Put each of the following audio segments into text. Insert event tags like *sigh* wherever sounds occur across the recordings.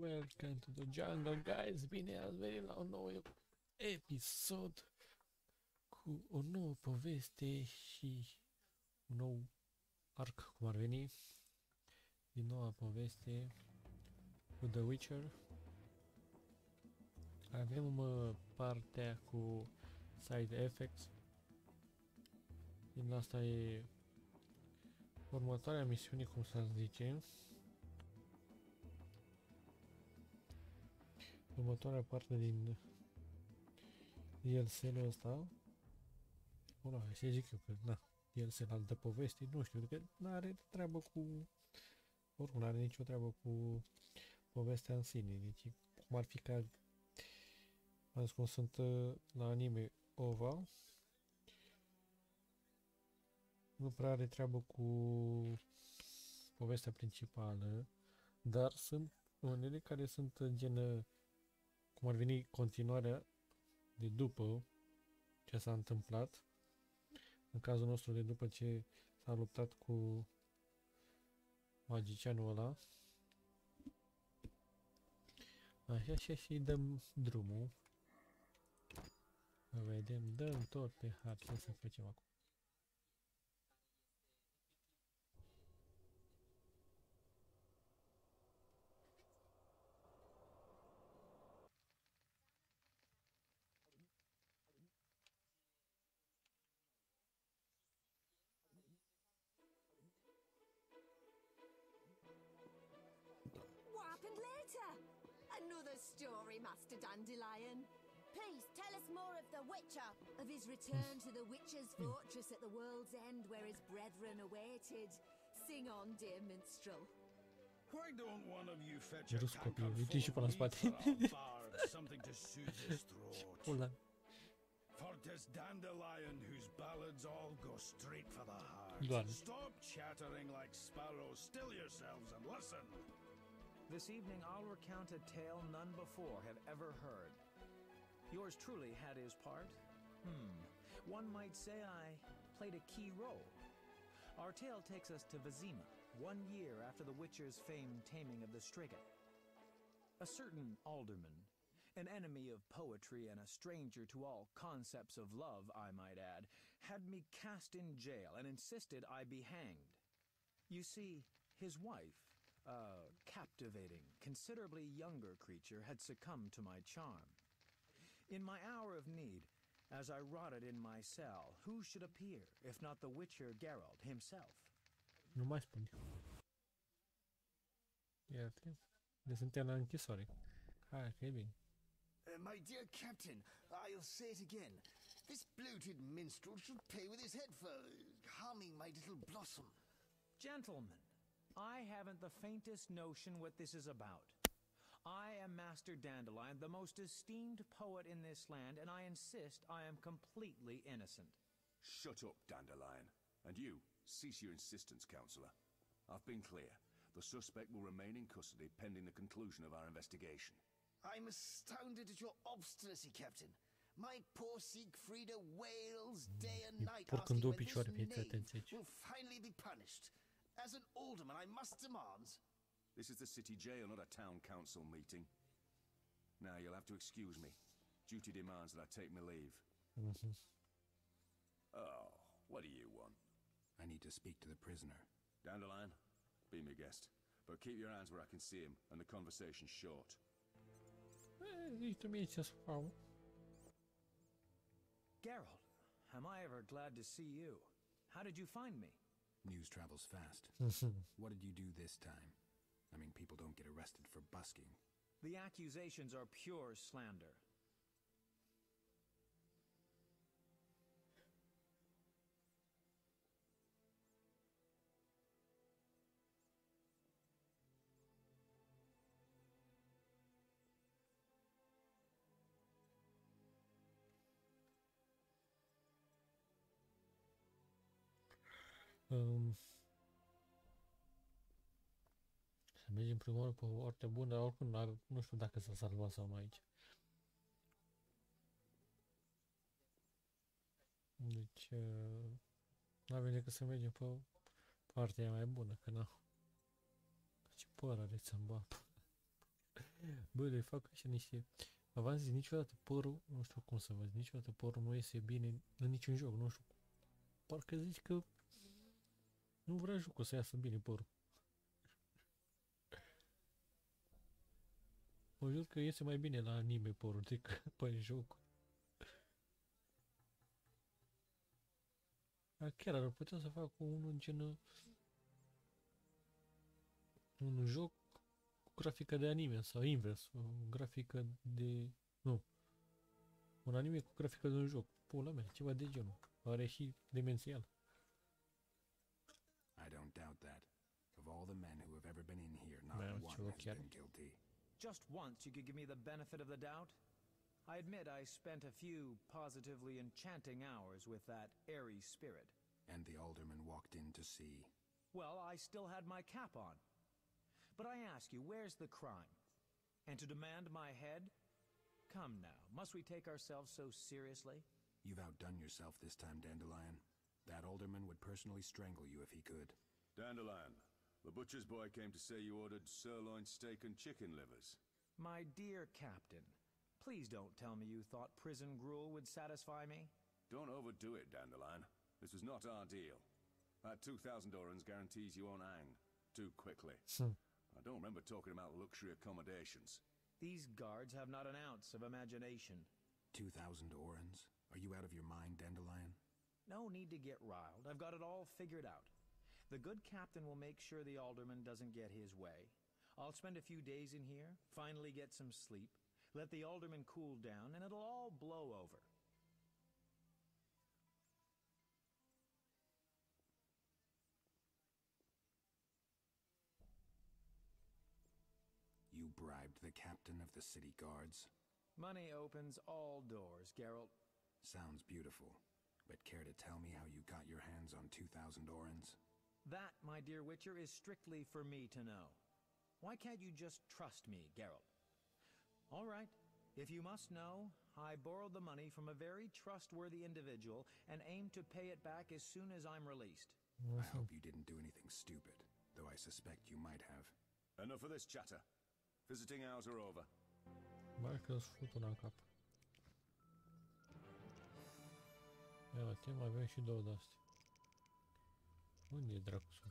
Welcome to the jungle, guys! Bine ați venit la un nou episod cu o nouă poveste și un nou arc, cum ar veni. Din noua poveste cu The Witcher. Avem uh, partea cu side effects. Din asta e următoarea misiune, cum să zice. Următoarea parte din DLC-ul ăsta. Ăla, hai să zic eu că, na, DLC altă poveste, nu știu, că nu are treabă cu... Oricum, nu are nicio treabă cu povestea în sine, deci cum ar fi ca... Am zis cum sunt uh, la anime OVA, nu prea are treabă cu povestea principală, dar sunt unele care sunt gen cum ar veni continuarea de după ce s-a întâmplat, în cazul nostru de după ce s-a luptat cu magicianul ăla. Așa și și dăm drumul. Vedem, dăm tot pe hartă să facem acum. Story, Master Dandelion. Please tell us more of the Witcher. Of his return to the Witcher's fortress at the world's end where his brethren awaited. Sing on, dear minstrel. Why don't one of you fetch a Rus copii, canker uite și full până of în meat spate. for our *laughs* bard, something to soothe his throat. Hold For 'tis Dandelion whose ballads all go straight for the heart. Stop chattering like sparrows, still yourselves and listen. This evening I'll recount a tale none before have ever heard. Yours truly had his part. Hmm. One might say I played a key role. Our tale takes us to Vizima, one year after the Witcher's famed taming of the Striga. A certain alderman, an enemy of poetry and a stranger to all concepts of love, I might add, had me cast in jail and insisted I be hanged. You see, his wife, a captivating, considerably younger creature, had succumbed to my charm. In my hour of need, as I rotted in my cell, who should appear if not the Witcher Geralt himself? Nu mai spun. Iată. Ne suntem la închisoare. Hai, că e bine. Uh, my dear Captain, I'll say it again. This bloated minstrel should pay with his head for harming my little blossom. Gentlemen, I haven't the faintest notion what this is about. I am Master Dandelion, the most esteemed poet in this land, and I insist I am completely innocent. Shut up, Dandelion. And you, cease your insistence, Counselor. I've been clear. The suspect will remain in custody pending the conclusion of our investigation. I'm astounded at your obstinacy, Captain. My poor Siegfrieda wails day and night porc în asking două when this knave will finally be punished. As an alderman, I must demand... This is the city jail, not a town council meeting. Now, you'll have to excuse me. Duty demands that I take my leave. Oh, what do you want? I need to speak to the prisoner. Dandelion, be my guest. But keep your hands where I can see him, and the conversation short. E, Zici tu mie ce să. Geralt, am I ever glad to see you? How did you find me? News travels fast. *laughs* what did you do this time? I mean, people don't get arrested for busking. The accusations are pure slander. Um, să mergem prima oară pe o orte bună, dar oricum n-ar, nu știu dacă s-a salvat sau nu aici. Deci, uh, n-avem decât să mergem pe partea mai bună, că n-au. Ce păr are să-mi bat. *laughs* Bă, le fac așa niște... V-am zis, niciodată părul, nu știu cum să vă zic, niciodată părul nu iese bine în niciun joc, nu știu. Parcă zici că nu vrea jocul să iasă bine părul. Mă jur că iese mai bine la anime părul decât *laughs* pe joc. Dar chiar ar putea să fac unul gen un joc cu grafică de anime sau invers, o grafică de... nu. Un anime cu grafică de un joc. Pula mea, ceva de genul. Are și demențial. I don't doubt that. Of all the men who have ever been in here, not Man, one has ochiari. been guilty. Just once you could give me the benefit of the doubt? I admit I spent a few positively enchanting hours with that airy spirit. And the alderman walked in to see. Well, I still had my cap on. But I ask you, where's the crime? And to demand my head? Come now, must we take ourselves so seriously? You've outdone yourself this time, Dandelion. That alderman would personally strangle you if he could. Dandelion, the butcher's boy came to say you ordered sirloin steak and chicken livers. My dear Captain, please don't tell me you thought prison gruel would satisfy me. Don't overdo it, Dandelion. This was not our deal. That 2,000 orans guarantees you won't hang too quickly. Hmm. I don't remember talking about luxury accommodations. These guards have not an ounce of imagination. Two thousand orans? Are you out of your mind, Dandelion? No need to get riled. I've got it all figured out. The good captain will make sure the alderman doesn't get his way. I'll spend a few days in here, finally get some sleep, let the alderman cool down, and it'll all blow over. You bribed the captain of the city guards? Money opens all doors, Geralt. Sounds beautiful. But care to tell me how you got your hands on 2,000 orans? That, my dear Witcher, is strictly for me to know. Why can't you just trust me, Geralt? All right. If you must know, I borrowed the money from a very trustworthy individual and aim to pay it back as soon as I'm released. I hope you didn't do anything stupid, though I suspect you might have. Enough of this chatter. Visiting hours are over. Mai că îți fut Ia uite, mai avem și două de-astea. Unde e dracu să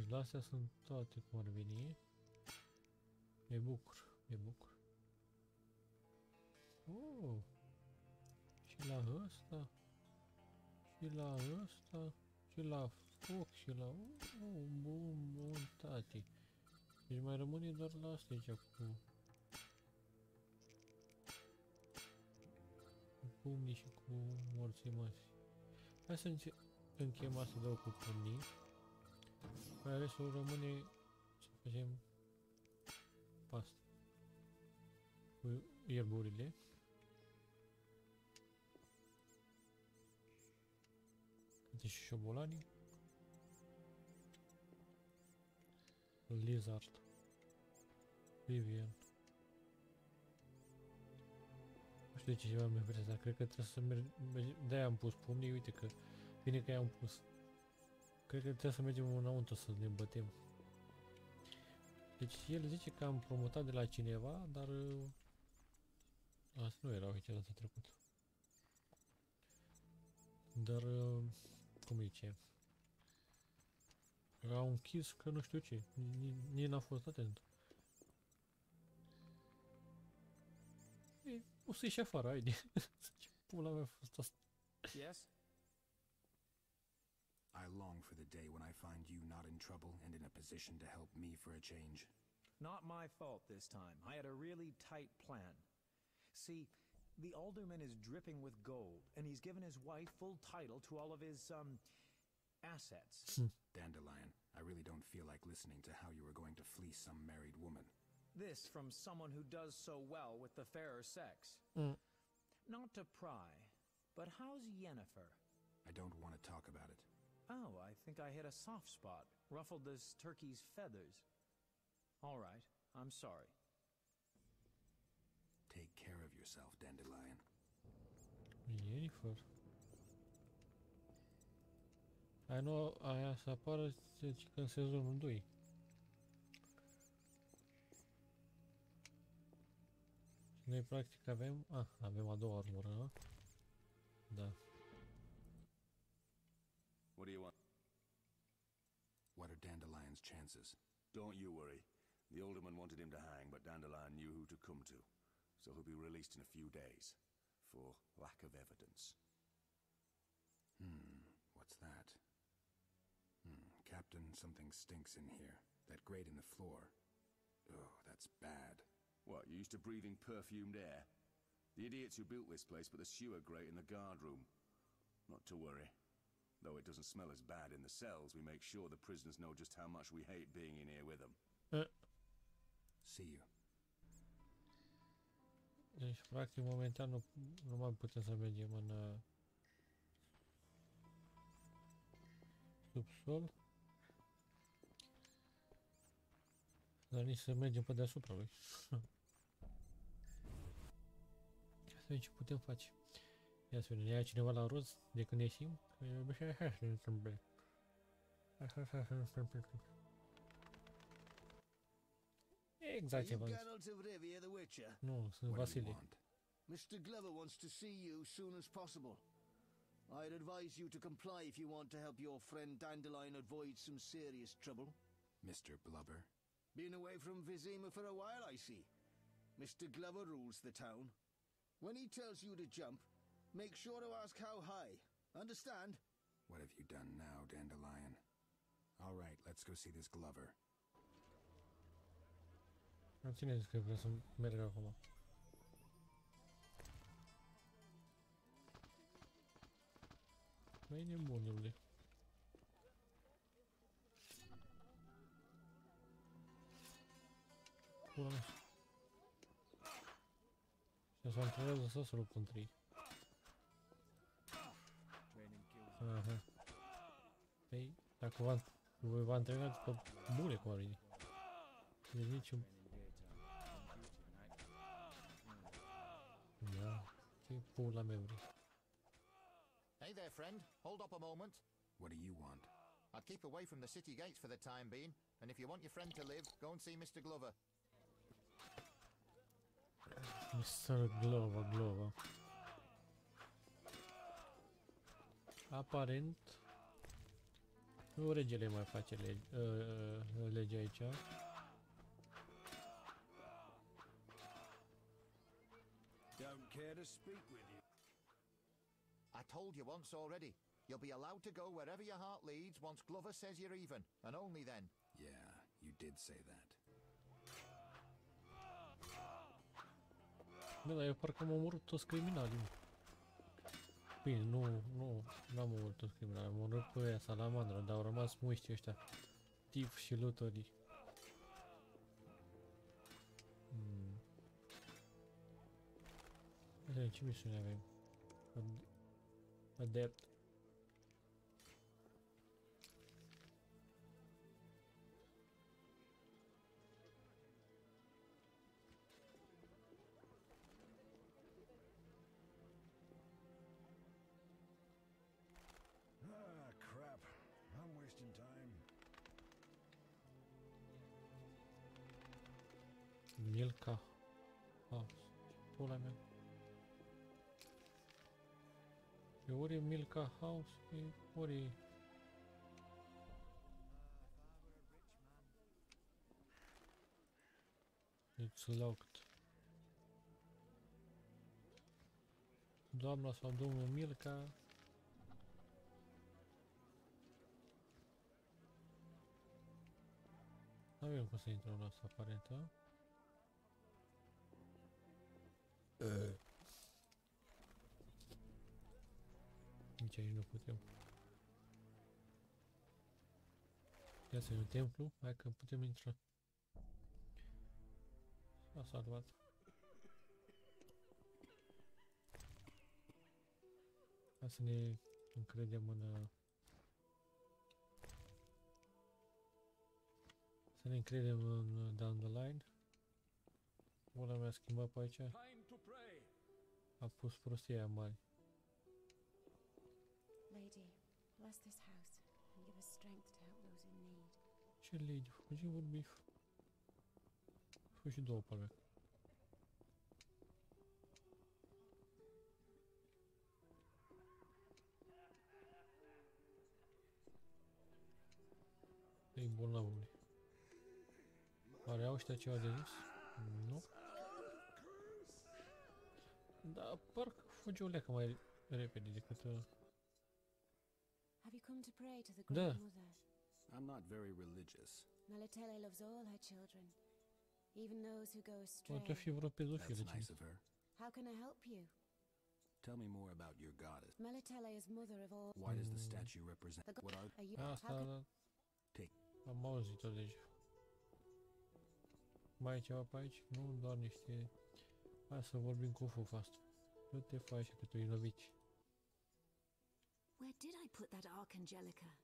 Deci la astea sunt toate cum ar veni. Me bucur, me bucur. Oh! Și la ăsta. Și la ăsta. Și la foc și la... Oh, bun, bun, tati. Deci mai rămâne doar la asta aici cu... Cu pumnii și cu morții măsii. Hai să înce- încheiem asta două cu pumnii. Mai restul rămâne să facem pasta. Cu ierburile. Uite și șobolanii. Lizard. Vivian. Nu știu de ce ceva mi-a vrea, dar cred că trebuie să merg... De-aia am pus pumnii, uite că... Bine că i-am pus. Cred că trebuie să mergem înăuntru să ne bătem. Deci el zice că am promutat de la cineva, dar... uh, Asta nu era aici data trecută. Dar... uh, Cum zice? Au închis că nu știu ce. Ni- Nici n-a fost atent. E, o să ieși afară, haide. *laughs* Ce pula mea a fost asta? Yes? I long for the day when I find you not in trouble and in a position to help me for a change. Not my fault this time. I had a really tight plan. See, the alderman is dripping with gold, and he's given his wife full title to all of his, um, assets. Dandelion, I really don't feel like listening to how you were going to fleece some married woman. this from someone who does so well with the fairer sex. Mm. Not to pry, but how's Yennefer? I don't want to talk about it. Oh, I think I hit a soft spot, ruffled this turkey's feathers. All right, I'm sorry. Take care of yourself, Dandelion. Jennifer. Aia, nu, aia să apară zice, că în sezonul 2. Și noi practic avem... Ah, avem a doua armură, nu? Da. What do you want? What are Dandelion's chances? Don't you worry. The alderman wanted him to hang, but Dandelion knew who to come to. So he'll be released in a few days. For lack of evidence. Hmm, what's that? Hmm, Captain, something stinks in here. That grate in the floor. Oh, that's bad. What, you used to breathing perfumed air? The idiots who built this place put the sewer grate in the guard room. Not to worry. Though it doesn't smell as bad in the cells, we make sure the prisoners know just how much we hate being in here with them. See you. Deci, practic, momentan nu, nu mai putem să mergem în uh, subsol. Dar nici să mergem pe deasupra lui. *laughs* Ia să vedem ce putem face. Ia să vedem, ne ia cineva la roz de când ieșim? Că e așa, așa se întâmplă. Așa, așa se întâmplă. Exact ce Are you v-am zis. Geralt of Rivia, the Witcher? Nu, sunt What do you want? Mr. Glover wants to see you soon as possible. I'd advise you to comply if you want to help your friend Dandelion avoid some serious trouble. Mr. Blubber? Been away from Vizima for a while, I see. Mr. Glover rules the town. When he tells you to jump, make sure to ask how high. Understand? What have you done now, Dandelion? All right, let's go see this Glover. Non ci riesco che preso un miracolo. Ma io non voglio lì. Curano. Se sono andato solo contro 3. Aha. Păi, dacă v-am voi v-a antrenat pe bune cu oamenii. Deci niciun Da, ce pula mea vrei? Hey there, friend. Hold up a moment. What do you want? I'd keep away from the city gates for the time being, and if you want your friend to live, go and see Mr. Glover. Mr. Glover, Glova. Aparent, nu regele mai face lege, uh, lege aici. Don't care to speak with you. I told you once already. You'll be allowed to go wherever your heart leads once Glover says you're even, and only then. Yeah, you did say that. Bă, dar eu parcă am omorât toți criminalii. Mă. Bine, nu, nu, n-am omorât toți criminalii, am omorât pe aia salamandra, dar au rămas muștii ăștia. Tif și lutorii. Hmm. Hai să vedem ce misiune avem. Ad- Adept. Ca A, pula mea. E ori e Milka House, e ori. It's locked. Doamna sau domnul Milka Nu avem cum să intrăm la asta, aparent, a? Nici aici nu putem. Ia să un templu, hai că putem intra. S-a salvat. Hai să ne încredem în... uh, Să ne încredem în uh, down the line. Ăla mi-a schimbat pe aici. Time to pray. A pus prostia mari. Lady, bless this house and give us strength to help those in need. Ce legi? Fugi vorbi. Fă și două pe alea. Ei, bolnavule. Oare au ăștia ceva de zis? Nu. Da, parcă fugi o leacă mai repede decât... Have you come to pray to the Da. Great Mother? I'm not very religious. Melatele loves all her children, even those who go astray. Poate fi vreo pedofilă. That's nice of her. How can I help you? Tell me more about your goddess. Melatele is mother of all. Why does the statue represent? The What are Are you? How Asta can, Take. am auzit-o deja. Mai e ceva pe aici? Nu, doar niște... Hai să vorbim cu Fufa asta. Nu te faci că tu inovici. Where did I put that Archangelica?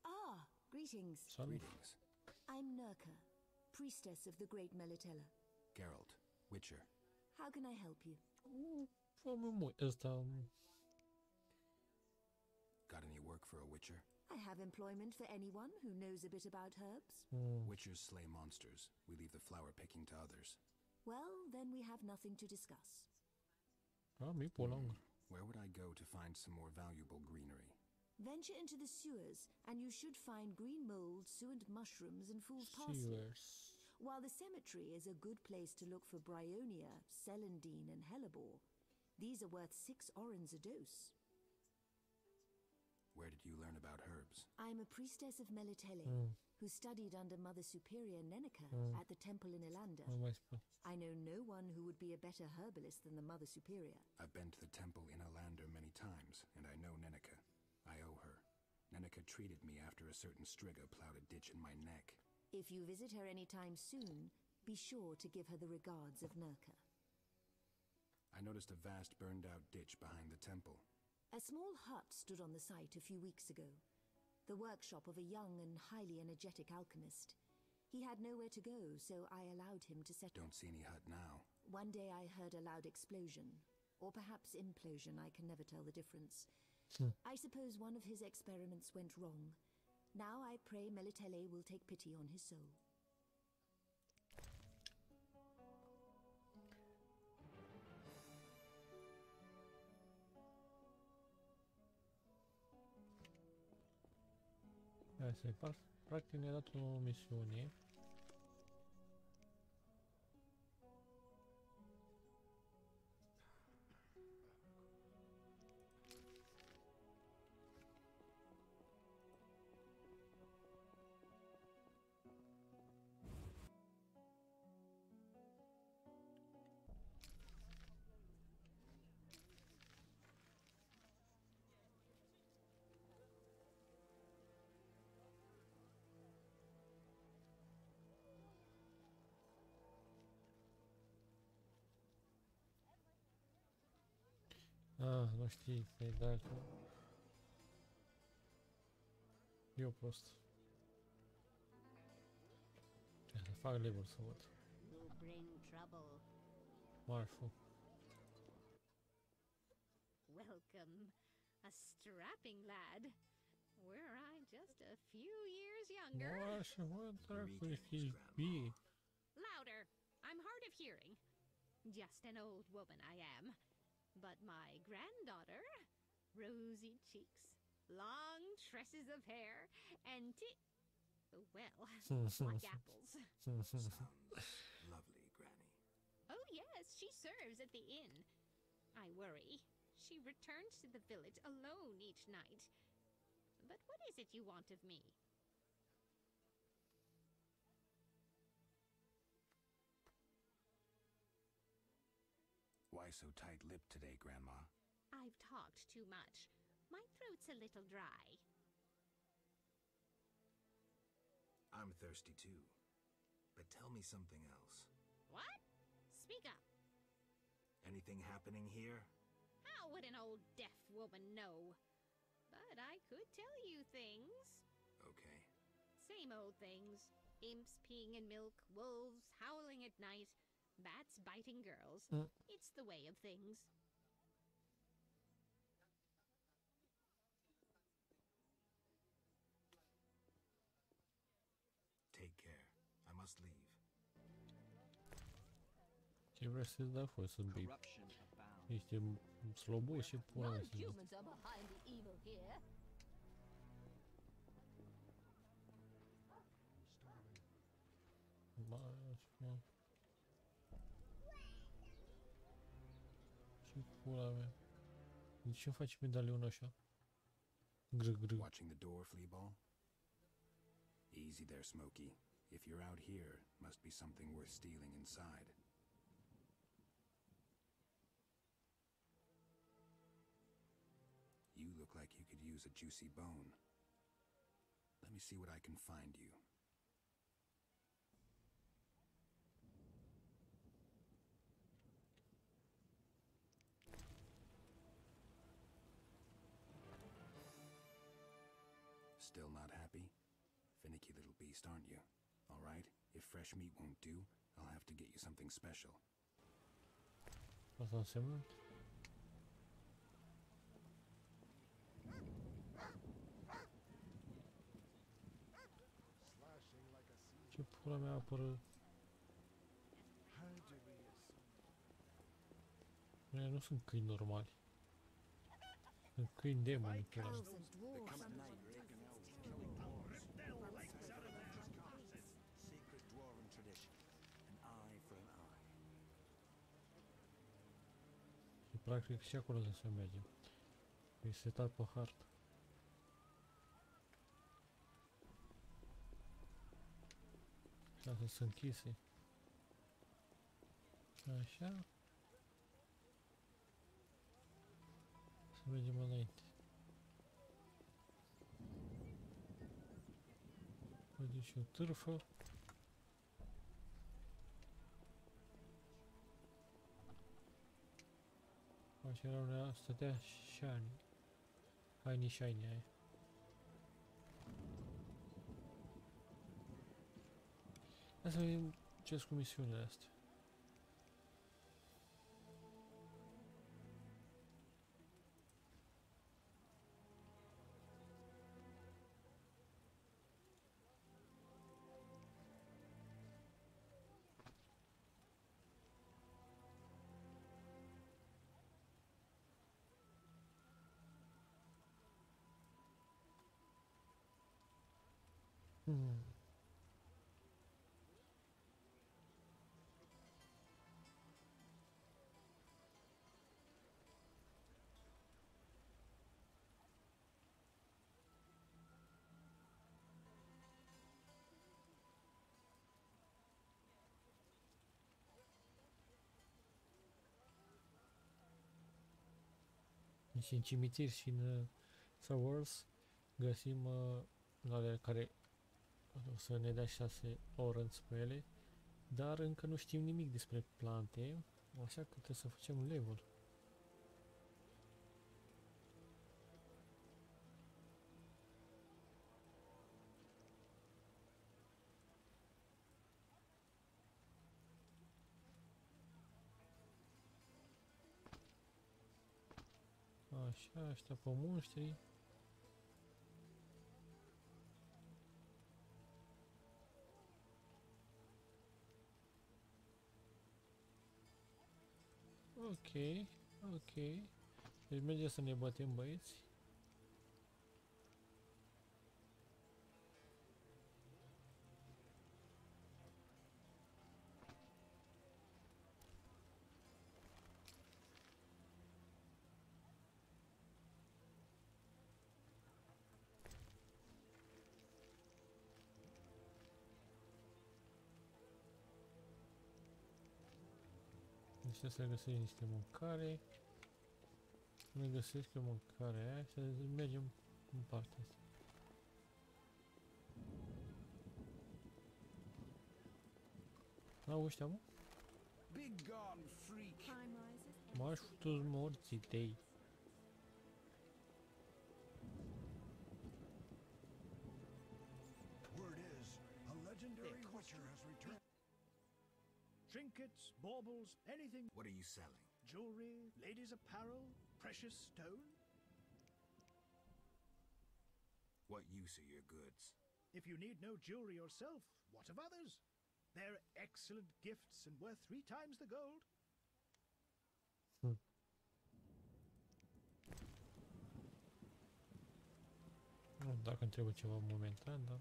Ah, greetings. Salut! greetings? I'm Nurka, priestess of the great Melitella. Geralt, Witcher. How can I help you? Fă mui, ăsta... Got any work for a Witcher? I have employment for anyone who knows a bit about herbs. Mm, Witchers slay monsters. We leave the flower picking to others. Well, then we have nothing to discuss. Ah, a, mi polong. Where would I go to find some more valuable greenery? Venture into the sewers, and you should find green mold, suet mushrooms, and fool's parsley. Sewers. While the cemetery is a good place to look for Bryonia, Celandine, and Hellebore, these are worth six orens a dose. Where did you learn about herbs? I'm a priestess of Melitele, Mm, who studied under Mother Superior Nenica Mm. at the temple in Elanda. nu. I know no one who would be a better herbalist than the Mother Superior. I've been to the temple in Alander many times, and I know Nenica. I owe her. Nenica treated me after a certain striga plowed a ditch in my neck. If you visit her any time soon, be sure to give her the regards of Nurka. I noticed a vast burned out ditch behind the temple. A small hut stood on the site a few weeks ago, the workshop of a young and highly energetic alchemist. He had nowhere to go, so I allowed him to set. Don't see any hut now. One day I heard a loud explosion, or perhaps implosion, I can never tell the difference. Hmm. I suppose one of his experiments went wrong. Now I pray Melitele will take pity on his soul. Asta e, par- practic ne-a dat o misiune. Ah, nu știi, e dacă... Eu prost. Ia să fac level să văd. You bring trouble. Marful. Welcome, a strapping lad. Were I just a few years younger. Așa, mă, dracu, Greetings, ești Grandma. Louder! I'm hard of hearing. Just an old woman I am. But my granddaughter, rosy cheeks, long tresses of hair, and ti- well, *laughs* like *laughs* apples. Sounds lovely, Granny. Oh, yes, she serves at the inn. I worry. She returns to the village alone each night. But what is it you want of me? Why so tight-lipped today, Grandma? I've talked too much. My throat's a little dry. I'm thirsty too. But tell me something else. What? Speak up. Anything happening here? How would an old deaf woman know? But I could tell you things. Okay. Same old things. Imps peeing in milk, wolves howling at night, Bats biting girls. Huh? It's the way of things. Take care. I must leave. Тебе всегда хочется бить. И тем слабо еще полностью. Ce faci medalionul așa? Gră, gră. Watching the door, Fleaball? Easy there, Smokey. If you're out here, must be something worth stealing inside. You look like you could use a juicy bone. Let me see what I can find you. Finicky beast, aren't you? All right, if fresh meat won't do, I'll have to get you something special. Asta înseamnă? Ce pula mea apără? Ăia nu sunt câini normali. Sunt câini demoni. pula practic și acolo trebuie să mergem. E setat pe hartă. Și astea sunt închise. Așa. Să mergem înainte. Văd și o târfă. Așa era una, stătea shiny. Shiny, shiny aia. Hai să vedem ce cu misiunile astea. Hmm. Deci în cimitir și în uh, Star Wars găsim uh, alea care o să ne dea 6 orange pe ele, dar încă nu știm nimic despre plante, așa că trebuie să facem un level. Așa, ăștia pe Ok, ok. Deci merge să ne batem băieți. Aici să găsesc niște mâncare. Ne găsesc eu mâncarea aia și să mergem în partea asta. Au ăștia, mă? Be gone, freak! Time rises. M-aș futu morții tăi. Trinkets, baubles, anything. What are you selling? Jewelry, ladies' apparel, precious stone. What use are your goods? If you need no jewelry yourself, what of others? They're excellent gifts and worth three times the gold. Hmm. Nu, dacă îmi trebuie ceva momentan, dar...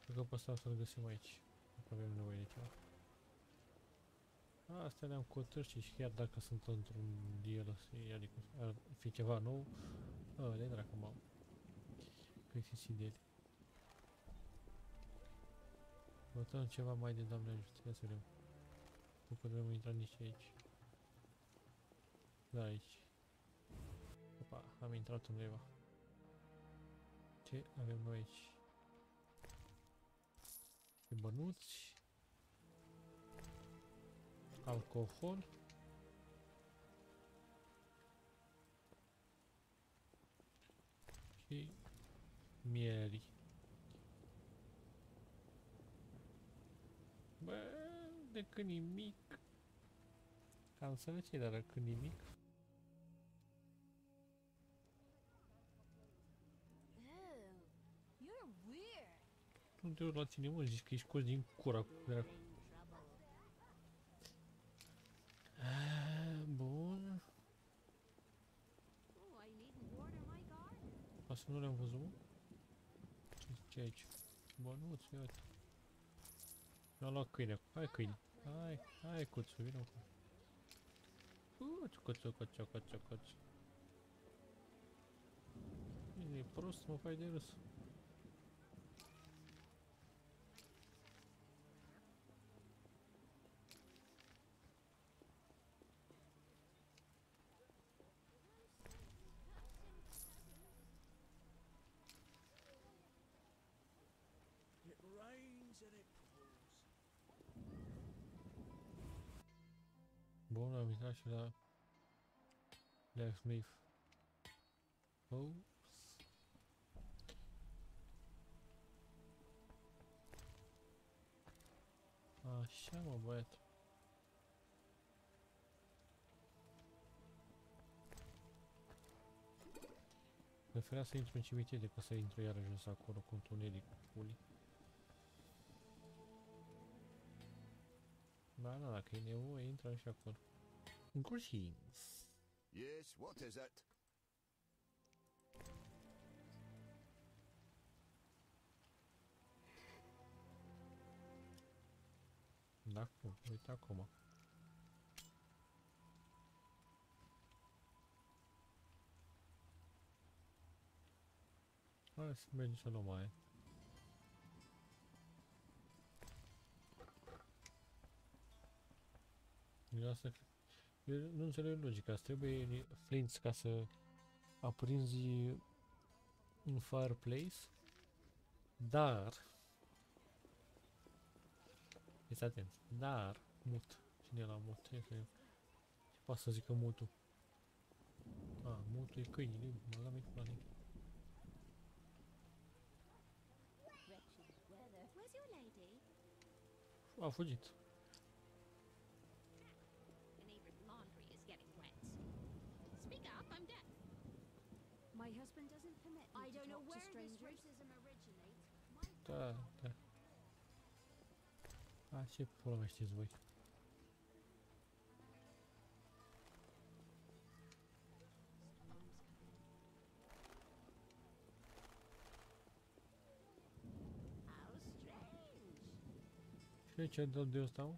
Cred că pe ăsta o să-l găsim aici. Dacă avem nevoie ceva. Astea le-am cotârșit și chiar dacă sunt într-un DLC, adică ar fi ceva nou, ăle dracu m-am plictisit de ele. Votăm ceva mai de doamne ajută, ia să vedem. Nu putem intra nici aici. Da, aici. Opa, am intrat undeva. Ce avem noi aici? Și bănuți. Alcohol. Și mieri. Bă, decât nimic. Cam sărăcie, dar decât nimic. Oh, you're weird. Nu te uiți la tine, mă, zici că ești scos din cura cu dracu. Ah, Bun. Oh, I needn't water my garden. Asta nu le-am văzut, mă. Ce zice aici? Bănuț, ia uite. Mi-a luat câine. Hai câine. Hai, hai cuțu, vină cu. Cuțu, cuțu, cuțu, cuțu, cuțu. E prost, mă faci de râs. La Blacksmith. Oops. Așa, mă, băiat. Preferea să intru în cimitir decât să intru iarăși jos acolo cu întuneric puli. Da, da, dacă e nevoie, intră și acolo. Greetings. Yes, what is it? Da, cum? Uite acum. Hai să mergem să luăm aia. Eu asta cred- Eu nu înțeleg logica. Îți trebuie flints ca să aprinzi un fireplace, dar Fiți atenți. Dar, mut. Cine e la mut? Ia să vedem. Ce poate să zică mutul? A, mutul e câinile, mă la mic la mic. Wretched weather. Where's your lady? A fugit. The neighbor's laundry is getting wet. Speak up, I'm deaf. My husband doesn't permit me I to don't know talk to where this strangers. racism originates. Da, da. A, ce pula mea știți voi? How strange. Și aici de de ăsta, mă?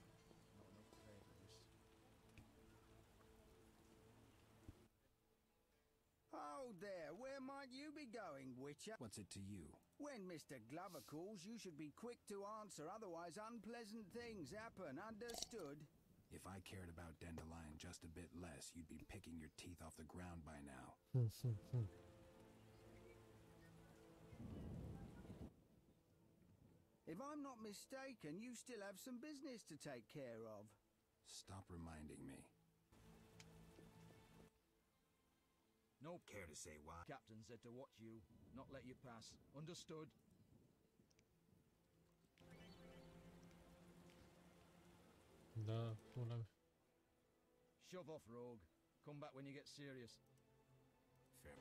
Witcher? What's it to you? When Mr. Glover calls, you should be quick to answer, otherwise unpleasant things happen, understood? If I cared about Dandelion just a bit less, you'd be picking your teeth off the ground by now. *laughs* If I'm not mistaken, you still have some business to take care of. Stop reminding me. No care to say why. Captain said to watch you, not let you pass. Understood? Da, pula mea. Shove off, rogue. Come back when you get serious. Fair.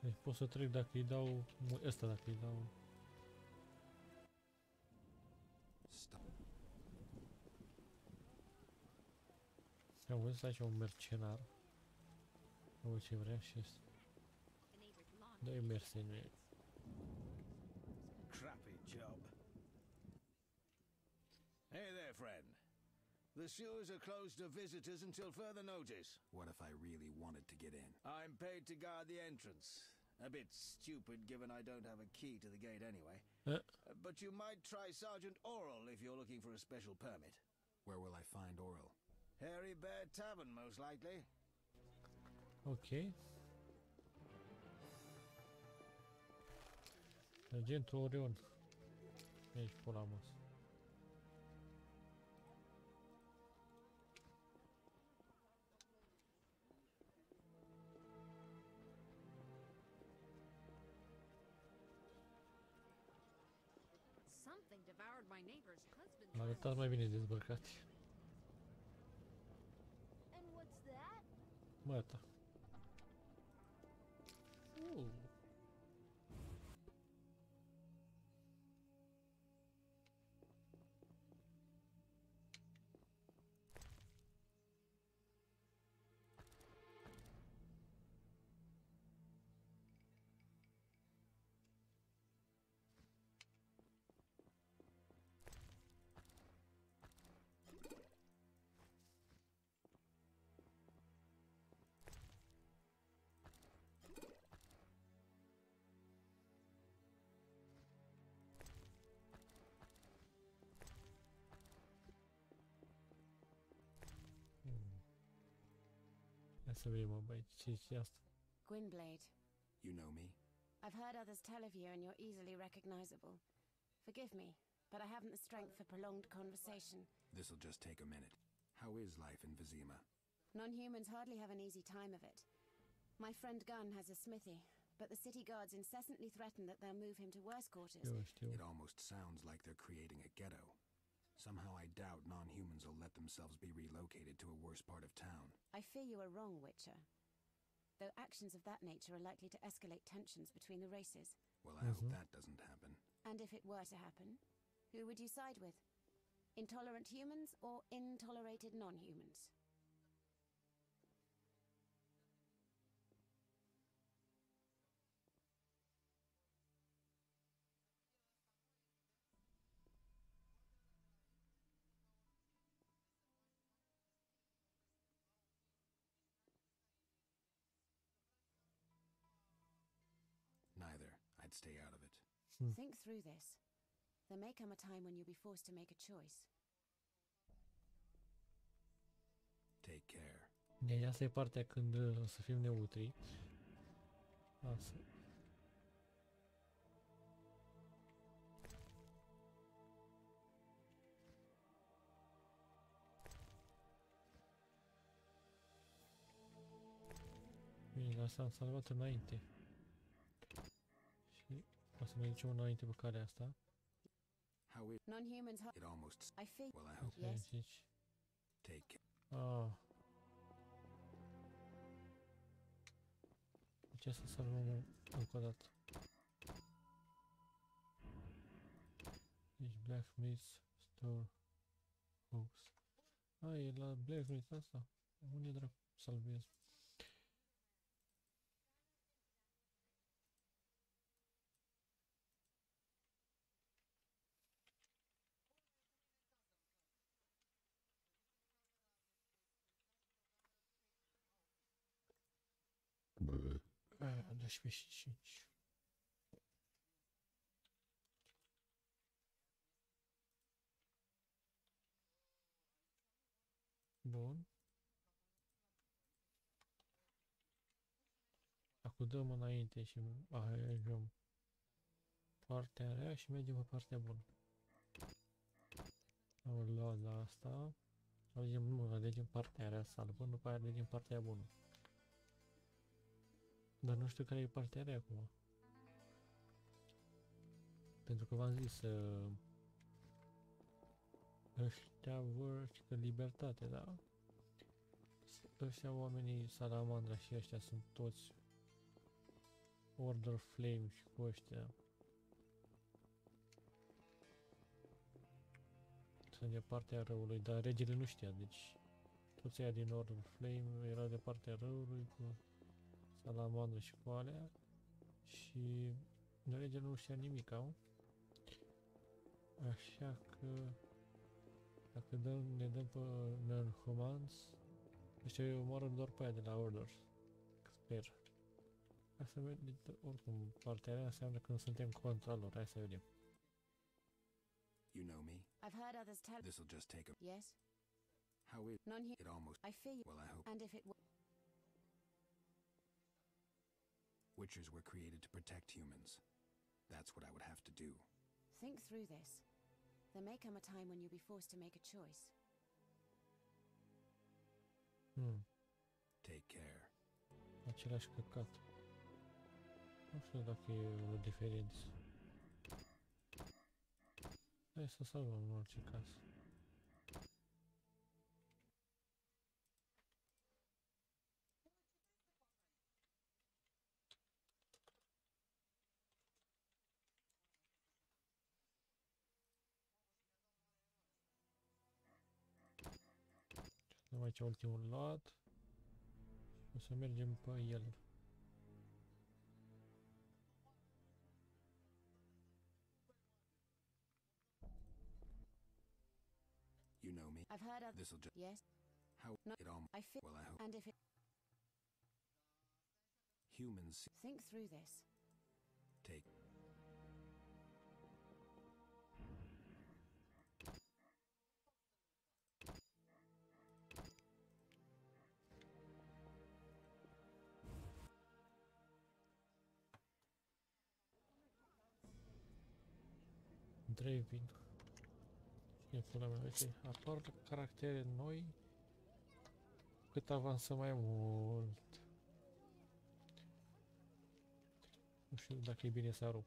Deci pot să trec dacă îi dau... mu- Ăsta dacă îi dau... Am văzut aici un mercenar. Nu ce vrea și ăsta. The neighbor's lawn. Doi mercenari. Crappy job. Hey there, friend. The sewers are closed to visitors until further notice. What if I really wanted to get in? I'm paid to guard the entrance. A bit stupid given I don't have a key to the gate anyway. Uh, but you might try Sergeant Oral if you're looking for a special permit. Where will I find Oral? Hairy Bear Tavern, most likely. ok. Sergentul Orion. Aici pula mă. Something devoured my neighbor's husband. Arătați mai bine dezbrăcați. 뭐였다? Ia să vedem, mă, băi, ce e? Gwynblade. You know me? I've heard others tell of you and you're easily recognizable. Forgive me, but I haven't the strength for prolonged conversation. This'll just take a minute. How is life in Vizima? Non-humans hardly have an easy time of it. My friend Gunn has a smithy, but the city guards incessantly threaten that they'll move him to worse quarters. It almost sounds like they're creating a ghetto. Somehow I doubt non-humans will let themselves be relocated to a worse part of town. I fear you are wrong, Witcher. Though actions of that nature are likely to escalate tensions between the races. Well, I hope mm-hmm. that doesn't happen. And if it were to happen, who would you side with? Intolerant humans or intolerated non-humans? Neither. I'd stay out of it. Think through this. There may come a time when you'll be forced to make a choice. Take care. Deci asta e partea când uh, o să fim neutri. Asta. Bine, asta am salvat înainte. Și o să ne ducem înainte pe care asta. How is Non-humans ha- it almost I fear Well, I hope Ok, Yes. deci... take care. Ah. Deci să salvăm încă o dată. Deci Blacksmith Store House. A, e la Blacksmith asta? Unde dracu salvez? 255. Bun. Acum dăm înainte și ajungem partea rea și mergem pe partea bună. Am luat la asta. Alegem, nu, alegem partea rea salvă, după aia alegem partea bună. Dar nu știu care e partea rea acum. Pentru că v-am zis, uh, ăștia vor că libertate, da? Ăștia oamenii, Salamandra și ăștia sunt toți Order Flame și cu ăștia. Sunt de partea răului, dar regele nu știa, deci toți aia din Order Flame erau de partea răului cu Salamandra și cu alea și regele nu știa nimic, au? Așa că dacă dăm, ne dăm pe non-humans, ăștia îi omoară doar pe aia de la Orders. Sper. Hai să vedem, oricum, partea aia înseamnă că nu suntem contra lor, hai să vedem. You know me? I've heard others tell. This'll just take a. Yes? How is None here. it almost? I fear you. Well, I hope. And if it Witchers were created to protect humans. That's what I would have to do. Think through this. There may come a time when you'll be forced to make a choice. Hmm, Take care. același căcat. Nu știu dacă e o diferență. Hai să salvăm în orice caz. Aici ultimul lot. O să mergem pe el. You know me? I've heard of This'll just. Yes? How No, it almost. I fear. Well, I hope. And if it. Humans Think through this. take. Draven. Ce pula mea, uite, apar caractere noi cât avansăm mai mult. Nu știu dacă e bine să rup.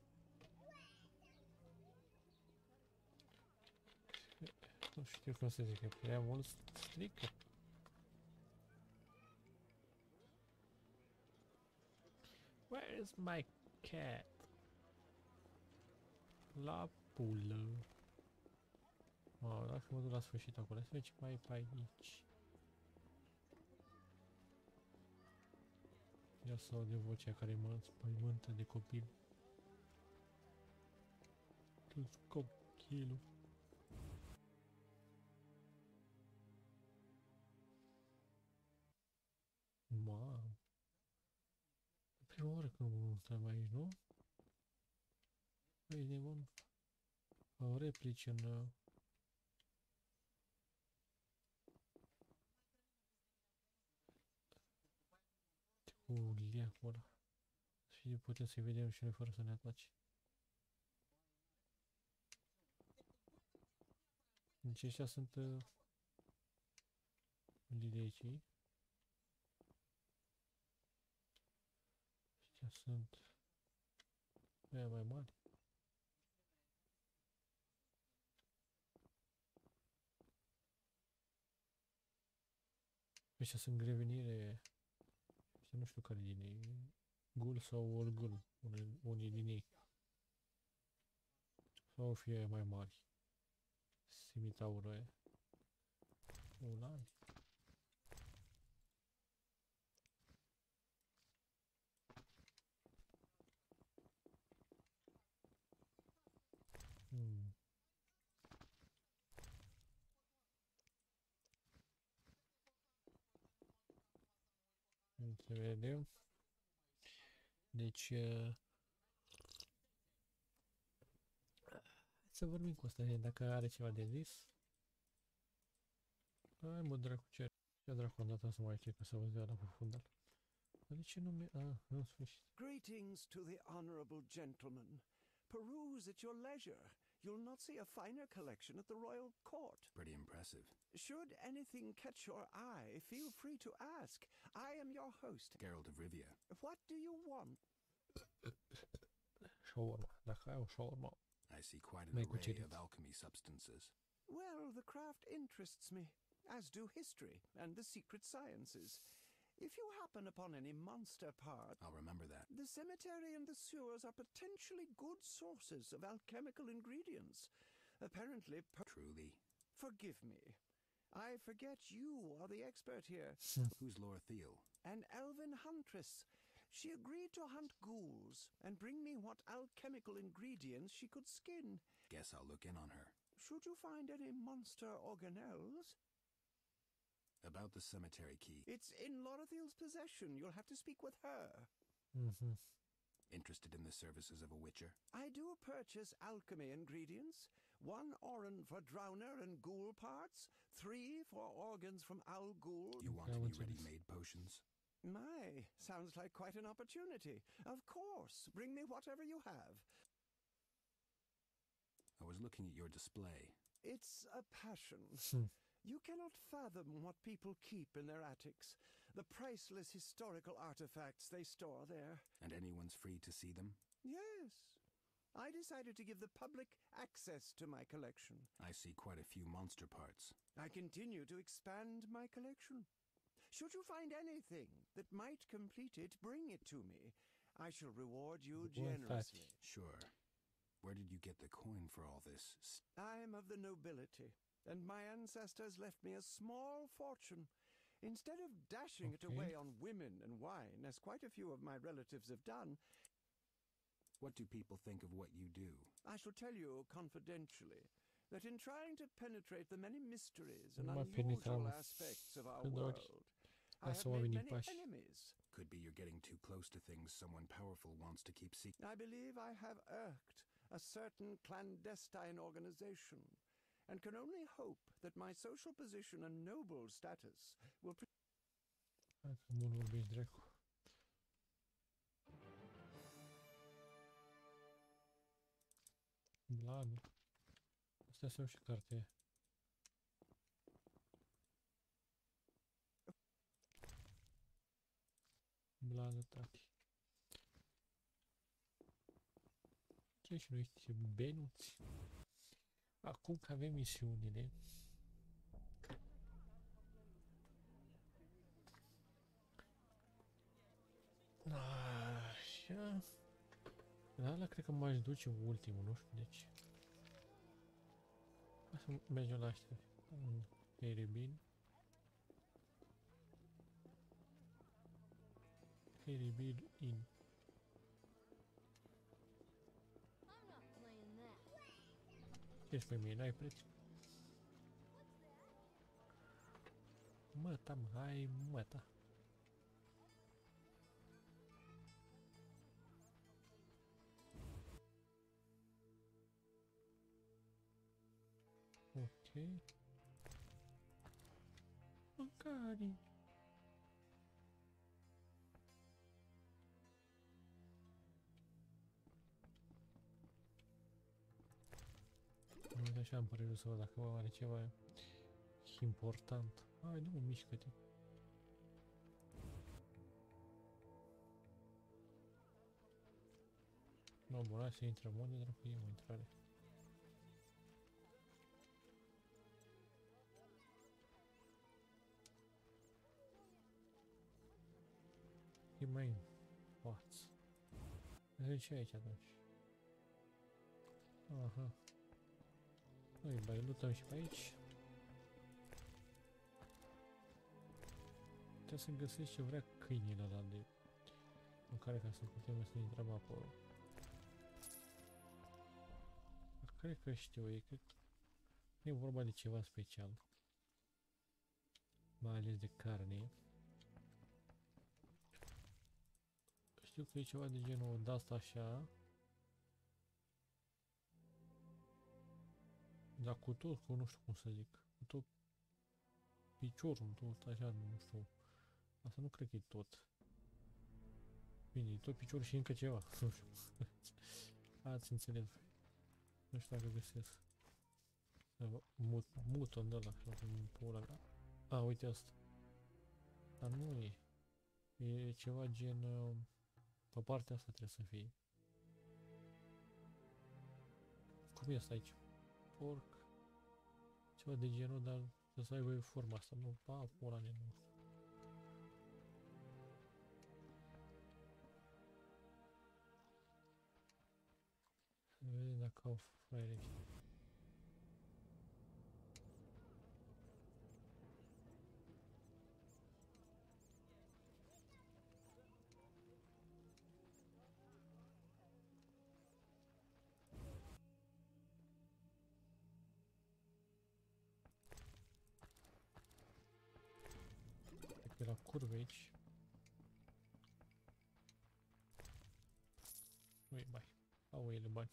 Nu știu cum să zic, că prea mult strică. Where is my cat? La pulă. Wow, dacă mă duc la sfârșit acolo, să vedem ce mai e pe aici. Ia să aud de vocea care mă înspăimântă de copil. Tu-ți copilul. Mamă. Prima oară când mă stăm aici, nu? Ești nebun? Au replici în... uh, Cu liacul ăla. Și putem să-i vedem și noi fără să ne atace. Deci ăștia sunt... Uh, lilecii. Ăștia sunt... Aia mai mari. Ăștia sunt grevenire... Ăștia nu știu care din ei. Gul sau orgul. Unii, unii din ei. Sau fie mai mari. Simitaură aia. Să vedem. Deci... Uh, hai să vorbim cu ăsta, dacă are ceva de zis. Hai mă dracu, ce... Ce dracu am dat să mai ca să văd la profundal. Dar de ce nu mi... Ah, în sfârșit. Greetings to the honorable gentleman. Peruse at your leisure. You'll not see a finer collection at the royal court. Pretty impressive. Should anything catch your eye, feel free to ask. I am your host. Geralt of Rivia. What do you want? *coughs* Shawarma. Dacă ai o shawarma, I see quite an Mai array of alchemy substances. Well, the craft interests me, as do history and the secret sciences. If you happen upon any monster parts, I'll remember that. the cemetery and the sewers are potentially good sources of alchemical ingredients. Apparently, per- Truly. forgive me. I forget you are the expert here. *laughs* Who's Laura Thiel? An elven huntress. She agreed to hunt ghouls and bring me what alchemical ingredients she could skin. Guess I'll look in on her. Should you find any monster organelles, About the cemetery key. it's in Lorathiel's possession. You'll have to speak with her. Mm-hmm. Interested in the services of a witcher? I do purchase alchemy ingredients. One oran for drowner and ghoul parts, three for organs from Al Ghoul. You want any ready-made potions? My, sounds like quite an opportunity. Of course, bring me whatever you have. I was looking at your display. It's a passion. You cannot fathom what people keep in their attics, the priceless historical artifacts they store there. And anyone's free to see them? Yes. I decided to give the public access to my collection. I see quite a few monster parts. I continue to expand my collection. Should you find anything that might complete it, bring it to me. I shall reward you Bun, generously. tati. Sure. Where did you get the coin for all this? I am of the nobility, and my ancestors left me a small fortune. Instead of dashing it away on women and wine, as quite a few of my relatives have done, What do people think of what you do? I shall tell you confidentially that in trying to penetrate the many mysteries and Nu mai penetram. unusual aspects of our Când ori- world, I Lasă have made oamenii many enemies. Could be you're getting too close to things someone powerful wants to keep secret. I believe I have irked a certain clandestine organization, and can only hope that my social position and noble status will. Mult vorbești. Asta și cartea aia. Tati. Ce și noi benuți. Acum că avem misiunile, Așa. La ăla cred că m-aș duce ultimul, nu știu de ce. Hai să mergem la astea. În Erebin. Erebin in. Tens para mim, não é? Mata-me, ai, mata. Ok. Oh, carinho. Зачем пририсовала такого речевая? Импортант. А, я мичкать. No, bora se entra muito tranquilo, entrar. И main parts. Изучайте, значит. Ага. Noi mai lutăm și pe aici. Trebuie să găsesc ce vrea câinile ăla de... În care ca să putem să intrăm acolo. Dar Cred că știu, e cred că nu e vorba de ceva special. Mai ales de carne. Știu că e ceva de genul de asta așa. Dar cu tot, cu nu știu cum să zic. Cu tot piciorul tot așa, nu știu. Asta nu cred că e tot. Bine, e tot piciorul și încă ceva. Nu *laughs* știu. Ați înțeles. Nu știu dacă găsesc. Mut, muton de ăla, sau cum pula mea. A, uite asta. Dar nu e. E ceva gen... uh, Pe partea asta trebuie să fie. Cum e asta aici? Porc. Ceva de genul, dar trebuie să aibă forma asta. Nu, pa, pula mea, nu știu. Să vedem dacă au fraiere curve aici. Nu-i mai. Au ele bani.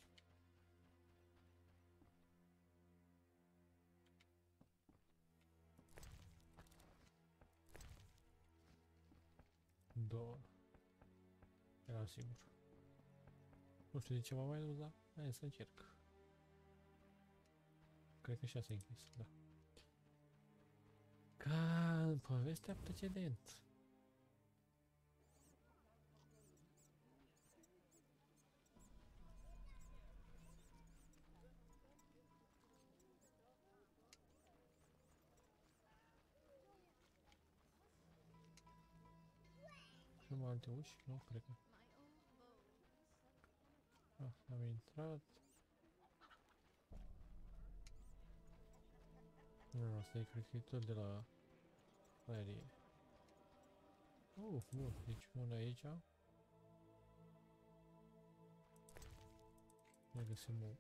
Două. Eram sigur. Nu știu de ce m-am mai dus, dar hai să încerc. Cred că și asta e închis, da. Ca în povestea precedent. Nu mai alte uși? Nu, cred că. Ah, am intrat. Nu, asta e, cred că e tot de la aerie. Oh, bun, deci una aici. Ne găsim o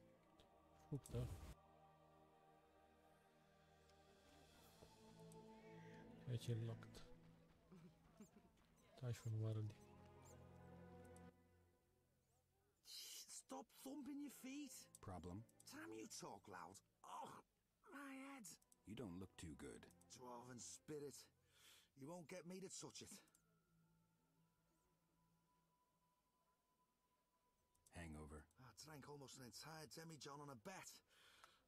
fructă. Aici e locked. Stai și un număr. Stop thumping your feet. Problem? Damn, you talk loud. Oh, my head. You don't look too good. Dwarven spirit. You won't get me to touch it. Hangover. I drank almost an entire demi-john on a bet.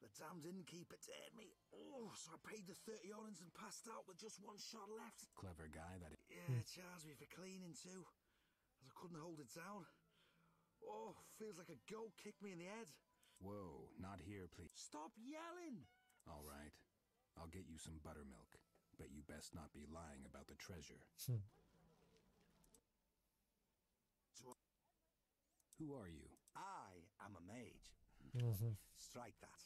The damned innkeeper dared me. Oh, so I paid the 30 orens and passed out with just one shot left. Clever guy that Yeah, *laughs* charged me for cleaning too. As I couldn't hold it down. Oh, feels like a goat kicked me in the head. Whoa, not here, please. Stop yelling! All right. I'll get you some buttermilk. But you best not be lying about the treasure. Hmm. Who are you? I am a mage. Mhm. Strike that.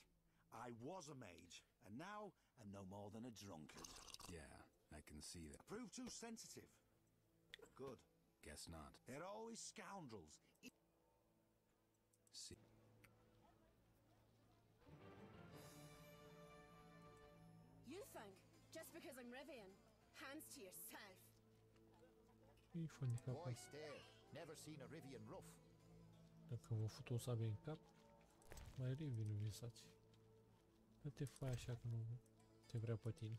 I was a mage, and now am no more than a drunkard. Yeah, I can see that. Prove too sensitive. Good. Guess not. They're always scoundrels. See. Because I'm Rivian, hands to yourself. E fă de cap Boy, stare. Never seen a Rivian rough. Dacă mă fut o sabie în cap, mai rivi nu visați. Nu te fai așa că nu te vrea pe tine.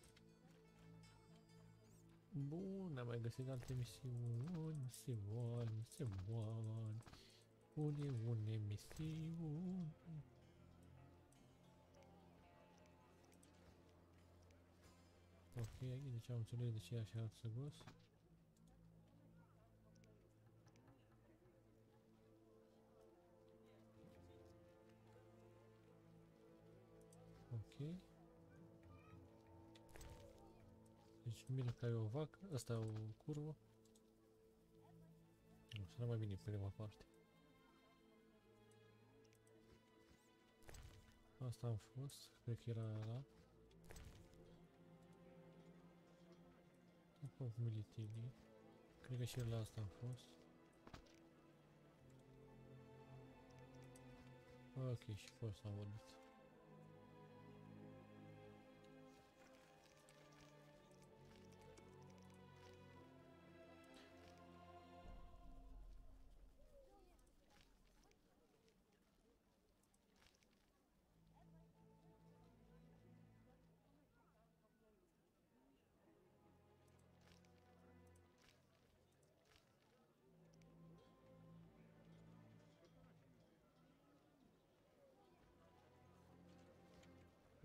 Bun, am mai găsit alte misiuni, misiuni, misiuni. Une, une misiuni. Ok, deci am înțeles de ce e așa săgos. Ok. Deci bine că ai o vacă, asta e o curvă. Nu, sună mai bine prima parte. Asta am fost, cred că era la. Of military. Cred că și la asta am fost. Ok, și fost am vorbit.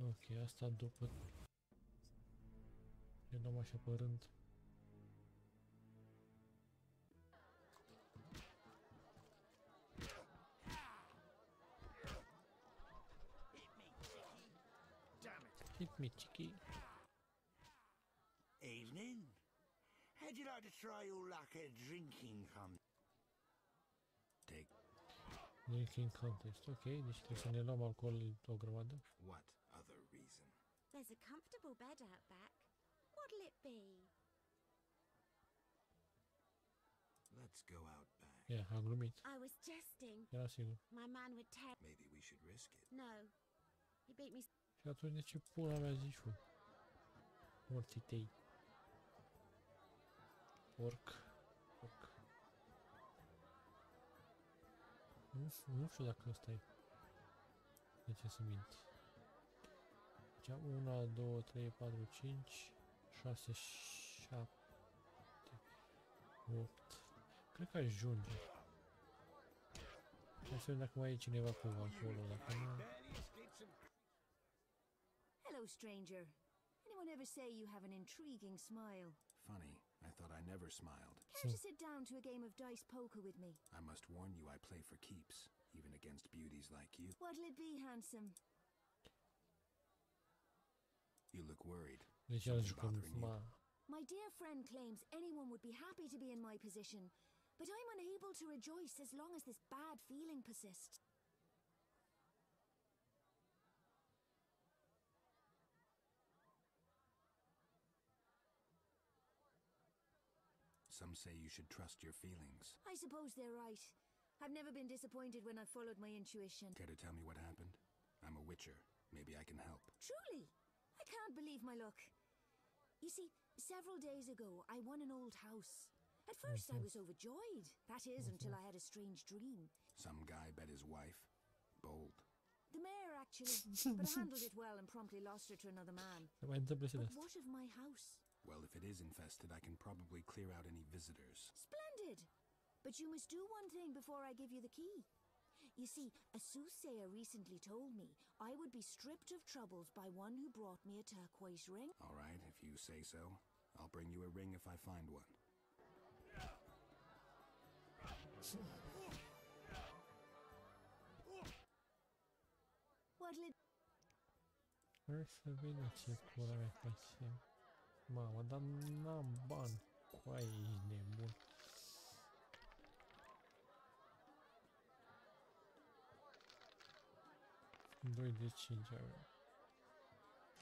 Ok, asta după... Le luăm așa pe rând. Hit me, cheeky. Evening. How'd you like to try your luck at drinking con- Take Drinking contest. Ok, deci trebuie să ne luăm alcool o grămadă. what other reason? There's a comfortable bed out back. What'll it be? Let's go out back. Yeah, I'm meet. I was jesting. Yeah, see. My man would tell. Maybe we should risk it. No. He beat me. Fiyatını çık bu arazi şu. Ortik değil. Ork. Ork. Ну, ну что так стоит? Я сейчас увидеть ăsta. De ce să mint? Deci 1, 2, 3, 4, 5, 6, 7, 8. Cred că ajunge. Hai să vedem dacă mai e cineva cu alcoolul, dacă nu... Hello, stranger. Anyone ever say you have an intriguing smile? Funny, I thought I never smiled. Care to sit down to a game of dice poker with me? I must warn you, I play for keeps, even against beauties like you. What'll it be, handsome? You look worried. Deci el Something jucăm bothering you? My dear friend claims anyone would be happy to be in my position, but I'm unable to rejoice as long as this bad feeling persists. Some say you should trust your feelings. I suppose they're right. I've never been disappointed when I've followed my intuition. Care to tell me what happened? I'm a witcher. Maybe I can help. Truly, I can't believe my luck. You see, several days ago, I won an old house. At first, I was overjoyed. That is, until I had a strange dream. Some guy bet his wife. Bold. The mayor, actually, *laughs* but I handled it well and promptly lost her to another man. Se mai întâmplă și de But what of my house? Well, if it is infested, I can probably clear out any visitors. Splendid! But you must do one thing before I give you the key. You see, a soothsayer recently told me I would be stripped of troubles by one who brought me a turquoise ring. All right, if you say so. I'll bring you a ring if I find one. Да нам не. 2 de 5 avem.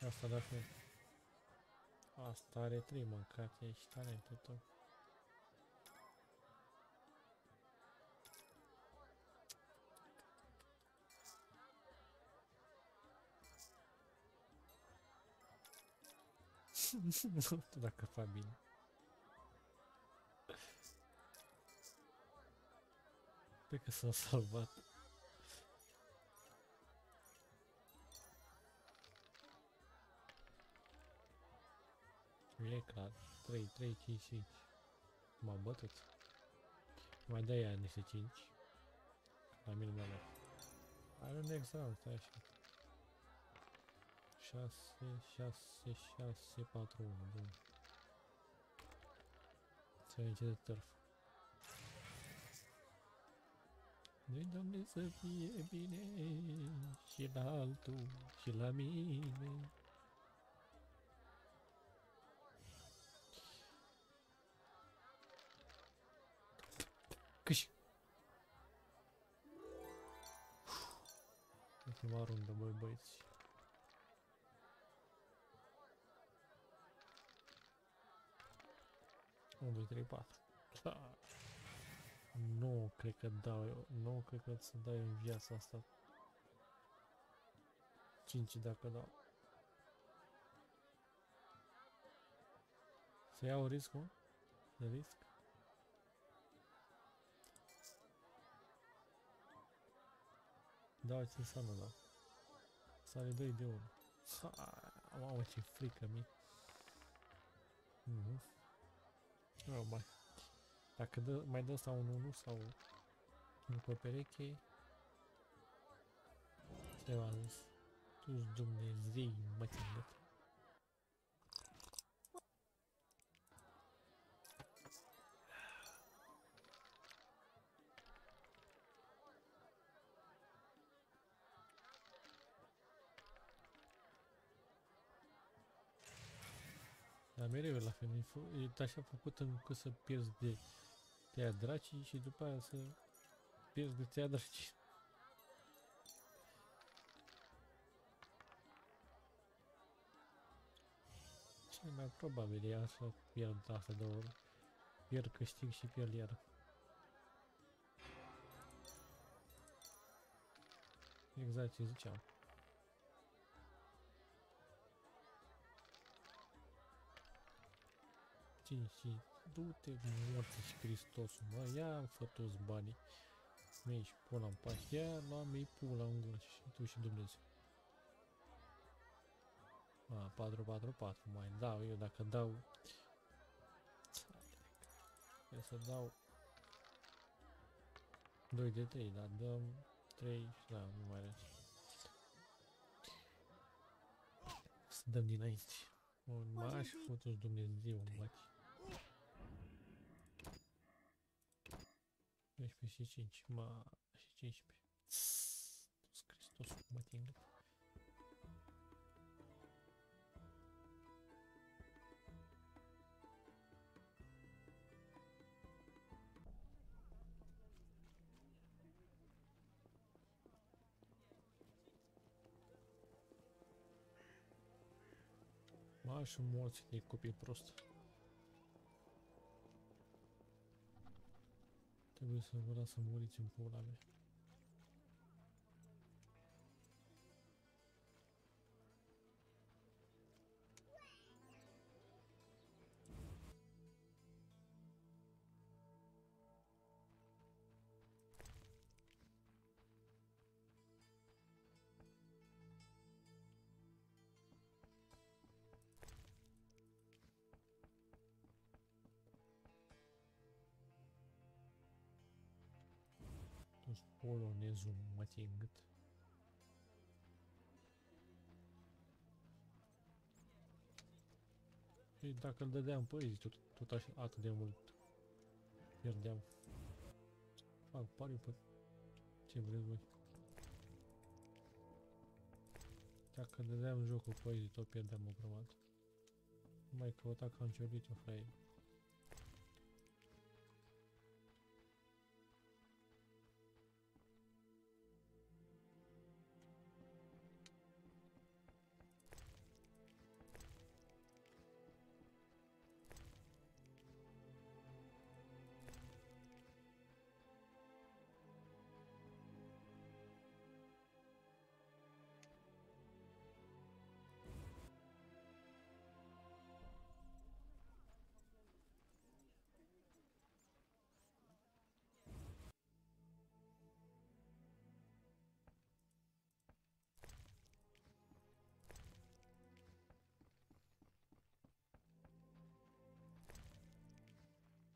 Asta dacă... Asta are 3 măcar, ești talentul tău. *laughs* nu știu dacă fac bine. Cred că sunt salvat. E clar. 3, 3, 5, 5. M-am bătut. Mai dai ea niște 5. La mine mi-a luat. Are un next round, stai așa. 6, 6, 6, 4, 1, bun. Să vedem ce de târf. Doi, Doamne, să fie bine și la altul și la mine. Câși! Ultima rundă, băi băieți. Unu, doi, trei, patru. Da. Nu cred că dau eu. Nu cred că să dai în viața asta. 5 dacă dau. Să iau riscul? De risc? Da, ce înseamnă da? Sare 2 de 1. Ha, mamă ce frică mi Mhm. Nu mai. Dacă dă, mai dă ăsta un 1 sau un pe pereche, ce v-am zis? Tu-s Dumnezei, mă ținut. Mereu e la fel, e, fă- e așa făcut încât să pierzi de tăia dracii și după aia să pierzi de tăia dracii. Cel mai probabil e așa, pierd asta de ori. Pierd câștig și pierd iar. Exact ce ziceam. Și du-te morți și Hristosul, mă, ia fă toți banii. Mi și pula în pași, ia lua-mi pula în gură și tu și Dumnezeu. A, 4, 4, 4, mai dau eu dacă dau... Trebuie să dau 2 de 3, dar dăm 3 și da, nu mai are. Să dăm dinainte. Un maș, futu Dumnezeu, măci. Mexmiş hiç içme. Hiç içme. Kristos matinga. Машу морти не купи просто. Trebuie să vă las să muriți în pula mea. Toți polonezul mă tingât. Păi dacă îl dădeam pe ei, tot, tot așa, atât de mult pierdeam. Fac pariu pe ce vreți voi. Dacă dădeam jocul pe ei, tot pierdeam o grămadă. Nu mai căuta ca în ciorbiță, fraier.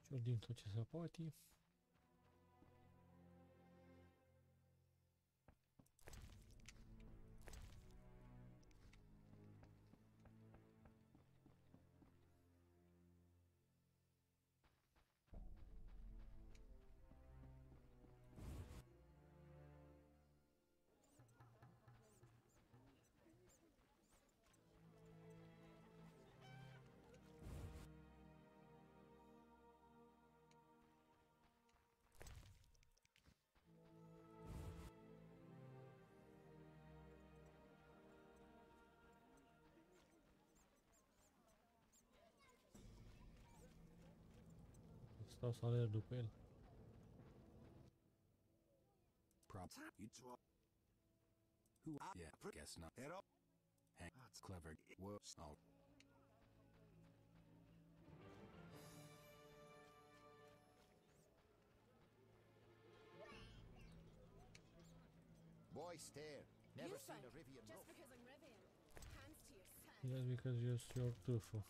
Ciordim tot ce se poate. stau după el. Who? Yeah, guess not. That's clever. Boy, stare. Never seen a Rivian Just because I'm Rivian. Hands to your side. Yes, because you're, you're turfo.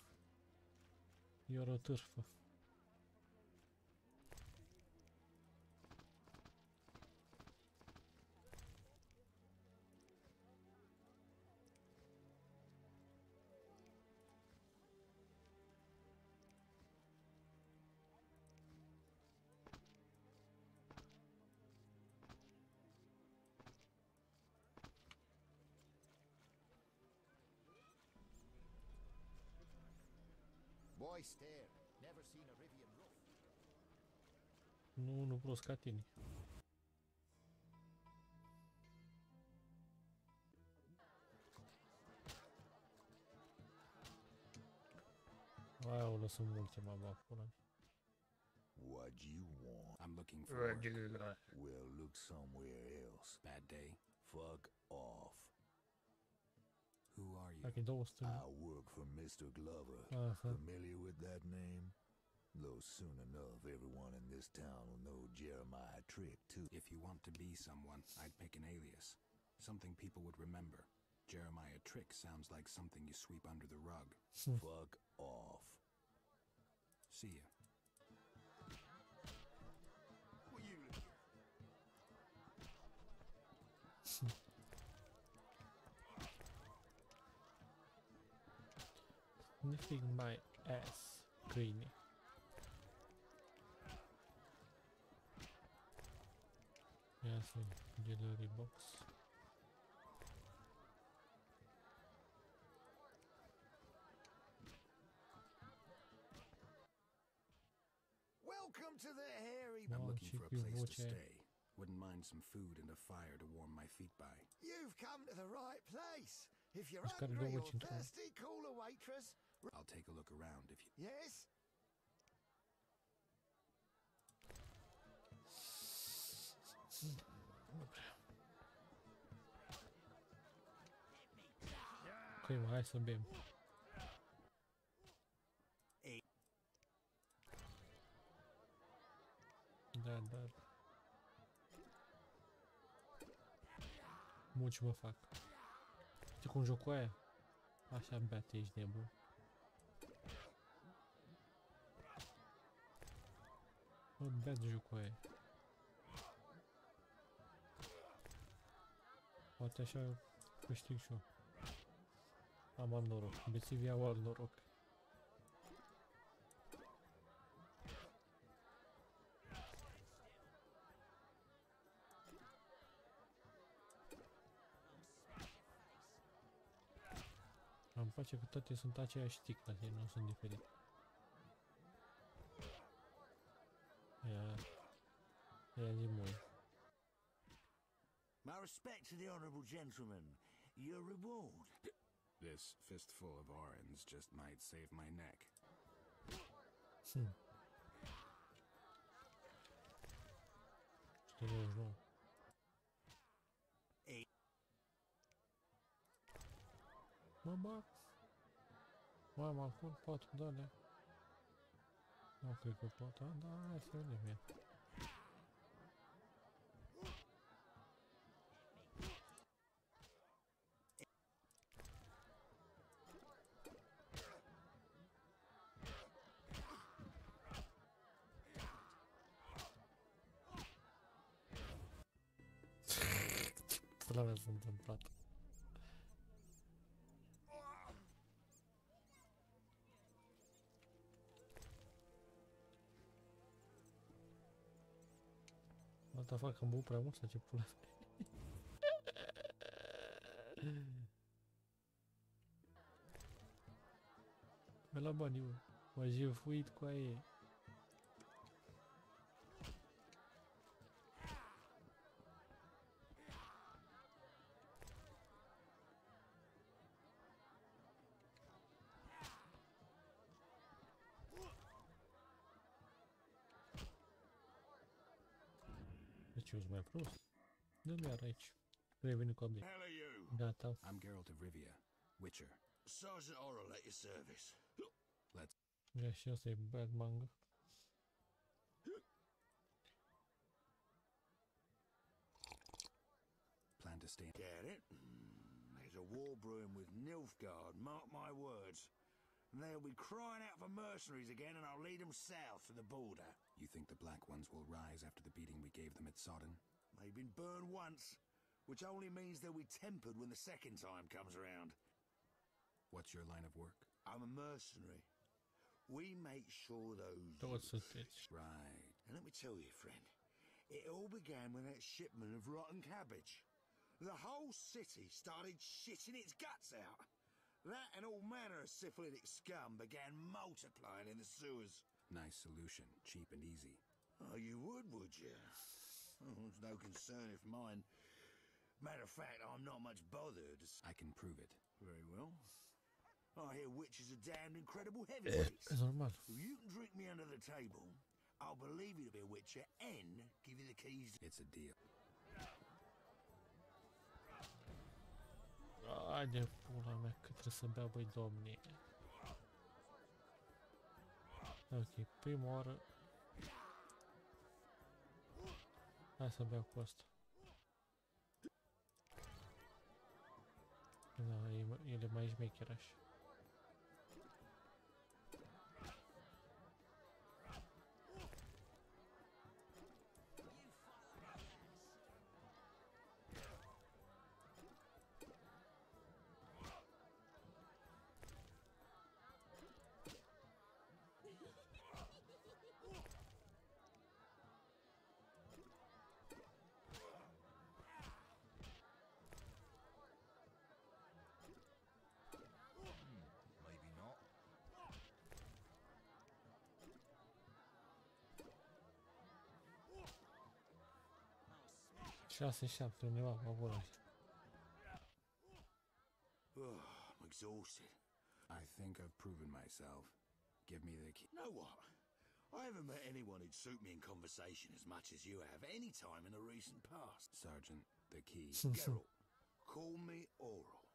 You're a turfo. Stare. Never seen a Rivian rough. Nu, nu prost ca tine. Aia o lăsăm multe, mă bag pula. What you want? I'm looking for work. Well, look somewhere else. Bad day. Fuck off. Who are you? Dacă. I work for Mr. Glover. Aha. Familiar with that name? Though soon enough, everyone in this town will know Jeremiah Trick, too. If you want to be someone, I'd pick an alias. Something people would remember. Jeremiah Trick sounds like something you sweep under the rug. Hmm. Fuck off. See ya. Sniffing my ass. Câine. Ia să jewelry box. Welcome to the hairy. I'm looking for a place to eh? stay. Wouldn't mind some food and a fire to warm my feet by. You've come to the right place. If you're Just hungry or thirsty, call a waitress. I'll take a look around if you... Yes? Kojim high sunbeam. Да, да. more факт. Csak un joco e? Așa îmi bate, ești nebun. Mă bate jocul e. Poate așa câștig și eu. Am alt noroc. Bețivia rock. Face că toate sunt aceeași sticlă, ei nu sunt diferite. Ia... Ia zi mui. My respect to the honourable gentleman. Your reward. This fistful of orange just might save my neck. Hmm. 129. Mă bag. Mai am alcool? Poate, da-le. Nu cred că pot. Da, da, hai să vedem ta fac în bupra mult sau tipo pula Pe la eu fui com a E. Dă-mi iar cu update. Hell are you? Gata. I'm Geralt of Rivia, Witcher. Sergeant Orrell at your service. Let's. Ia și asta e bad manga. Plan to stay. Get it? There's a war brewing with Nilfgaard, mark my words. And they'll be crying out for mercenaries again, and I'll lead them south to the border. You think the Black Ones will rise after the beating we gave them at Sodden? They've been burned once, which only means they'll be tempered when the second time comes around. What's your line of work? I'm a mercenary. We make sure those. Toți sunteți. Right. And let me tell you, friend, it all began with that shipment of rotten cabbage. The whole city started shitting its guts out. That and all manner of syphilitic scum began multiplying in the sewers. Nice solution, cheap and easy. Oh, you would, would you? Oh, it's no concern if mine. Matter of fact, I'm not much bothered. I can prove it. Very well. I hear witches are damned incredible eh. heavyweights. E normal. If you can drink me under the table, I'll believe you to be a witcher and give you the keys. It's a deal. Haide, pula mea, că trebuie să bea, băi, domne. Ok, prima oară... Ah, Samuel é Costa. Não, ele é mais maker, acho. 6-7 undeva pe acolo. Oh, I'm exhausted. I think I've proven myself. Give me the key. Know what? I haven't met anyone who'd suit me in conversation as much as you have any time in the recent past. Sergeant, the key. *laughs* Geralt, call me Oral.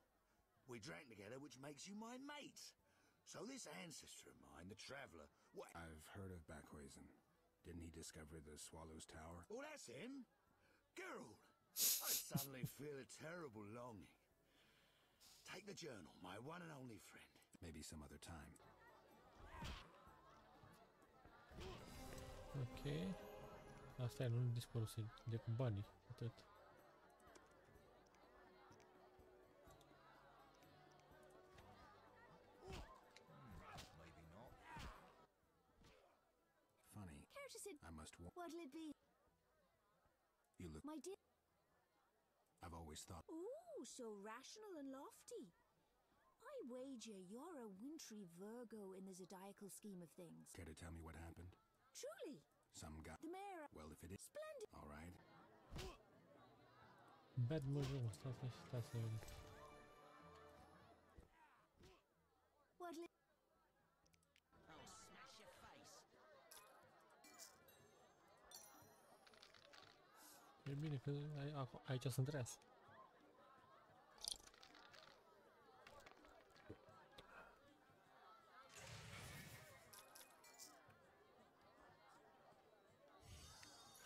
We drank together, which makes you my mate. So this ancestor of mine, the Traveller, what? I've heard of Backhuizen. Didn't he discover the Swallow's Tower? Oh, that's him. Geralt, I suddenly feel a terrible longing. Take the journal, my one and only friend. Maybe some other time. Ok. Asta e, nu dispăruse de cu banii. Atât. Maybe. Funny. Care to sit? I must. What'll it be? You look. My dear. I've always thought. Ooh, so rational and lofty. I wager you're a wintry Virgo in the zodiacal scheme of things. Care to tell me what happened? Truly, Some guy. the mayor. Well, if it is. Splendid. All right. Bad mă, stați, stați E bine că ai- aco- aici sunt treaz.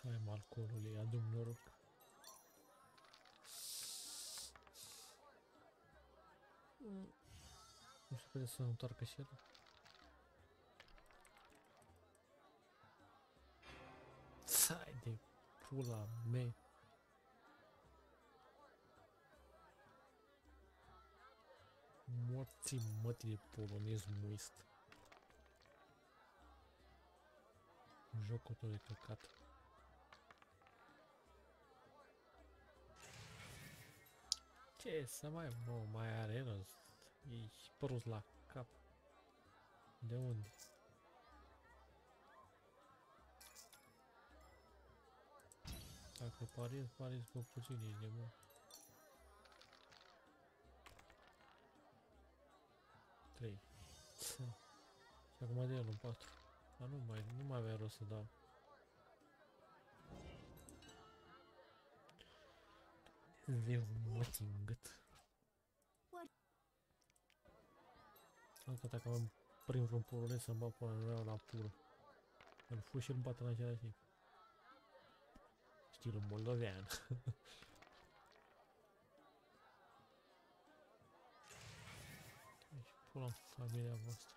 Hai mă, alcoolule, adu noroc. Mm. Nu știu, poate să întoarcă și el. Hai de pula mea. Morții mătii de polonez muist. Jocul tău de căcat. Ce să mai, mă, mai are rost? Ești prost la cap. De unde? Dacă pariez, pariez pe puțin, ești nebun. Trei. Ță. Și acum de el un patru. Dar nu mai, nu mai avea rost să dau. Zeu măți în gât. What? Încă dacă mă prind vreun polonez să-mi bag până nu la pură. Îl fu și îl bat în același timp. Stilul moldovean. *laughs* Deci, pula familia voastră.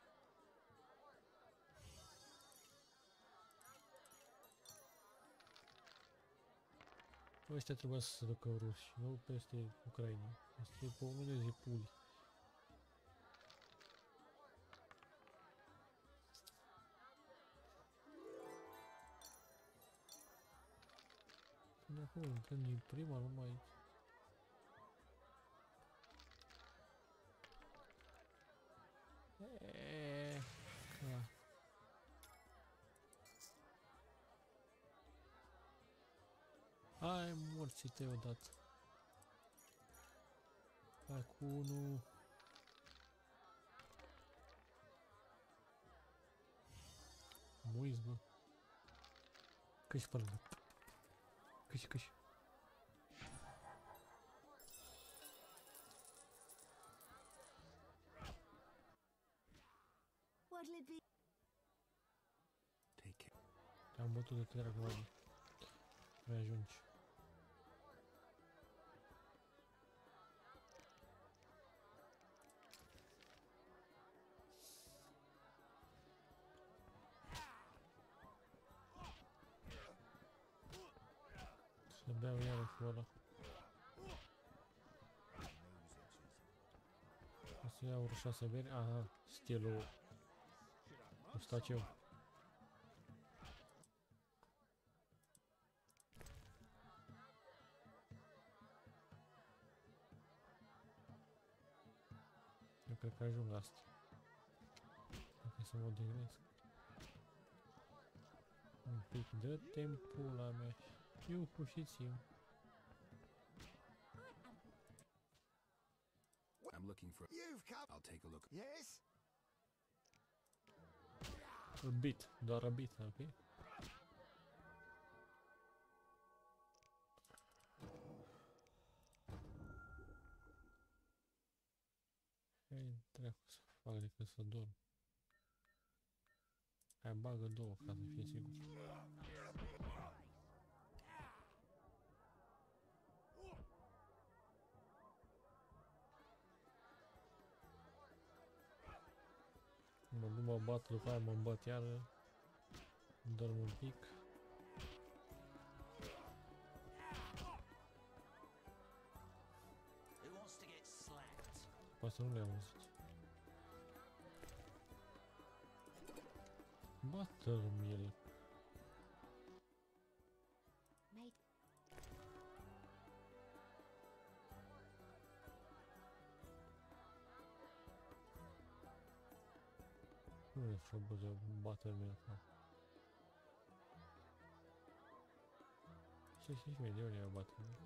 Ăștia trebuie să se ducă ruși, nu peste Ucraina. Este polonezii puli. Nu, când e prima numai aici. Eee, da. Hai morții te odată. Hai cu unul. Muiz, bă. Că-i spălăt. Kaç kaç. Take care. Tem um outro do telefone. Vai junto. Să beau iară cu ăla. O să iau vreo șase beri. Aha, stilul mustaciu. Eu cred că ajung asta. Dacă să mă odihnesc. Un pic de timpul la mea. и укусить ее. I'm looking for. You've come. I'll take a look. Yes. A Bit. Dar a bit. Okay. Hey, trecus. Fagri ca sa dorm. Hai baga doua ca sa. Hai, bagă două ca să fie sigur. Mă duc, mă bat, după aia mă bat iară. Dorm un pic. Who wants to get slapped? Poate să nu le-am auzit. Buttermilk. Mate. Nu e făcut de buttermilk. mă. 65 de ori e buttermilk.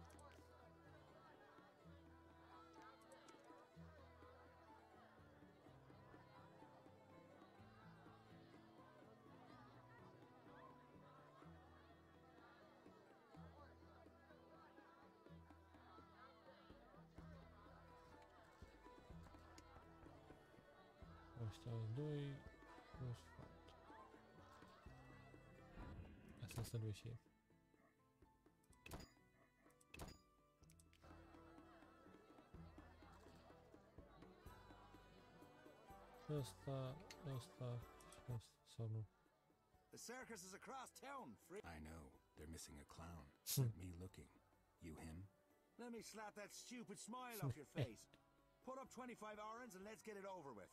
Ăștia doi plus fapt. Asta să nu și Ăsta, ăsta și ăsta sau. The circus is across town. Free. I know. They're missing a clown. Me looking. You him? Let me slap that stupid smile off your *laughs* face. Put up 25 orange and let's get it over with.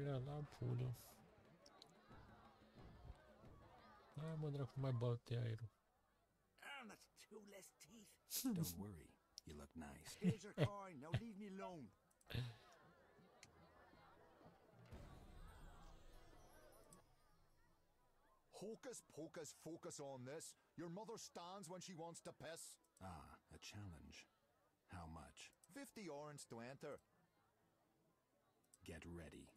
spate. Era la pulă. Hai mă dracu, mai bate aerul. And that's two less teeth. *laughs* Don't *laughs* worry. You look nice. Here's your *laughs* coin. Now leave me alone. Hocus pocus focus on this. Your mother stands when she wants to piss. Ah, a challenge. How much? 50 orange to enter. Get ready.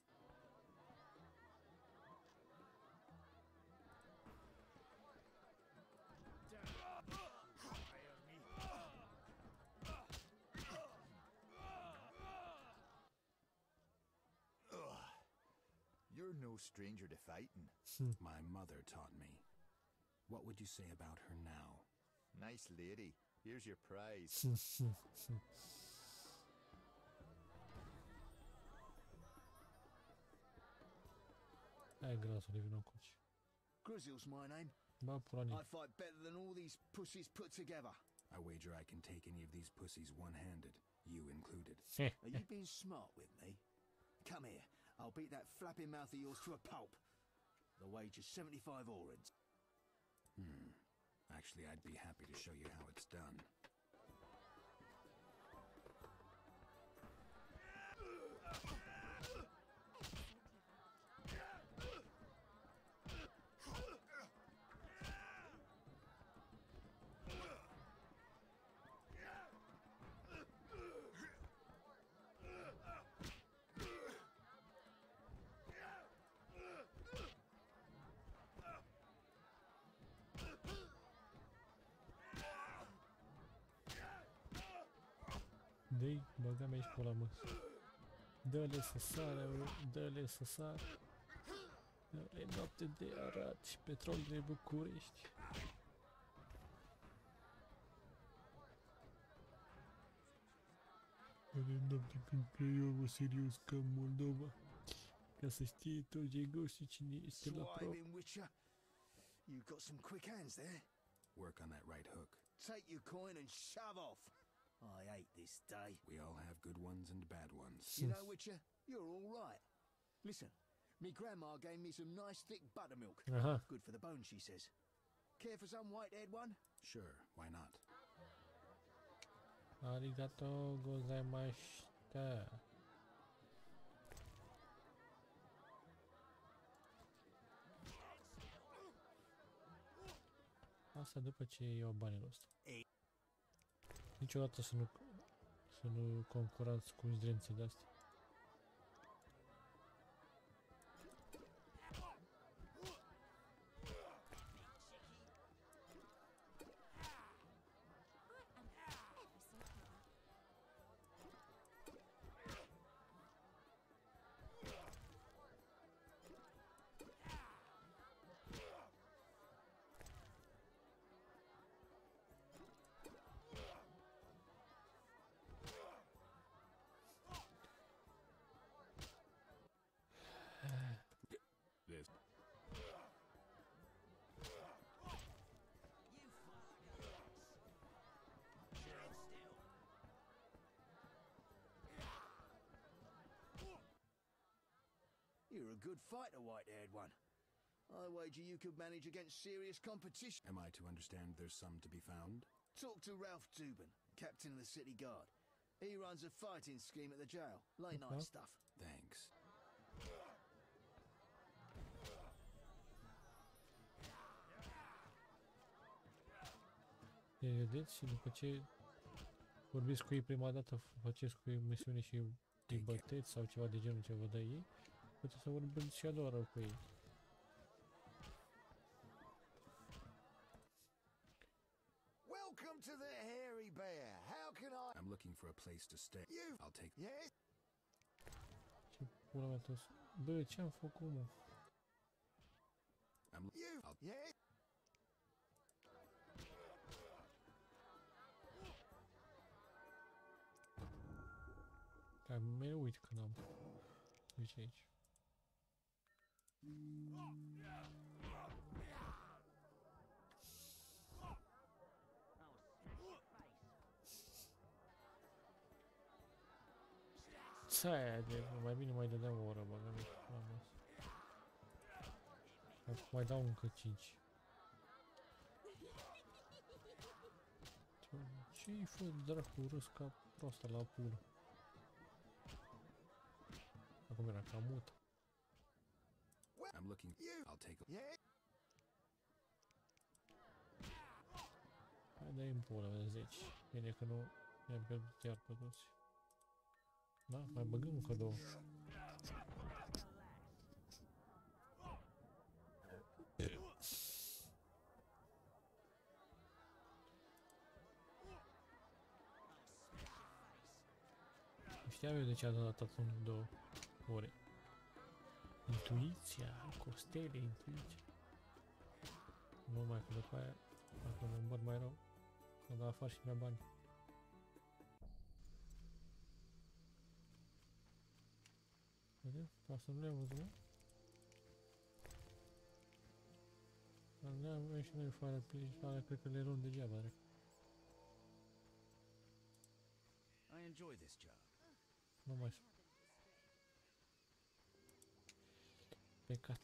You're no stranger to fighting. My mother taught me. What would you say about her now? Nice lady. Here's your prize. Hai grasul, vină coci. Grizzle's my name. I fight better than all these pussies put together. I wager I can take any of these pussies one-handed, you included. Are you being smart with me? Come here. I'll beat that flapping mouth of yours to a pulp. The wager's 75 orens. Hmm. Actually, I'd be happy to show you how it's done. Dă-i, băga mea aici pula mă. Dă-le să sară, bă, dă-le să sară. Dă-le noapte de Arad și petrol de București. Avem noapte când preiau serios ca Moldova. Ca să știe toți cei goști cine este la prop. You've got some quick hands there. Work on that right hook. Take your coin and shove off. I hate this day. We all have good ones and bad ones. You know, Witcher, you're all right. Listen, me grandma gave me some nice thick buttermilk. Uh -huh. Good for the bones, she says. Care for some white-haired one? Sure, why not? Arigato gozaimashita. Asta după ce iau banul ăsta. Niciodată să nu, să nu concurați cu zdrențe de astea. Good fighter, white-haired one. I wager you could manage against serious competition. Am I to understand there's some to be found? Talk to Ralph Dubin, captain of the city guard. He runs a fighting scheme at the jail. Late night Okay. stuff. Thanks. Deci vedeți și după ce vorbiți cu ei prima dată, faceți cu ei misiuni și îi băteți sau ceva de genul ce vă dă ei, puteți să vorbiți și a doua oară cu ei. Welcome to the Hairy Bear. How can I? I'm looking for a place to stay. You. I'll take. Yes. Ce pula mea toți. Bă, ce-am făcut, mă? I'm. You. I'll. Yes. Ca mereu uit când am. Uite aici. Ce aia de... Mai bine mai dădeam o oră, băga mea. pula mea. Acum mai dau încă 5. Ce-i fă dracu râs ca proasta la pulă? Acum era cam mut. I'm looking. You. I'll take. A, Yes. Hai dai în pula mea 10. Bine că nu i-am pierdut iar pe toți. Da, mai băgăm încă două. Știam eu de ce a dat atunci două ore. Intuiția, costele, intuiția. Nu mai că după aia, dacă mă îmbăr mai rău, am dat afară și mi-a bani. Vedem? Pe asta nu le-am văzut, mă? Da, avem și noi fără plici, fără, cred că le luăm degeaba. Rec. I enjoy this job. Nu mai sunt. Pecat.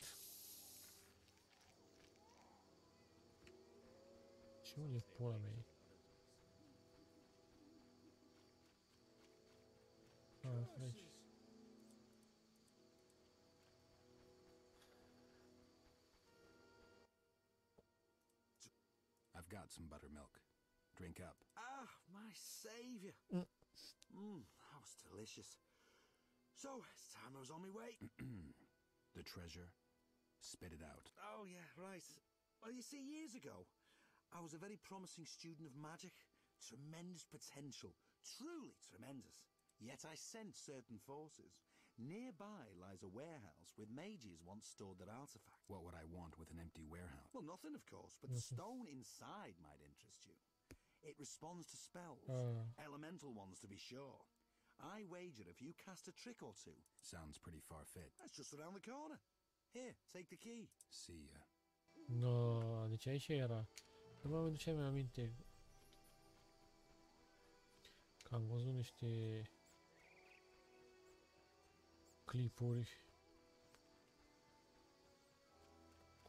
Și unde e pula mea e? Ah, aici. I've got some buttermilk. Drink up. Ah, my saviour. Mm. Mmm, that was delicious. So, it's time I was on my way. *clears throat* the treasure? Spit it out. Oh, yeah, right. Well, you see, years ago, I was a very promising student of magic. Tremendous potential. Truly tremendous. Yet I sensed certain forces. Nearby lies a warehouse with mages once stored their artifacts. What would I want with an empty warehouse? Well, nothing, of course, but the Mhm. stone inside might interest you. It responds to spells, Ah. elemental ones to be sure. I wager if you cast a trick or two, Sounds pretty far-fetched. that's just around the corner. Here, take the key. See ya. No, deci aici era. Nu mă duceam aminte că am văzut niște clipuri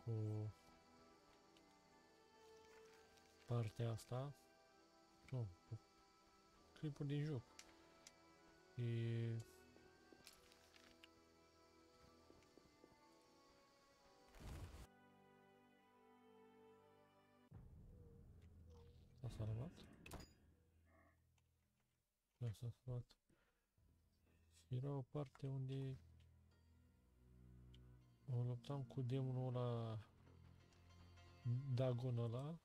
cu partea asta. Nu, cu clipuri din joc. Și S-a salvat? Da, s-a salvat. Și era o parte unde o luptam cu demonul ăla Dagon ăla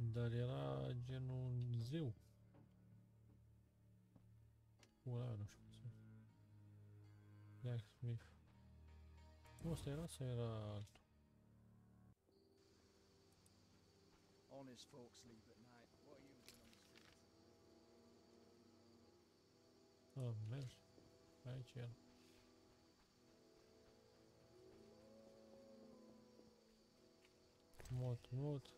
Dar era genul zeu. Ura, nu știu cum se Blacksmith. Nu, ăsta era sau era altul? Honest folks sleep at night. What are you doing on the streets? Ah, mergi. Aici era. Mod, mod.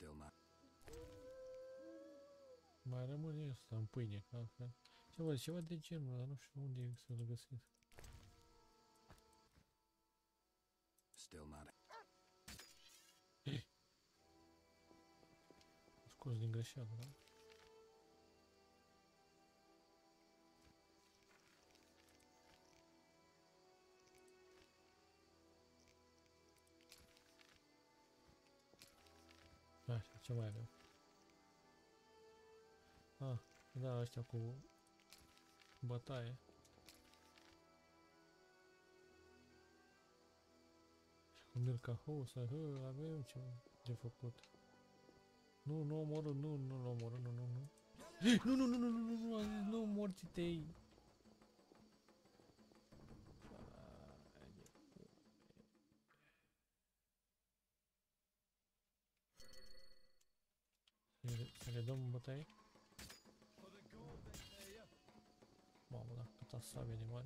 Still not. Mai rămâne ăsta în pâine, că altfel... Ceva, ceva de genul, dar nu știu unde să-l găsesc. Still not. Scos din greșeală, da? Așa, ce mai avem? Ah, da, ăștia cu bătaie. Și cu Milka House, hă, avem ce de făcut. Nu, nu omorâ, nu, nu, nu omorâ, nu, nu, nu. Nu, nu, nu, nu, nu, nu, nu, am zis, nu, morții tăi. Będzie dom, bo tej. Bo, bo tak to sobie nie ma.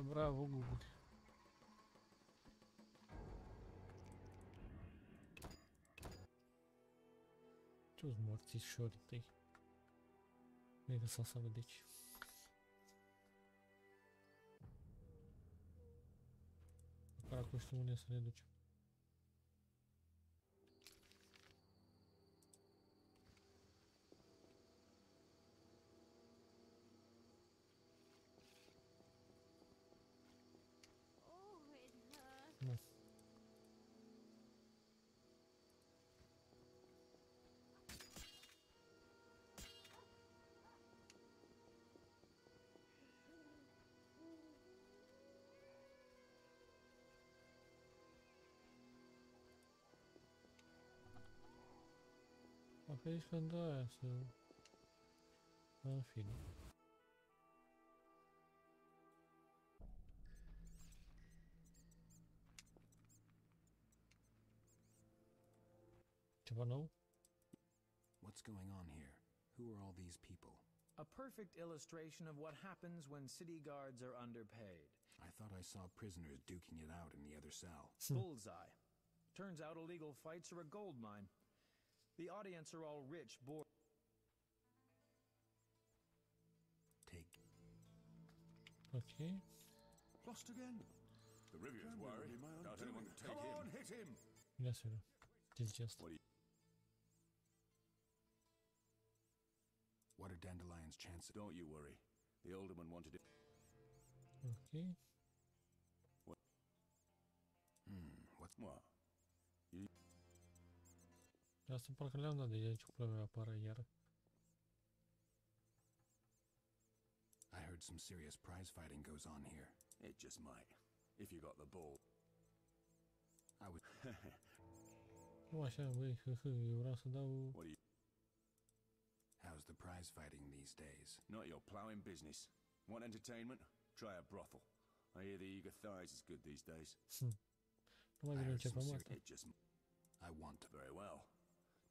А браво, Google. Чё зморти шорты? Мега соса выдачи. Как уж у меня следующий. Mă că ești când aia să... În fine. Ceva nou? What's going on here? Who are all these people? A perfect illustration of what happens when city guards are underpaid. I thought I saw prisoners duking it out in the other cell. Bullseye. Turns out illegal fights are a gold mine. The audience are all rich, bored. Take. Ok. Lost again. The Rivier's Can worried. be my own Doubt anyone can take Come him. on, hit him. Ia să vedem. Ce asta? What do you... What are Dandelion's chances? Don't you worry. The alderman wanted it. Ok. What? Hmm, what? What? Asta parcă le-am dat deja ce probleme apare iar. I heard some serious prize fighting goes on here. It just might. If you got the ball. I was. Nu așa, băi, hă, hă, eu vreau să dau... What do you... How's the prize fighting these days? Not your ploughing business. Want entertainment? Try a brothel. I hear the eager thighs is good these days. Hm. Nu I heard some începem. It just... I want to. Very well.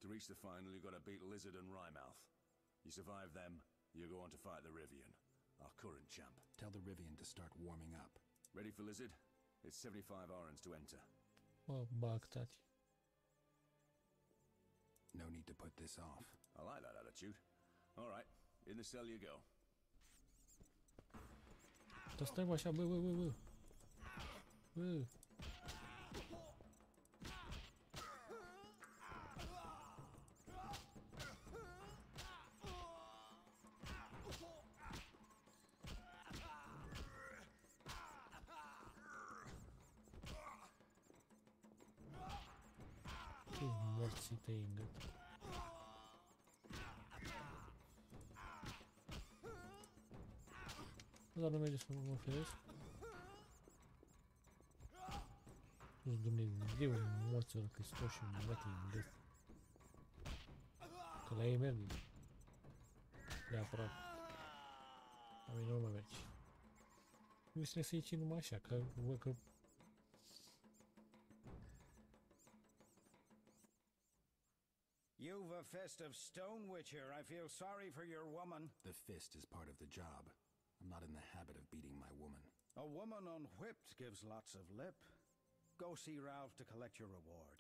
To reach the final, you've got to beat Lizard and Rymouth. You survive them, you go on to fight the Rivian, our current champ. Tell the Rivian to start warming up. Ready for Lizard? It's 75 orens to enter. Mă, bag, tati. No need to put this off. I like that attitude. All right, in the cell you go. Dar stai mă așa, bă, bă, bă, morții tăi în gât. Dar nu merge să mă feresc. Nu-s Dumnezeu morților Hristos și mătii în gât. Că la ei merge. Neapărat. La mine nu mai merge. Nu trebuie să ieși numai așa, că văd că You've a fist of stone, Witcher. I feel sorry for your woman. The fist is part of the job. I'm not in the habit of beating my woman. A woman unwhipped gives lots of lip. Go see Ralph to collect your reward.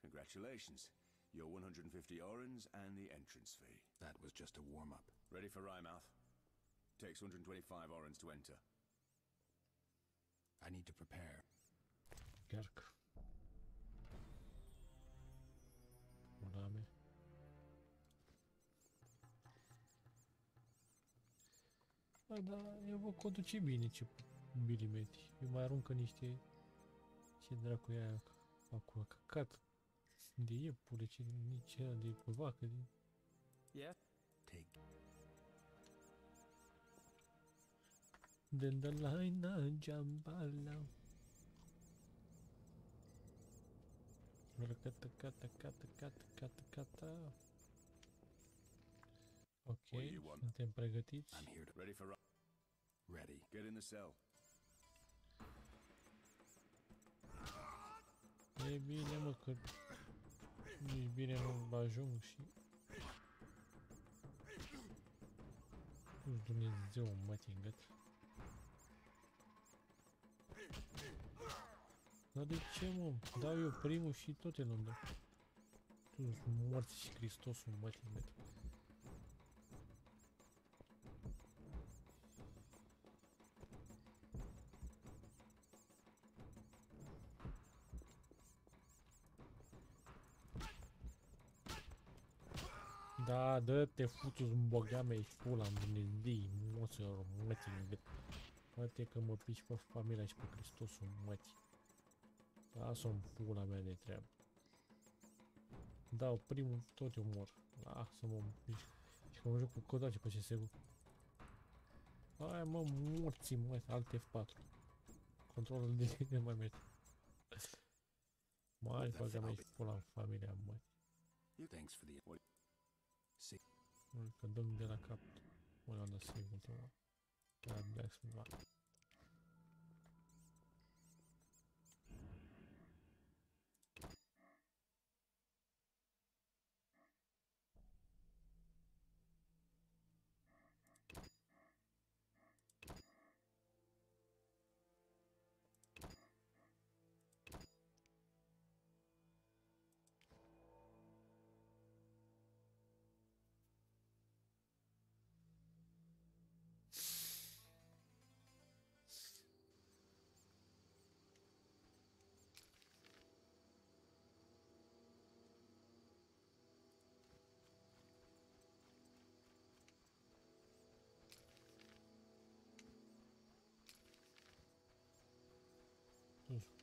Congratulations. Your 150 orens and the entrance fee. That was just a warm up. Ready for Rymouth? Takes 125 orens to enter. I need to prepare. chiar Bă, da, eu vă conduce bine ce milimetri. Eu mai aruncă niște... Ce dracu e aia acolo? Căcat. De iepure, ce, nici aia de vacă, de... Yeah? Take. Dandelion jambala. Cata, cata, cata, cata, cata, cata. Ok, What do you want? suntem pregătiți. I'm here to. Ready for Ry- Ready. Get in the cell. E bine, mă, că nici bine nu ajung și... Nu Dumnezeu, mă, tingăt. Dar de ce, mă? Dau eu primul și tot el îmi dă. Tu morți și Hristosul, mă, tingăt. Da, dă-te futus în bogea mea și pula în Dumnezei, moților, mătii în gât. Poate că mă pici pe familia și pe Hristosul, mătii. Lasă-o în pula mea de treabă. Dau primul, tot eu mor. Lasă-mă, pici. Și că mă joc cu codace pe CSGO. Hai mă, morții, mă, alt F4. Controlul de *laughs* de mai merge. Mai băga mea și pula în familia, mă. Thanks for the... c'est. Donc, donne des racapes. Voilà, c'est bon. Quatre backs, mais voilà.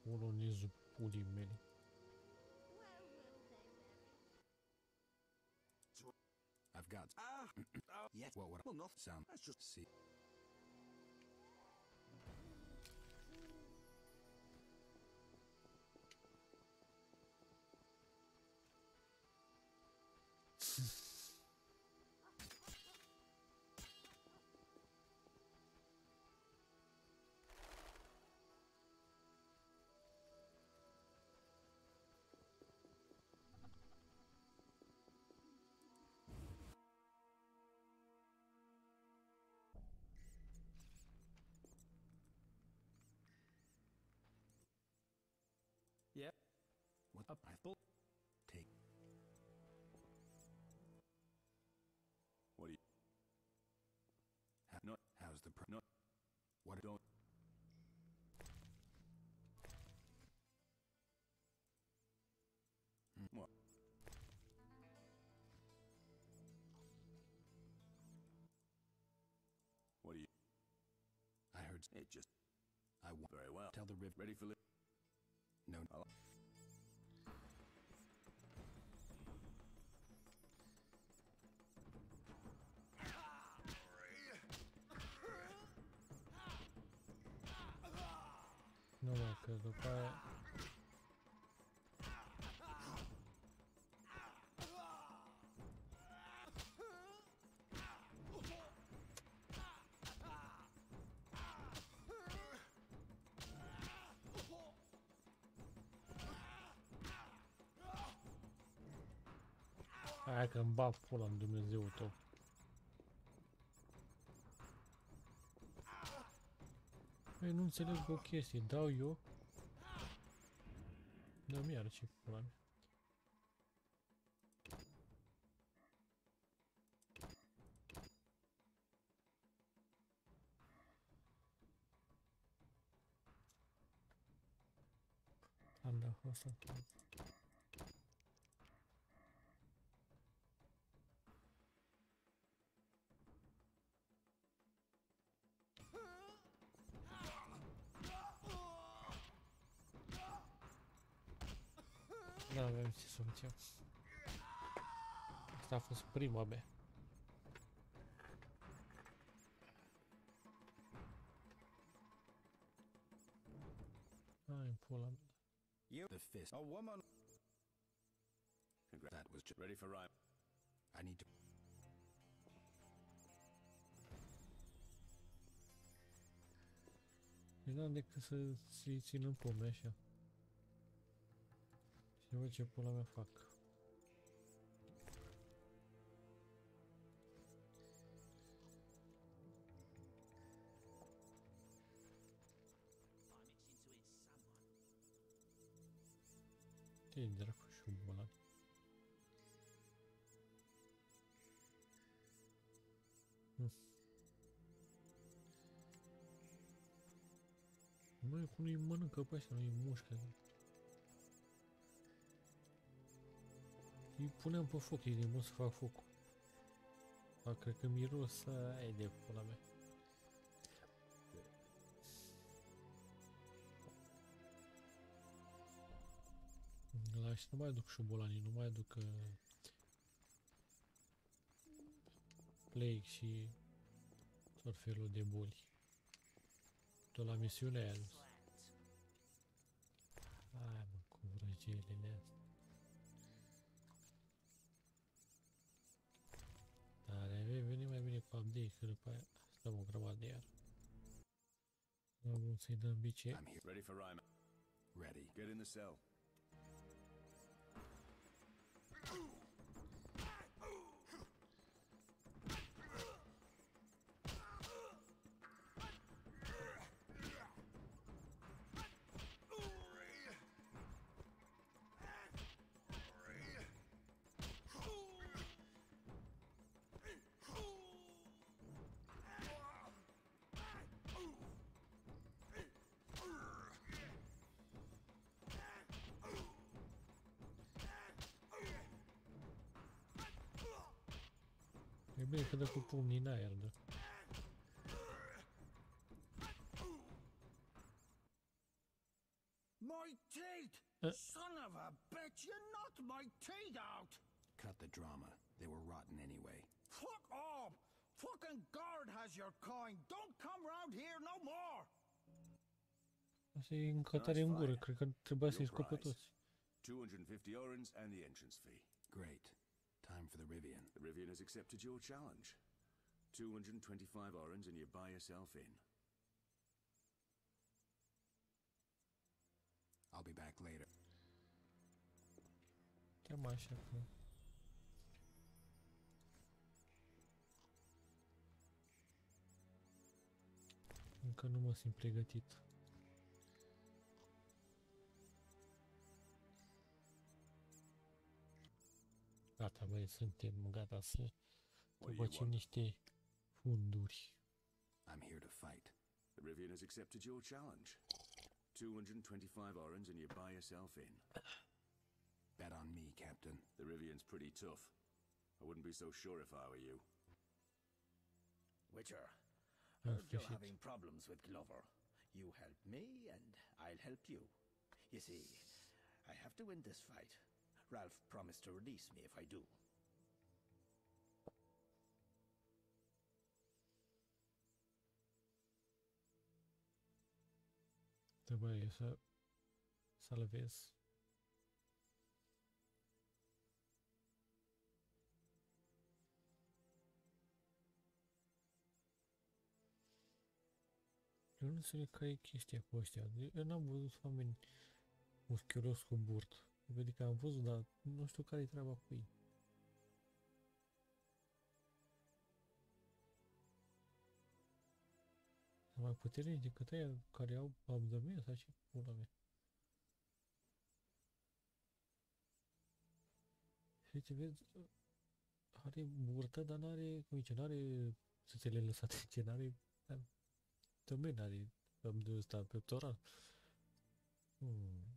Polonezul pulii mele. I've got. Ah! ah yes. What I? Well, not sound. Let's just see. Yep. What up? I thought. Take. What do you? Ha no. How's the pro? No. What Don't. Hmm. What? What do you? I heard It just. I want. Very well. Tell the river. Ready for no. No, okay, look at Hai că îmi bag pula în Dumnezeu tău. Păi nu înțeleg o chestie, dau eu? Dă-mi iară ce pula mea. Am dat asta facem. Asta a fost prima mea. Hai, pula mea. You. The fist. A woman. Congrats. That was just. Ready for rhyme. I need to. Nu n-am decât să să-ți țin în pome așa. Și văd ce pula mea fac. Ce dracu și ăla? Hm. Măi, cum nu-i mănâncă pe ăștia, nu-i mușcă. Îi puneam pe foc, ei din să fac focul. Fac, cred că miros aia de pula mea. La și nu mai aduc șobolanii, nu mai aduc uh, plague și tot felul de boli. Tot la misiunea aia. dus. Hai mă, cu vrăjelile astea. Dar vei veni mai bine cu update, că după aia stăm o grămadă de iar. Da, bun, să-i dăm bice. I'm here. Ready for Ryman? Ready. Get in the cell. Bine că dă cu pumnii în. My teeth! Uh. Son of a bitch, you knocked my teeth out! Cut the drama. They were rotten anyway. Fuck off! Fucking guard has your coin. Don't come round here no more! Asta e încătare în gură, cred că trebuia să-i Your toți. 250 orens and the entrance fee. Great. Time for the Rivian. The Rivian has accepted your challenge. 225 orens and you buy yourself in. I'll be back later. Cam așa că... Încă nu mă simt pregătit. Gata, băi, suntem gata să What do you facem want? niște funduri. I'm here to fight. The Rivian has accepted your challenge. 225 orens and you buy yourself in. Bet on me, Captain. The Rivian's pretty tough. I wouldn't be so sure if I were you. Witcher, oh, heard you're sfârșit. having problems with Glover. You help me, and I'll help you. You see, I have to win this fight. Ralph promised to release me if I do. The way is up. Salavis. Рунцель край кисти кости, она будут с вами мускулос хубурт. Adică am văzut, dar nu știu care e treaba cu ei. Sunt mai puternici decât aia care au abdomen sau ce pula mea. Și uite, vezi, are burtă, dar n-are, cum zice, n-are țâțele lăsate, *laughs* ce n-are abdomen, n-are abdomen ăsta pectoral. Hmm.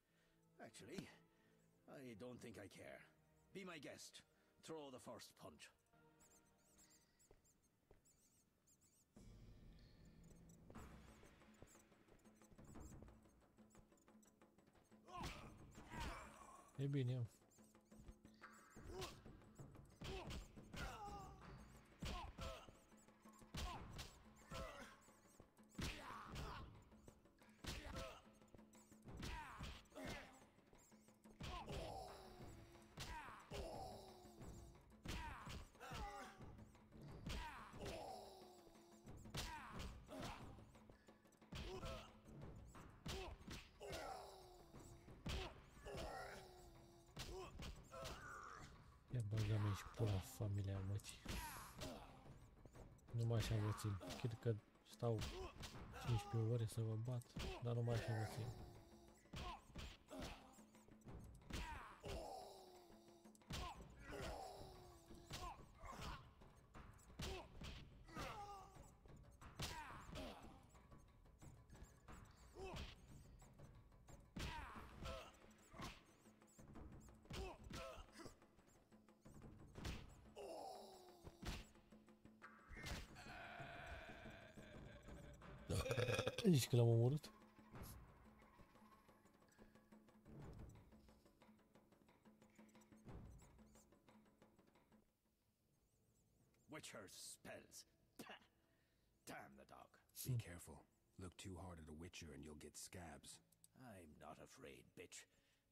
Actually, I don't think I care. Be my guest. Throw the first punch. E bine, am. Băga mea și pula familia mătii. Numai așa vă țin. Chit că stau 15 ore să vă bat, dar numai așa vă țin. Zici că l-am omorât? Witcher's spells. Damn the dog. Be hmm. careful. Look too hard at a witcher and you'll get scabs. I'm not afraid, bitch.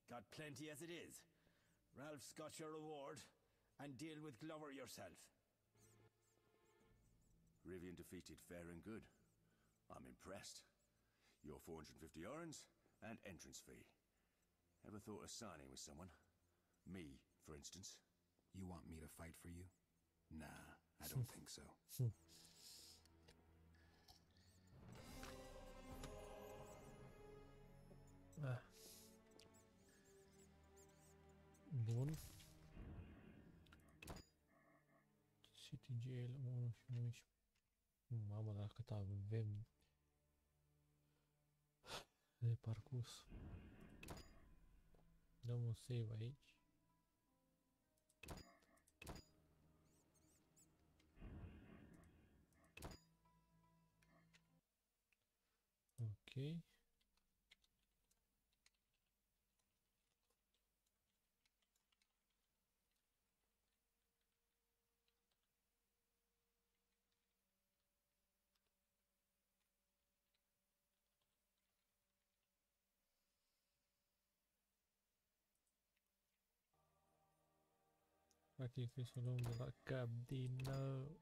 Got plenty as it is. Ralph's got your reward, and deal with Glover yourself. Rivian defeated fair and good. I'm impressed. Your 450 orens and entrance fee. Ever thought of signing with someone? Me, for instance. You want me to fight for you? Nah, I don't *laughs* think so. Ah. Bun. City Jail 1 și 11. Mamă, dar cât avem de parcurso. Dá um save aí. Ok. Practic trebuie să o luăm de la cap din nou.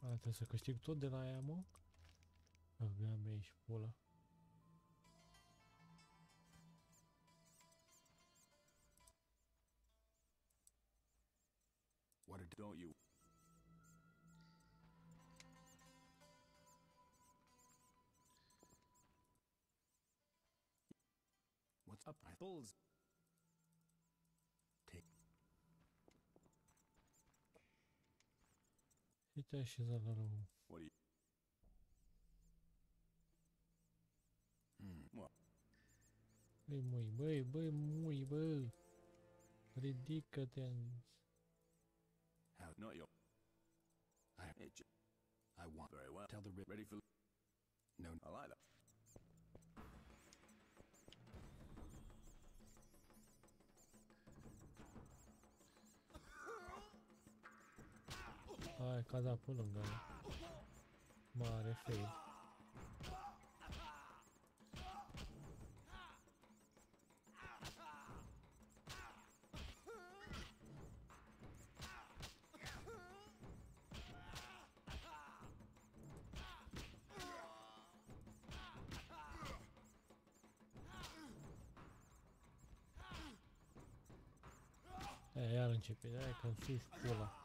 A, trebuie să câștig tot de la ea, mă? Avea mea și pula. Don't you? What's up? Bulls. Take. Și te-ai așezat. What do you? Hmm. What? Băi, mui, băi, băi, mui, bă. Ridică-te, am zis. How? Not your. I. It j- I want. very well. Tell the ri- Ready for? No. I like that. Hai, ca da pe lângă ea. Mare fail. Iar începe, de că îmi suși pula.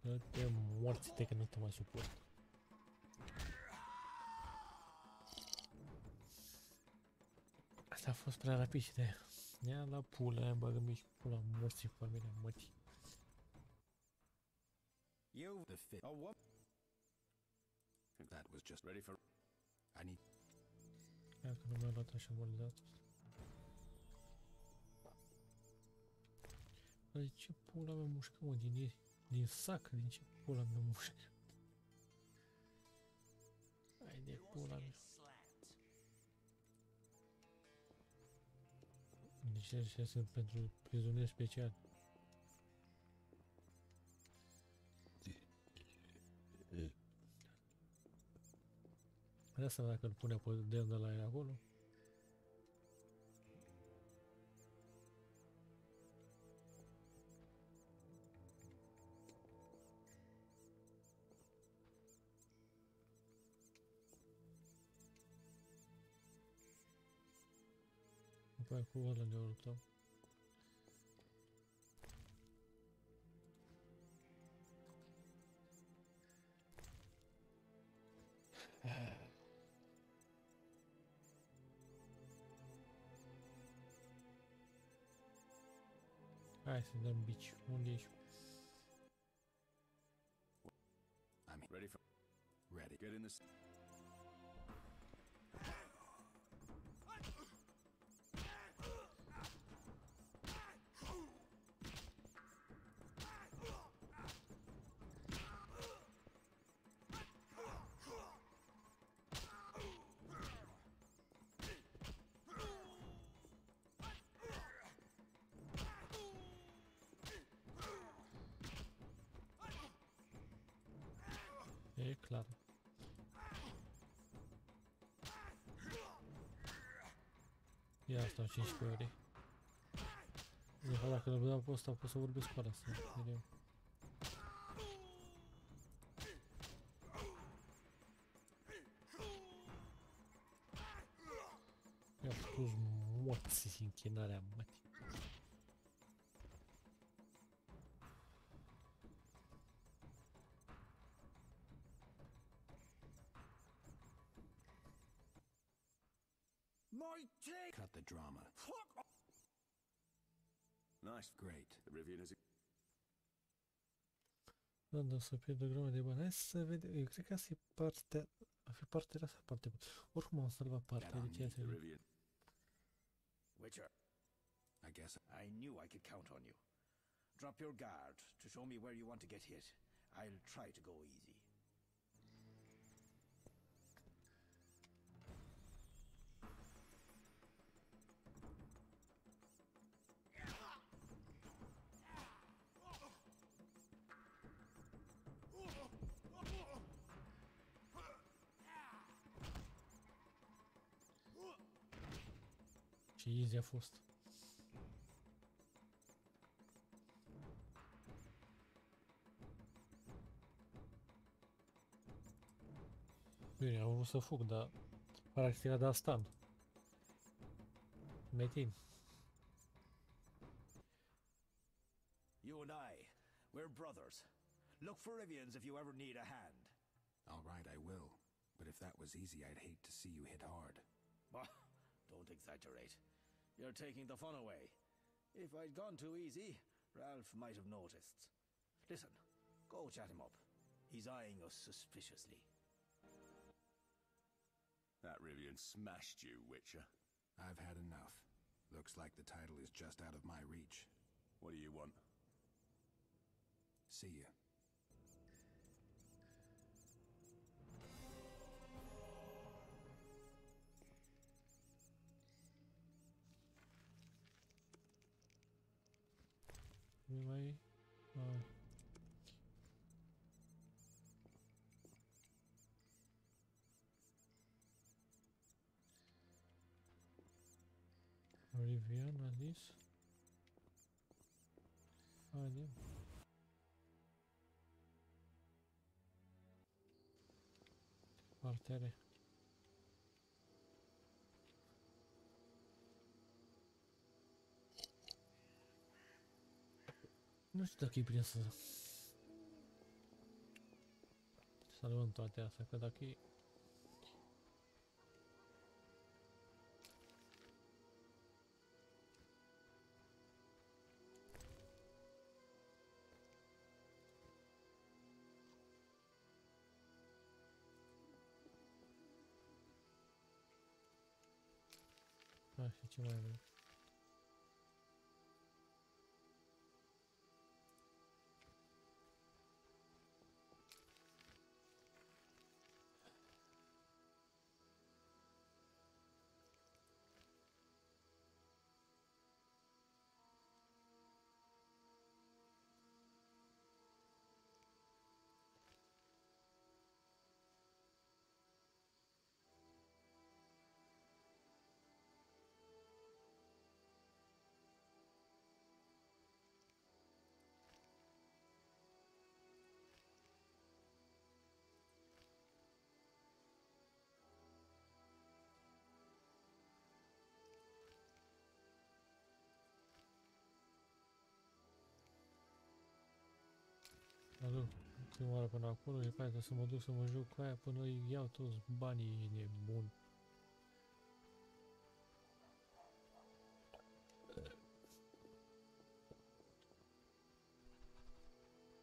Dă-te morți-te că nu te mai suport. Asta a fost prea rapid și de Ia la pula aia, bagă mi și pula morții familia mătii. You, The fit. a woman. That was just. Ready for? I need. Ia că nu mi-a luat așa mult de data asta. Dar de ce pula mea mușcă, mă, din ieri? Din sac, din ce pula mea mușcă? Hai de pula mea. Deci ăștia sunt pentru prizonieri speciali. De asta dacă îl pune pe Dandelion acolo. După aia *sighs* ne urtăm. Hai să dăm bici. Unde ești? I'm Ready for... ready. Get in this... clar. Ia asta 15 ore. De fapt, dacă îl dau pe ăsta, pot să vorbesc cu ăla să vedem. Ia spus morți închinarea mătii. Nice. Great. The Rivian is... Da, da, să pierd o grămadă de bani. Hai să vedem. Eu cred că asta e partea... A fi partea asta parte bună. Oricum am salvat partea de ceea The Witcher, I guess I knew I could count on you. Drop your guard to show me where you want to get hit. I'll try to go easy. Ce easy a fost. Bine, am vrut să fug, dar practic a dat stun. Metin. You and I, we're brothers. Look for Rivians if you ever need a hand. All right, I will. But if that was easy, I'd hate to see you hit hard. Bah, *laughs* don't exaggerate. You're taking the fun away. If I'd gone too easy, Ralph might have noticed. Listen, go chat him up. He's eyeing us suspiciously. That Rivian smashed you, Witcher. I've had enough. Looks like the title is just out of my reach. What do you want? See ya. Oliveira, Alice. Ali. Artéria. Não está aqui, princesa. Está levantou até essa coisa aqui. Yeah. Astea, că dacă e... Așa, ce mai avem? aduc prima oară până acolo și pe aia trebuie să mă duc să mă joc cu aia până îi iau toți banii e nebun.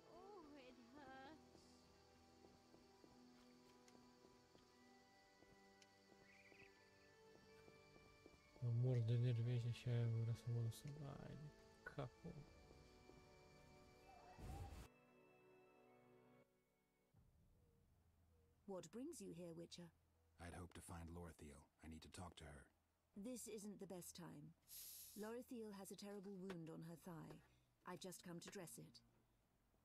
Oh, it hurts. Mă mor de nervi aici și aia vrea să mă duc să... Ai de capul. What brings you here, Witcher? I'd hoped to find Lorthiel. I need to talk to her. This isn't the best time. Lorithiel has a terrible wound on her thigh. I've just come to dress it.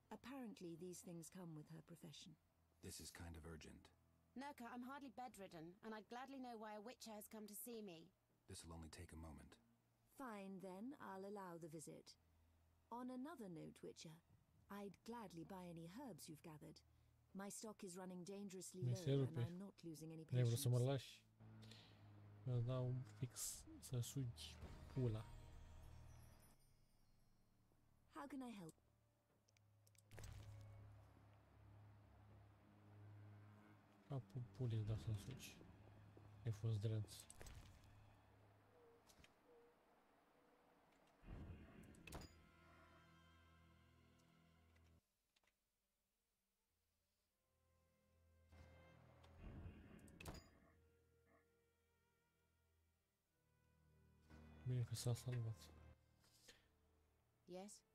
Apparently, these things come with her profession. This is kind of urgent. Nurka, I'm hardly bedridden, and I'd gladly know why a witcher has come to see me. This'll only take a moment. Fine, then, I'll allow the visit. On another note, Witcher, I'd gladly buy any herbs you've gathered. My stock is running dangerously Mi low, se and rupe. I'm not losing any N-ai vrut patience. să mă lași? Îți dau un fix să sugi pula. How can I help? Capul pulii îți dau să sugi. Ai fost drenț. Salvat. Yes?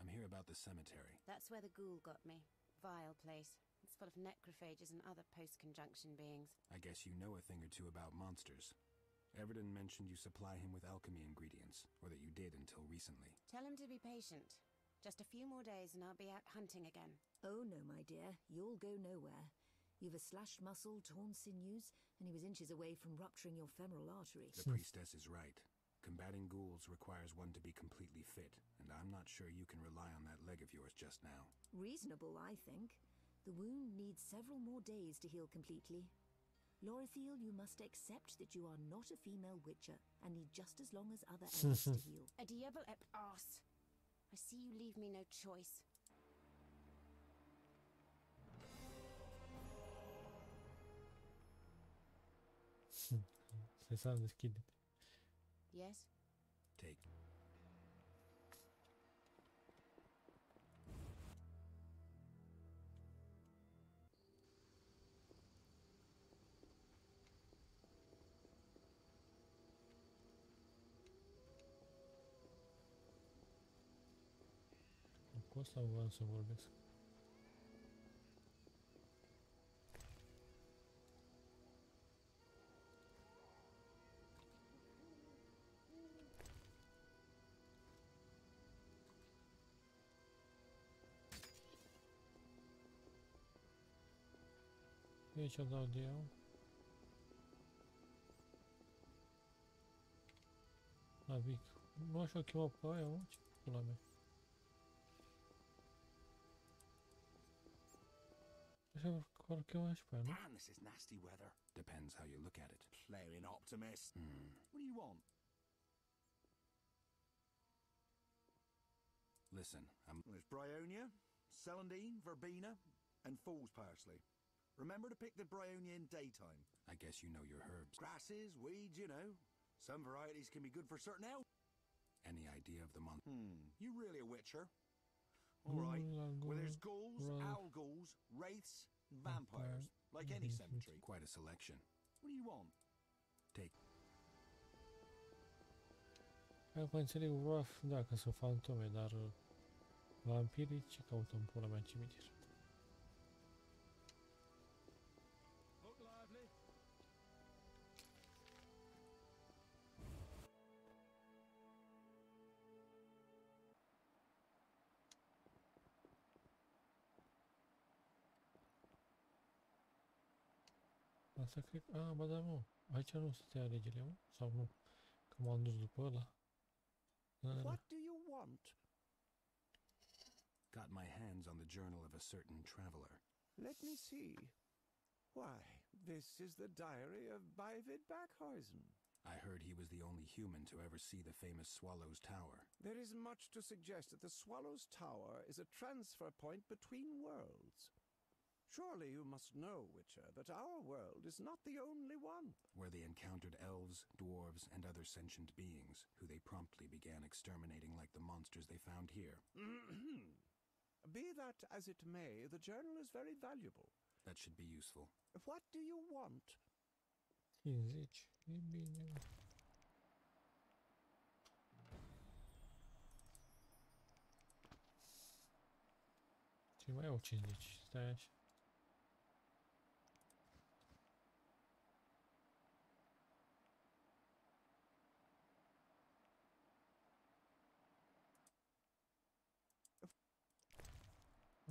I'm here about the cemetery. That's where the ghoul got me. Vile place. It's full of necrophages and other post-conjunction beings. I guess you know a thing or two about monsters. Everton mentioned you supply him with alchemy ingredients, or that you did until recently. Tell him to be patient. Just a few more days and I'll be out hunting again. Oh, no, my dear. You'll go nowhere. You've a slashed muscle, torn sinews, and he was inches away from rupturing your femoral artery. The priestess is right. Combating ghouls requires one to be completely fit, and I'm not sure you can rely on that leg of yours just now. Reasonable, I think. The wound needs several more days to heal completely. Lorithiel, you must accept that you are not a female witcher and need just as long as other *laughs* elves to heal. A diable ep arse. I see you leave me no choice. *laughs* Se deschide. Yes? Take. Of course I want some orbits. Voiam să vorbesc. Aici dau de iau. La Vic. Nu așa o chema pe aia, mă? Ce pula mea? Așa că o chema și pe aia, nu? Damn, this is nasty weather. Depends how you look at it. Playing optimist. Hmm. What do you want? Listen, I'm. There's bryonia, celandine, verbena, and fool's parsley. Remember to pick the Brionia in daytime. I guess you know your herbs. Grasses, weeds, you know. Some varieties can be good for certain health. Any idea of the month? Hmm, you really a witcher? All right. Well, there's ghouls, Right. owl ghouls, wraiths, and vampires, like any cemetery. Quite a selection. What do you want? Take. Acum înțeleg, rough, da, că sunt fantome, dar vampirii ce caută în pula mea în cimitir? Asta cred că... A, ba da, mă. Aici nu stătea regele, mă? Sau nu? Că m-am dus după ăla. What do you want? Got my hands on the journal of a certain traveler. Let me see. Why, this is the diary of Byvid Backhuizen. I heard he was the only human to ever see the famous Swallow's Tower. There is much to suggest that the Swallow's Tower is a transfer point between worlds. Surely you must know, Witcher, that our world is not the only one. Where they encountered elves, dwarves, and other sentient beings, who they promptly began exterminating like the monsters they found here. *clears throat* Be that as it may, the journal is very valuable. That should be useful. What do you want? 50. E bine. Ce mai au 50? Stai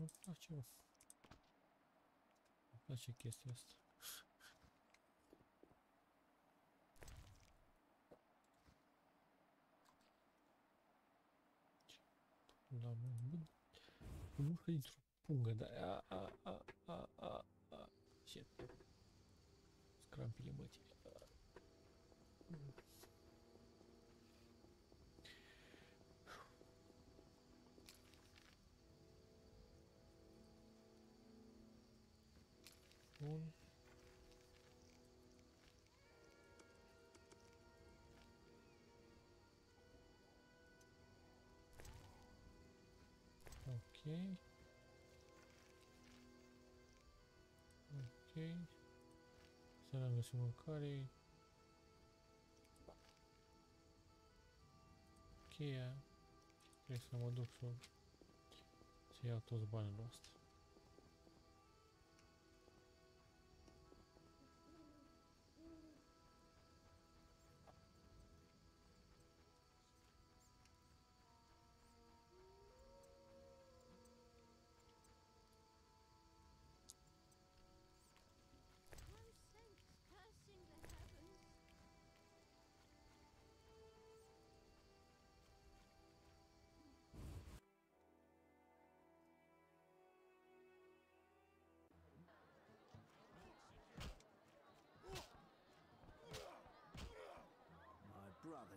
Ну, а чего? А чекист есть. Да, мы будем ходить пунга, да. А, а, а, а, а, а. Все. Скрампили мы тебя. Ok. Ok. Să ne găsim mâncare. Cheia. Trebuie să mă duc să, să iau toți banii ăsta.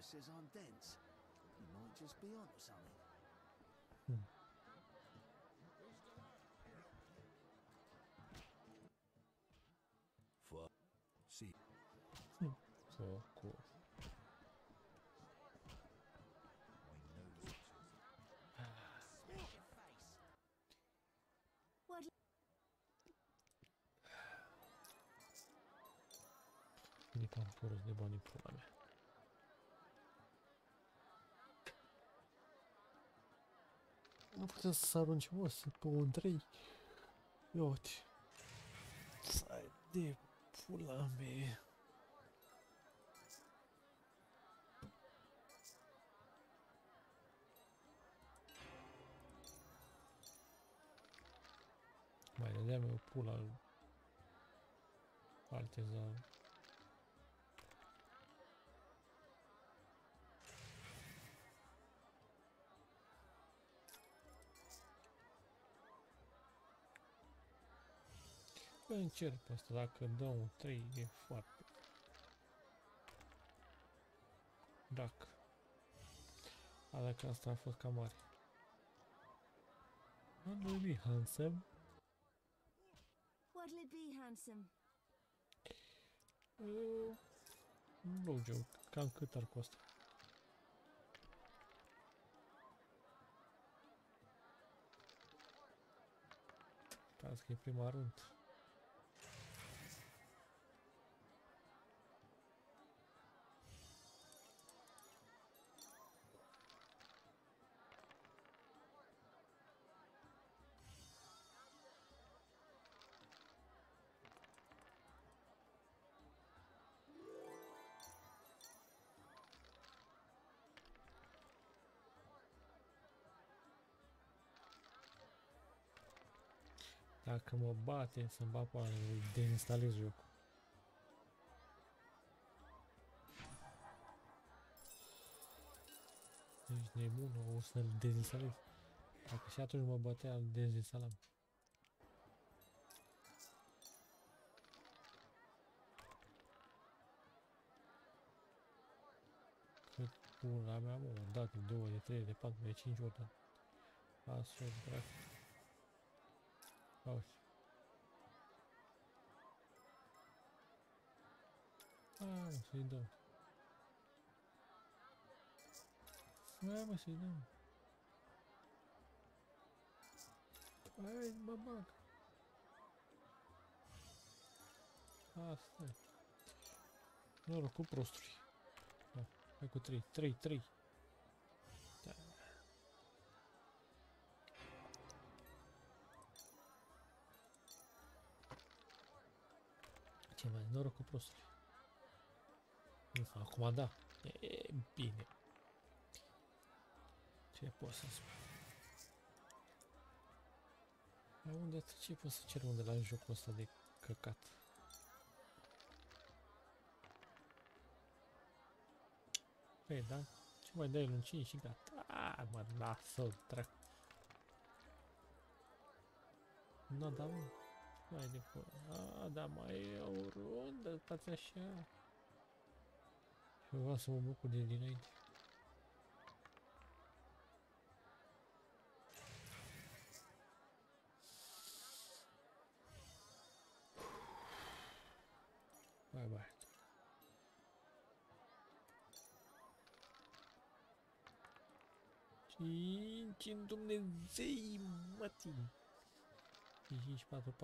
says I'm dense. He might just be on something. Hmm. See. Hmm. So cool. Niech tam porozniebani płonę. Nu putem să aruncem o să pe un 3. Ia uite. Sai de pula mea. Mai dădeam eu pula lui Artezan. Bă, încerc pe asta, dacă dă un 3 e foarte. Dacă. A, dacă asta a fost cam mare. Nu e handsome. what'll it be, handsome? Uh, nu joc, cam cât ar costa. Stați că e prima rând. Dacă mă bate, să-mi bat pe îl deinstalez jocul. Ești nebun, o să-l dezinstalez. Dacă și atunci mă bătea, îl dezinstalam. Cât pula mea, mă, am dat de 2, de 3, de 4, de 5 ori, dar... Astfel, dracu. Auzi. А, мы съедаем. А, мы съедаем. Ай, бабак. Оставь. Ну, руку просто. О, три. Три, три. Так. Тема, ну, руку просто. Ce mai noroc cu prosturi. Nu fac acum da. E bine. Ce pot să spun? Dar unde, ce pot să cer unde la jocul ăsta de căcat? Păi, da? Ce mai dai un 5 și gata? A, mă, lasă-o, drac. Nu, da, mă. Mai de fără. A, da, mai e o rundă, stați așa. Vreau să mă bucur de dinainte. Bye bye. Cinci în Dumnezei, mătii. 5, 4,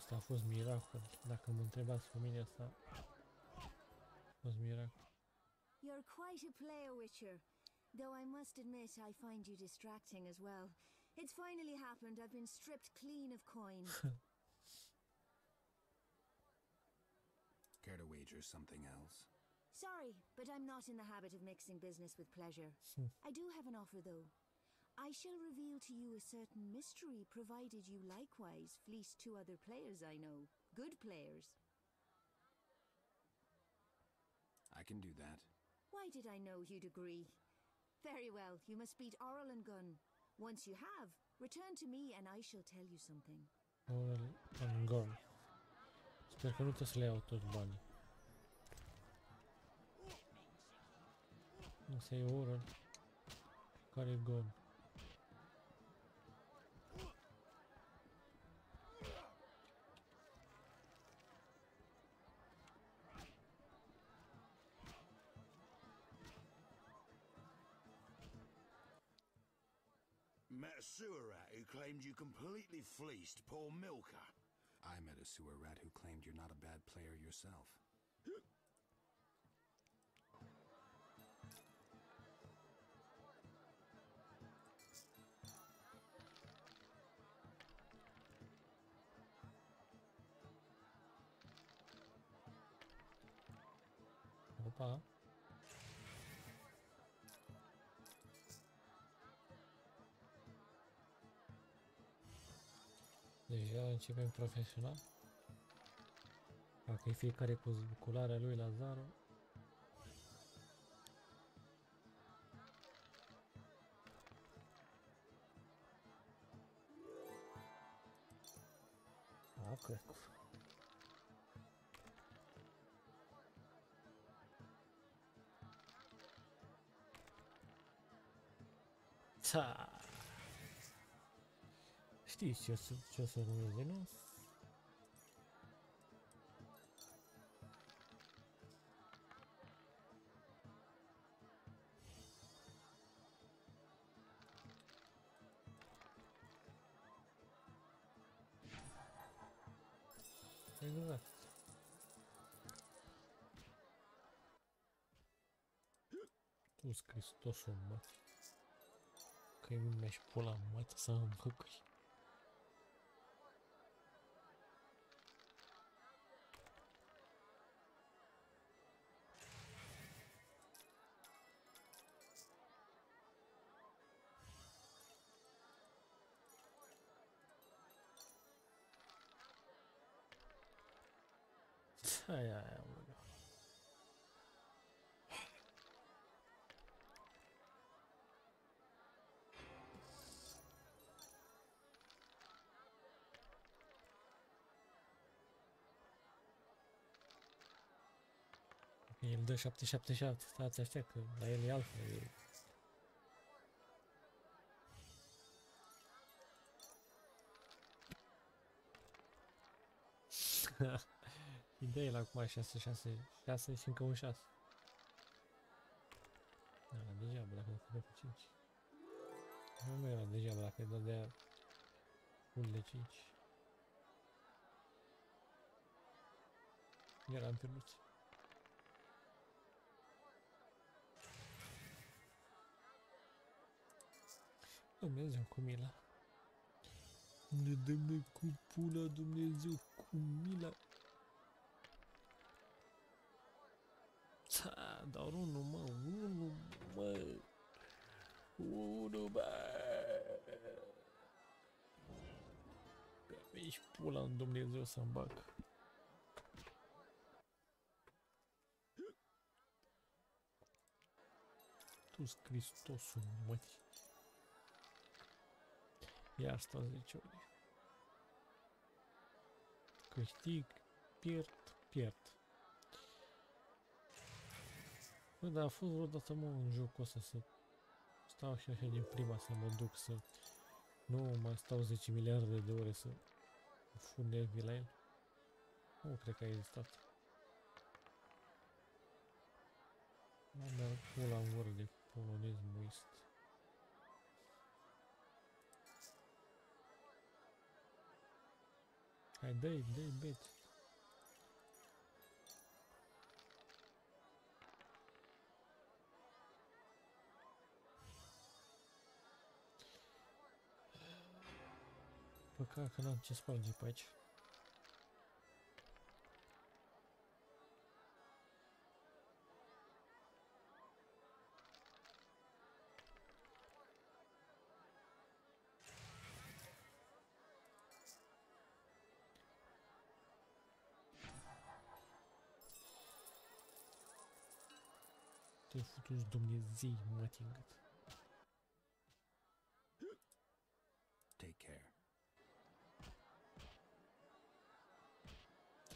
Asta a fost miracol. Dacă mă întrebați pe mine asta a fost miracol. You're quite a player, Witcher. Though I must admit I find you distracting as well. It's finally happened. I've been stripped clean of coin. *laughs* Care to wager something else? Sorry, but I'm not in the habit of mixing business with pleasure. *laughs* I do have an offer, though. I shall reveal to you a certain mystery, provided you likewise fleece two other players I know. Good players. I can do that. Why did I know you'd agree? Very well, you must beat Oral and Gun. Once you have, return to me and I shall tell you something. Oral and Gun. Sper că nu trebuie să le iau toți banii. Asta e Oral. Care e Gun? A sewer rat who claimed you completely fleeced poor Milka. I met a sewer rat who claimed you're not a bad player yourself. *laughs* tiver un profesional. Ca că e fiecare cu cularea lui Lazaro. A crescut Știți ce o să, ce o să urmeze, nu? Exact. Tu Hristosul, mă. Că mi mi-aș pula, mă, să îmi dă 777, stați așa că la el e altfel. E... *laughs* Ideea e la acum 6, 6, 6 și încă un 6. Da, degeaba dacă nu pe 5. Nu mai era degeaba dacă îi dădea full de 5. Eram pierduți. Dumnezeu cu mila. Ne dăm noi cu pula Dumnezeu cu mila. Da, dar unul, mă, unul, mă, unul, bă. Ești pula în Dumnezeu să-mi bag. Iisus Hristosul, măi. Ia asta zice ori. Câștig, pierd, pierd. Bă, dar a fost vreodată mă în jocul ăsta să stau și așa din prima să mă duc să nu mai stau 10 miliarde de ore să fur nervii la el. Nu cred că a existat. Am dat pula în gură de polonez muist. Hai, dă-i, dă-i bet. Păcat că n-am ce sparge pe aici. Te-ai futus Dumnezei, mă tingăt. Take care.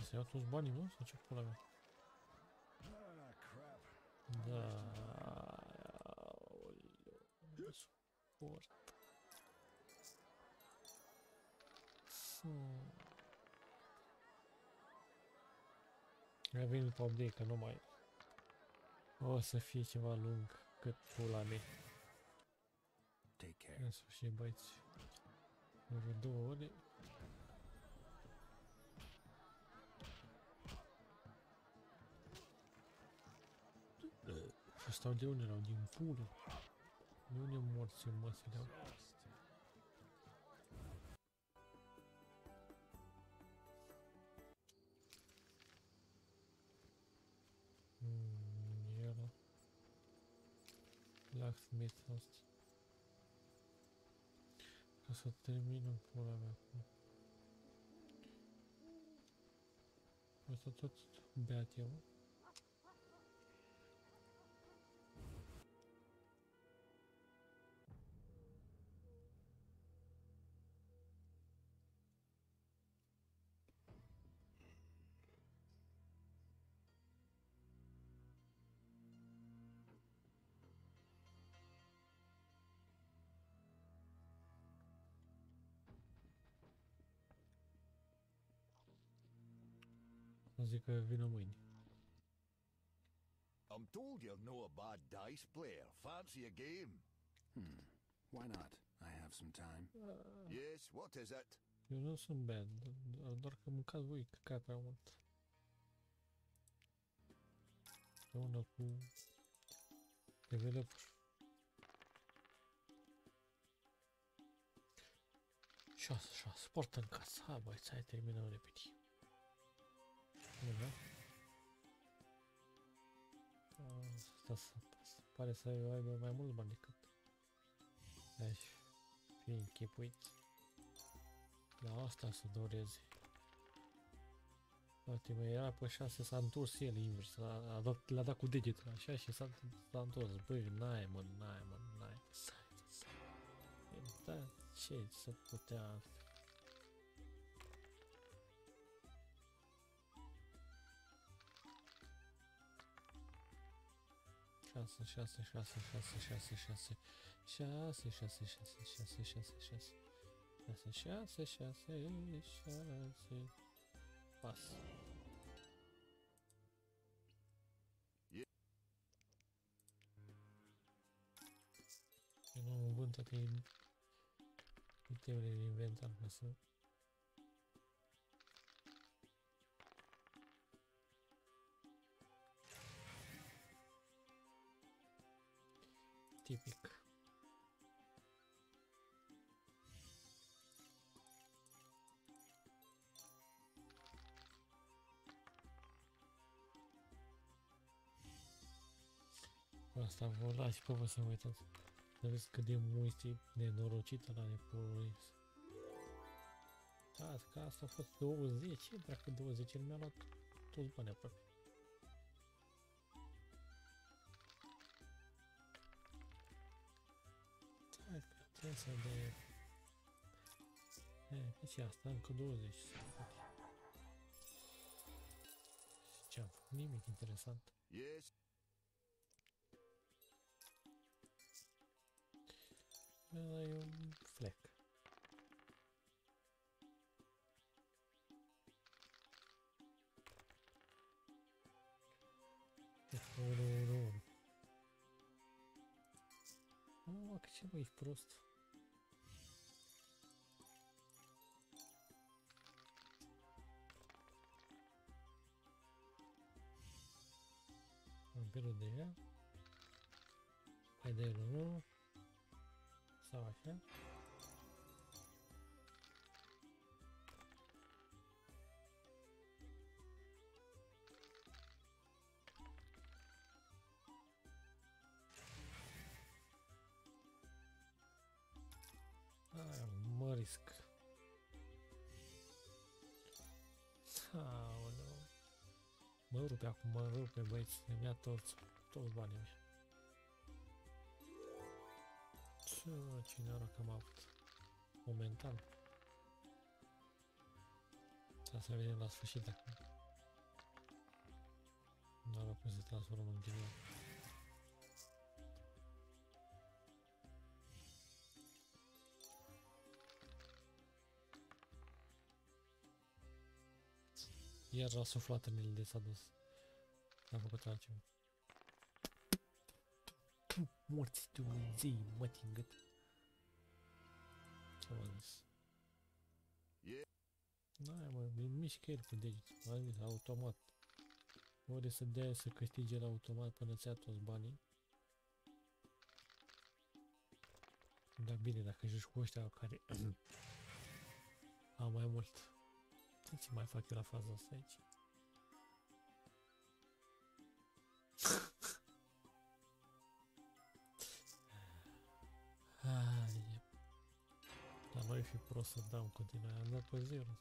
Să iau toți banii, mă? Sau ce pula mea? Ah, crap. Da. aoleu, Nu suport. Hmm. Mi-a venit pe update că nu mai... O să fie ceva lung cât pula mea. Take care. În sfârșit, băieți. În vreo două ore. Ăsta de unde erau? Din pulă. De unde morți în măsile au? Schlachtmethods. Das hat Termin und Polarwerken. Was hat das? Bert, jawohl. Zic că vină mâine. I'm told you're no a bad dice player. Fancy a game? Hmm. Why not? I have some time. Yes, what is it? Eu nu sunt bad, do- doar că mâncați voi căcat prea mult. Împreună cu developer. Șase, șase, portă în casă. Hai băieți, hai terminăm repede. Nu, da? Asta să, să pare să aibă mai mulți bani decât aș fi închipuit. La asta să doreze. Poate mai era pe 6, s-a întors el invers, a, a dat, l-a dat cu degetul așa și s-a, s-a întors. Băi, n-ai mă, n-ai mă, n-ai. Stai, stai. Da, ce să putea altfel? Сейчас, сейчас, сейчас, сейчас, сейчас, сейчас, сейчас, сейчас, сейчас, сейчас, сейчас, сейчас, сейчас, сейчас, сейчас, сейчас, пас. Ну, будем такие... Тем инвентарь, tipic. Cu asta vă las și pe vă să vă uitați. Să vezi cât de mult e nenorocită la nepolois. Da, că asta a fost 20, dacă 20 el mi-a luat toți banii aproape. Hai că trebuie să de... E, deci asta, încă 20. Ce am făcut? Nimic interesant. Yes. Ăla e un flec. Unu, unu, unu. Mă, că ce mă, ești prost. Am pierdut de ea. Hai de el unul. Sau așa. Aia, mă risc. Aoleu. Mă rupe acum, mă rupe băieți, îmi ia toți, toți banii mei. Ce, ce noroc am avut. Momentan. Să să vedem la sfârșit dacă... Norocul se transformă în ghinion. Iar a suflat în el de s-a dus. A făcut altceva. Morți Dumnezei, mă în gât. Ce am zis? N-ai mă, îi mișcă el cu deget. Am zis, automat. Ori să dea să câștige la automat până ți-a toți banii. Dar bine, dacă joci cu ăștia care *clears throat* au mai mult. Sente mais pra que ela faz o sente. Ai. La noi și prost să dau não continuare. Am dat pe zero.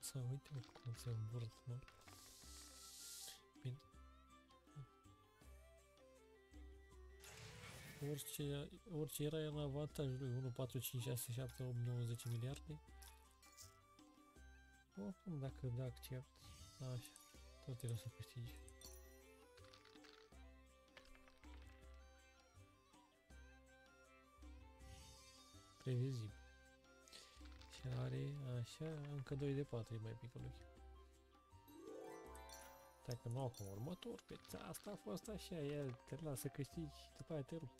Să uite. Orice, orice era în avantajul lui 1, 4, 5, 6, 7, 8, 9, 10 miliarde. Oricum, dacă da accept, așa, tot el o să câștige. Previzibil. Și are, așa, încă 2 de 4 e mai pică lui. Dacă nu acum următor, pe asta a fost așa, el te lasă câștigi, după aia te rup.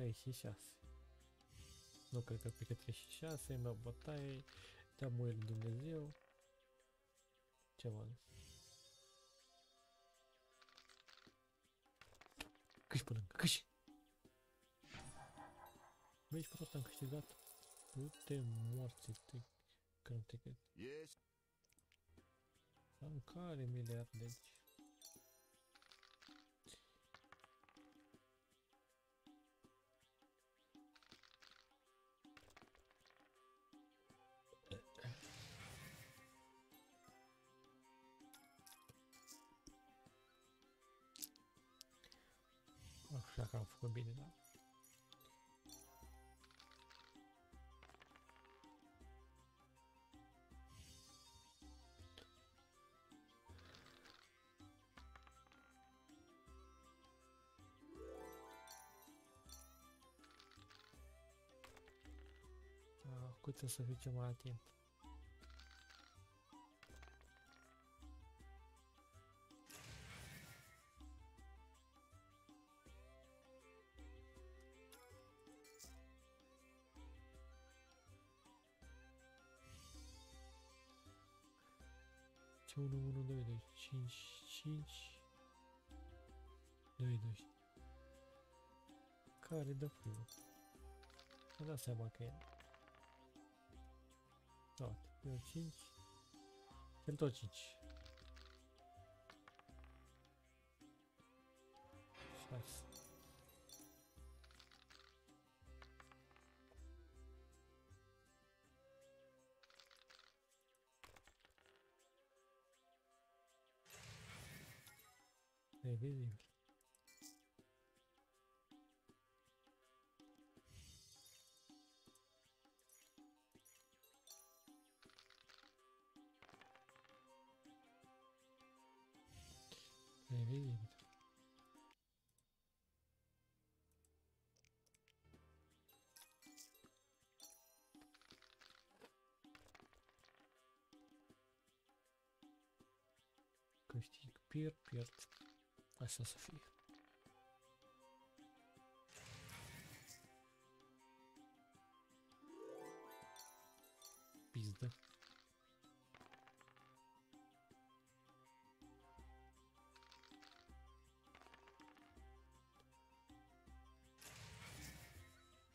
Trei și șase. Nu cred că pică 3 și 6, mi-au bătaie, te-a murit Dumnezeu. Ce m-a zis? Câși până încă, câși! Vezi, prost am câștigat. Du-te morți, te... Că nu te cred. Yes. Am care miliarde aici. făcut bine, da. Cu ce să fiu mai atent. Ce 1, 1, 2, 2, 5, 5, 2, 2. Care dă primul? Mă dau seama că e. Tot. Eu 5. El tot 5. 6. Перевірю. Перевірю. Костик пир, перц. Essa Sofia. Pizda.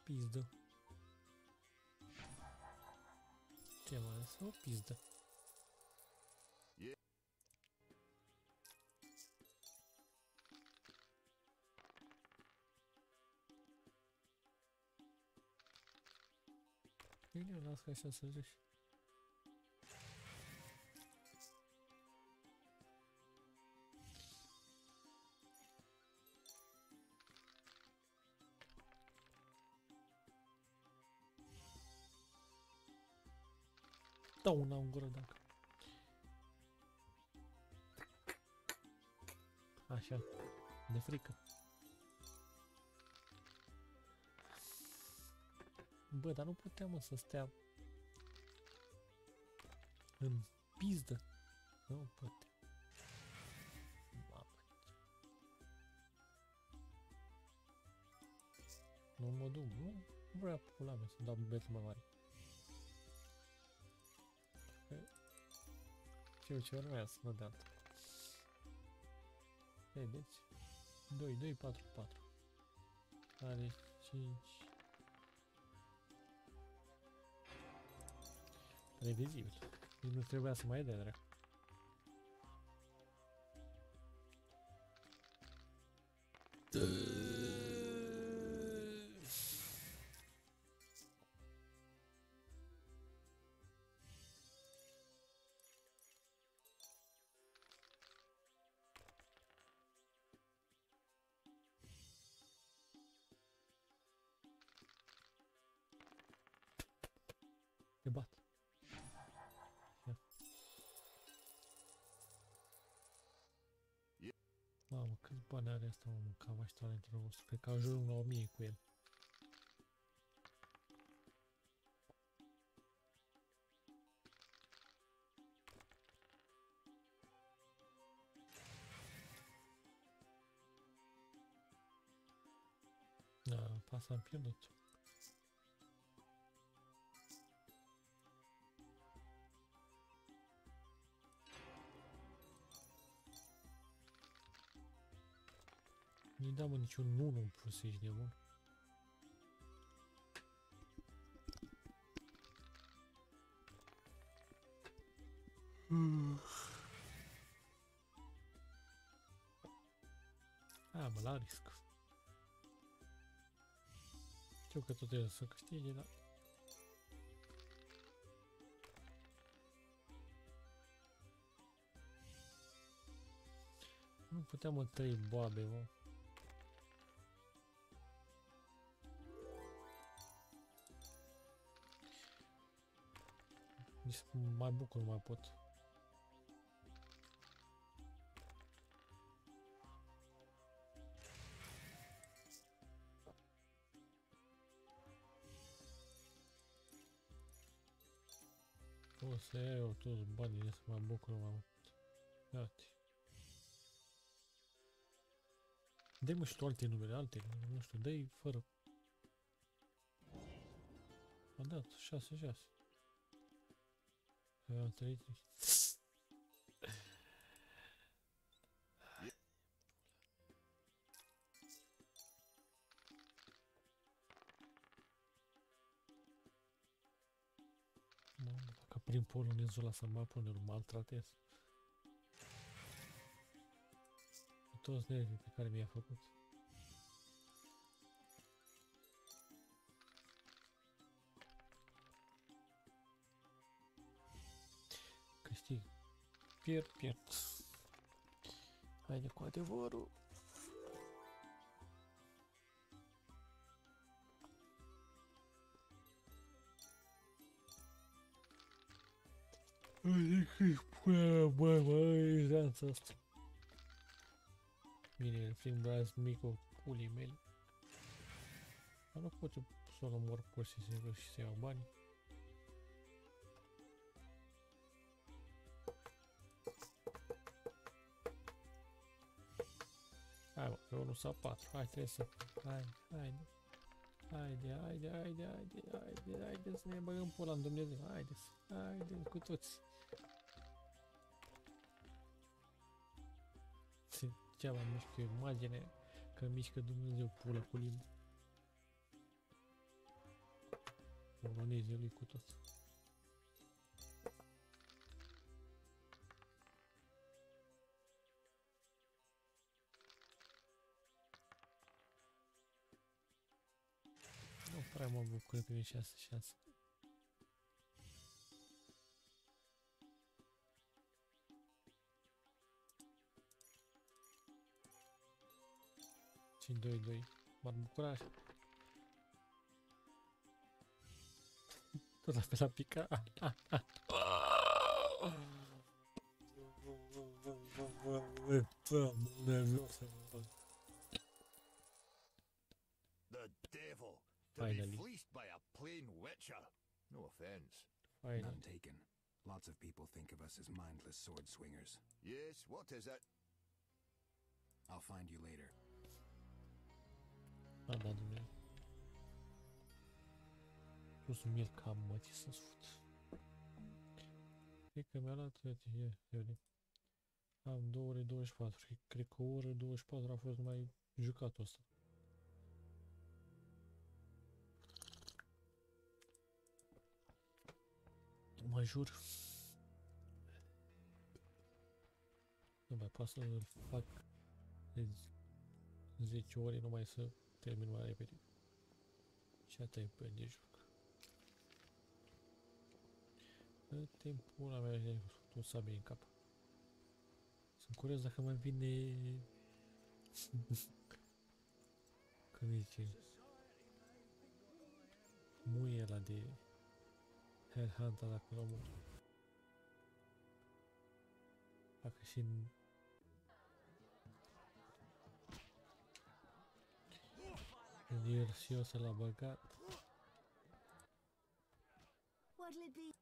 Pizda. Que mais? Ô, oh, pizda. Ales? O pizdă. Bine, las ca așa să zici. Da una în gură dacă. Așa, de frică. Bă, dar nu puteam mă, să stea în pizdă. Nu poate. Mamă. Nu mă duc, nu nu vrea pula mea să dau betul mai mare. Știu ce urmează să mă dea altă. Vedeți? 2, 2, 4, 4. Are 5. Previzibil. Nu trebuia să mai. Te Mamă, câți bani are asta, mă, mâncava și talentul nostru. Cred că ajung la 1000 cu el. Da, pas am pierdut. Niciun 1 în plus, ești nebun. A, mă, la risc. Știu că tot trebuie să câștige, dar... Nu puteam mă trei boabe, mă. Nici să mai bucur, nu mai pot. O să iau eu toți banii să mă bucur mai Iată. Dă-i mă și tu alte numere, alte, nu știu, dă-i fără. Am dat 6-6. Aveam 3 Dacă prin polonezul ăla să mă pune, îl maltratez. Toți nervii pe care mi-a. Pierd, pierd. Haide cu adevărul. Haide că-i pula, bă, bă, viața asta. Bine, fiind braz micul pulii mele. Dar nu pot eu să-l omor pur și simplu și să iau bani. Hai mă, pe 1 sau 4, hai trebuie să... Hai, haide. Haide, haide, haide, haide, haide, haide să ne băgăm pula în Dumnezeu, haide, haide cu toți. Degeaba mișcă imagine că mișcă Dumnezeu pula cu limba. Polonezii lui cu toți. Прямо в укрытие сейчас, сейчас. Cei doi, doi. M-ar bucura așa. Tot la fel a picat. Ah, Finally. be fleeced by a plain witcher. No offense. None taken. Lots of people think of us as mindless sword swingers. Yes, what is it? I'll find you later. A, da, Dumnezeu. Plus mil cam, mă, ce să-ți fut. Cred că mi-a luat, uite, ia, ia vedem. Am 2 ore 24, cred, cred că o oră 24 a fost numai jucatul ăsta. Mă jur. Nu mai pot să-l fac de 10 ore numai să termin mai repede. Și atât e pe de joc. În timpul ăla mea de tu sabie în cap. Sunt curios dacă mai vine... *laughs* Când zice... Muie ăla de... headhunter What'll it be?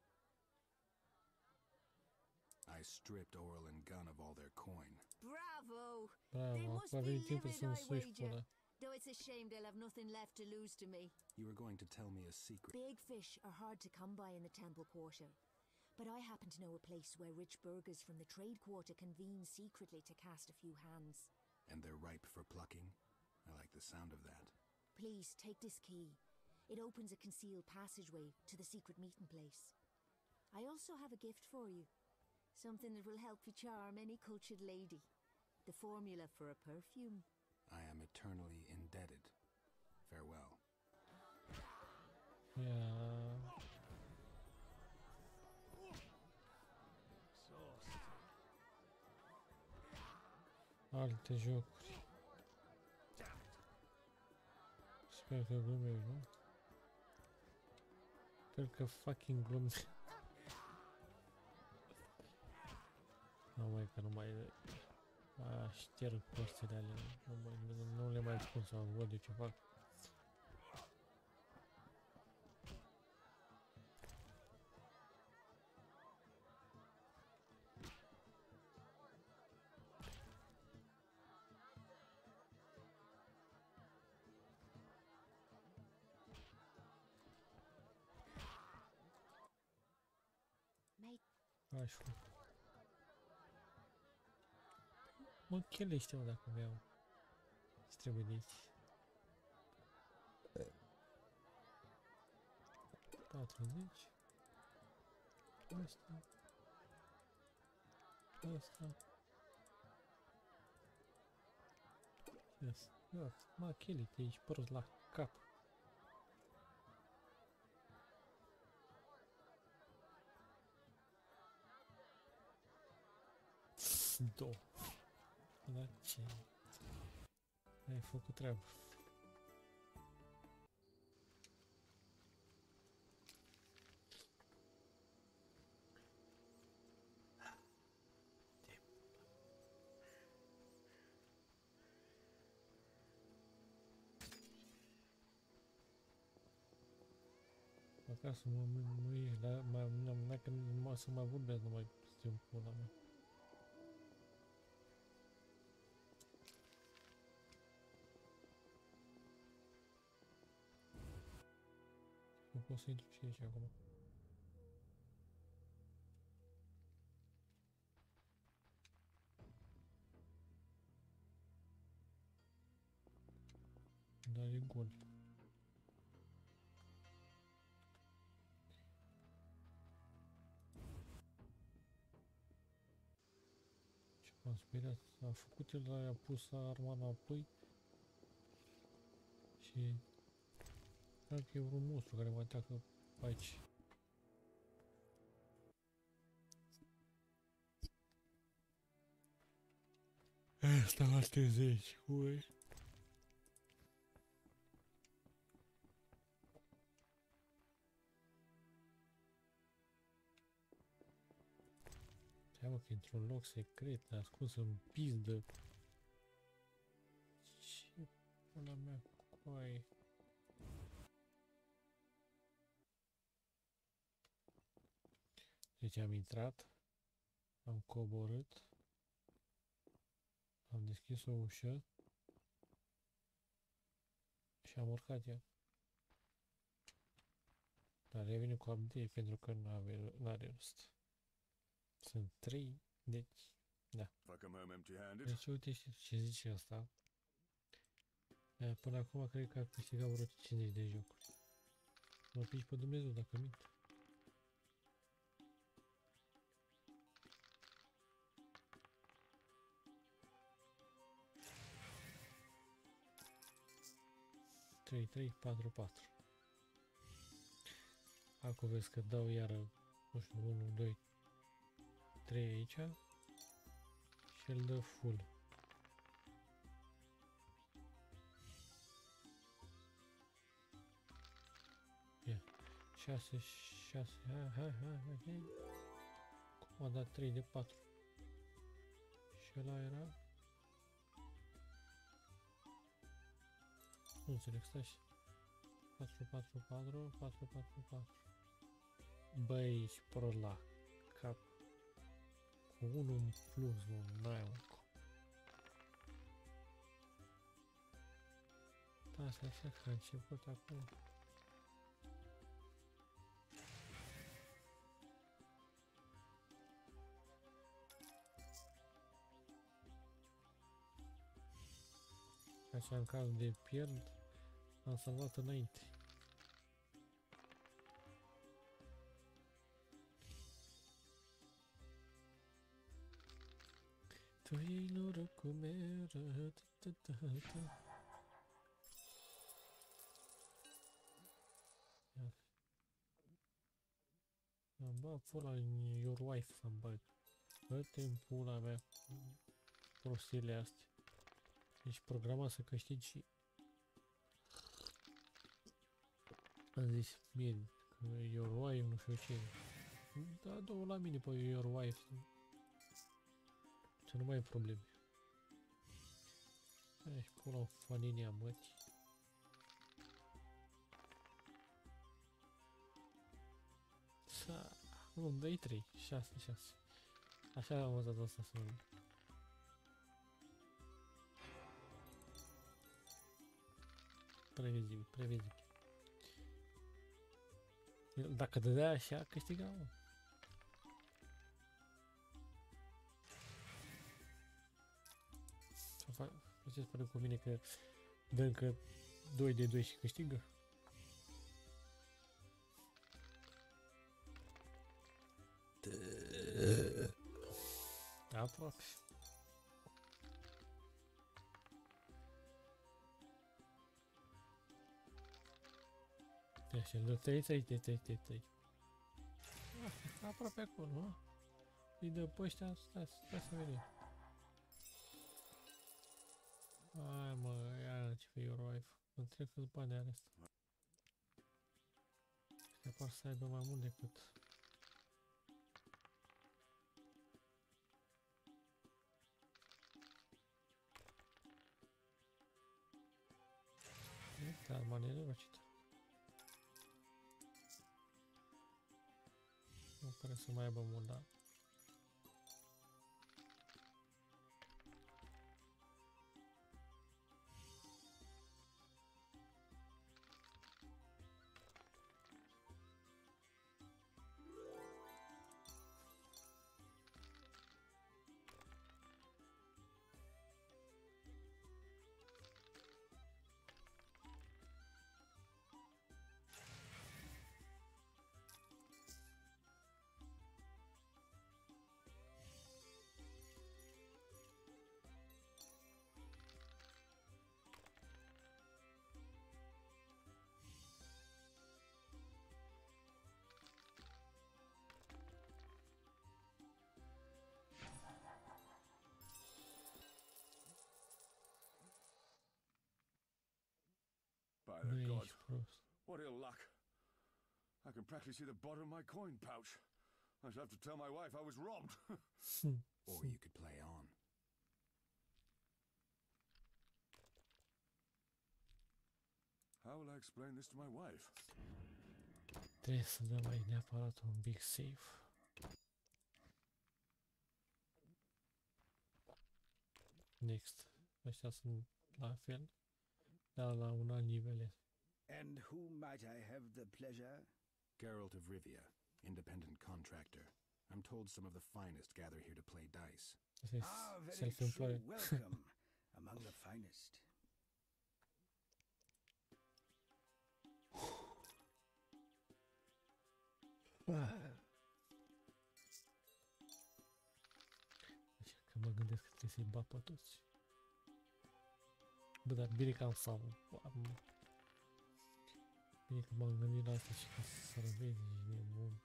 I stripped Orl and Gun of all their coin. Bravo! Bravo! They must be living, I wager. Though it's a shame they'll have nothing left to lose to me. You were going to tell me a secret. Big fish are hard to come by in the temple quarter. But I happen to know a place where rich burghers from the trade quarter convene secretly to cast a few hands. And they're ripe for plucking? I like the sound of that. Please take this key. It opens a concealed passageway to the secret meeting place. I also have a gift for you. Something that will help you charm any cultured lady. The formula for a perfume. I am eternally indebted. Farewell. Ia... Alte jocuri. Sper că glumești, nu? Sper că fucking glumești. Nu mai că nu mai... A, șterg părțile alea, nu, nu, nu le mai spun sau văd eu ce fac. Mai... Așa. que eles estão lá com o meu distribuidente? Patronite? Costa. Costa. Mas aquele макели ты еще порзла кап. До. Cap. Două. La ce? Ai făcut treabă. Acasă mă mâie, dar mai, dacă numai să mai vorbesc, nu mai știu pula mea. Nu pot să intru și aici acum. Dar e gol. Ce m-am speriat? A făcut el, dar a pus arma înapoi și Cred că e vreun monstru care mă atacă aici. Asta alte 10, ui. Stai mă că într-un loc secret, ascuns în pizdă. Ce pula mea coaie? Deci am intrat, am coborât, am deschis o ușă și am urcat ea. Dar revine cu update pentru că nu are, are rost. Sunt trei, deci, da. Deci uite ce zice asta. Până acum cred că a câștigat vreo 50 de jocuri. Mă piși pe Dumnezeu dacă mint. Trei, trei, patru, patru. Acum vezi că dau iară, nu știu, 1, 2, 3 aici și el dă full. Ia, 6, 6, hai, hai, hai, hai, hai. Cum a dat 3 de 4? Și ăla era... Nu înțeleg, stai și... 4, 4, 4, 4, 4, 4. Băi, ești pro la cap. Cu 1 în plus, mă, n-ai un cop. Da, asta așa că a început acum. Așa în caz de pierd, am salvat înainte. Tu iei norocul mereu, ta ta ta ta. Am bag pula în your wife, am bag. Dă-te în pula mea cu prostiile astea. Ești programat să câștigi și... Am zis mie că your wife, nu știu ce. Da, două la mine pe your wife. Să nu mai ai probleme. Ești pula o faninia mătii. Sa... Nu, 2, 3, 6, 6. Așa am învățat asta să nu... Previzibil, previzibil. Dacă dădea așa, câștigam. Să fac, ce spunem cu mine că dă încă 2 de 2 și câștigă? Aproape. Așa, nu tăiți aici, tăiți, tăiți, tăiți, tăiți. Ah, Aproape acolo, nu? Îi dă pe ăștia, stai, stai să vedem. Hai mă, ia ce fie Eurolife. Îmi trec câți bani are asta. Ăștia par să aibă mai mult decât... Da, bani nerocită. Nu pare să mai aibă mult, da. By Nu the gods, what ill luck. I can practically see the bottom of my coin pouch. I shall have to tell my wife I was robbed. *laughs* Or you could play on. How will I explain this to my wife? Trebuie să dăm aici neapărat un big save. Next. Ăștia sunt la fel, dar la un alt nivel. And who might I have the pleasure? Geralt of Rivia, independent contractor. I'm told some of the finest gather here to play dice. Ah, very true. *laughs* Welcome among the finest. *sighs* Așa că mă gândesc că trebuie să-i bat pe toți. Buradan biri kalsam Biri kalmak ne bir nasıl çıkarsın Beni yine mum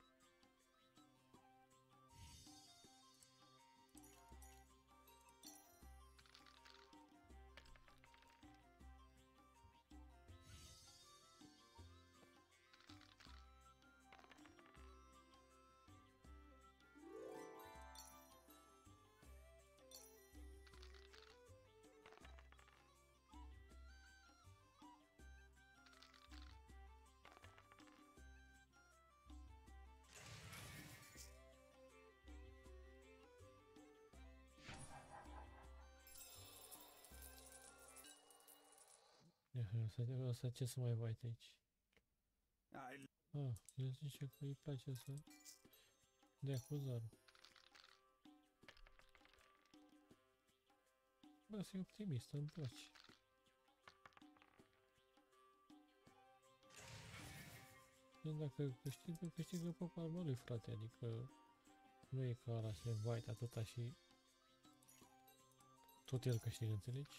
o să, o să ce să mai vai aici? I Ah, el zice că îi place să dea cu zarul. Bă, să optimist, îmi place. Deci dacă câștigă, câștigă pe palma lui, frate, adică nu e ca ăla se vai atâta și tot el câștigă, înțelegi?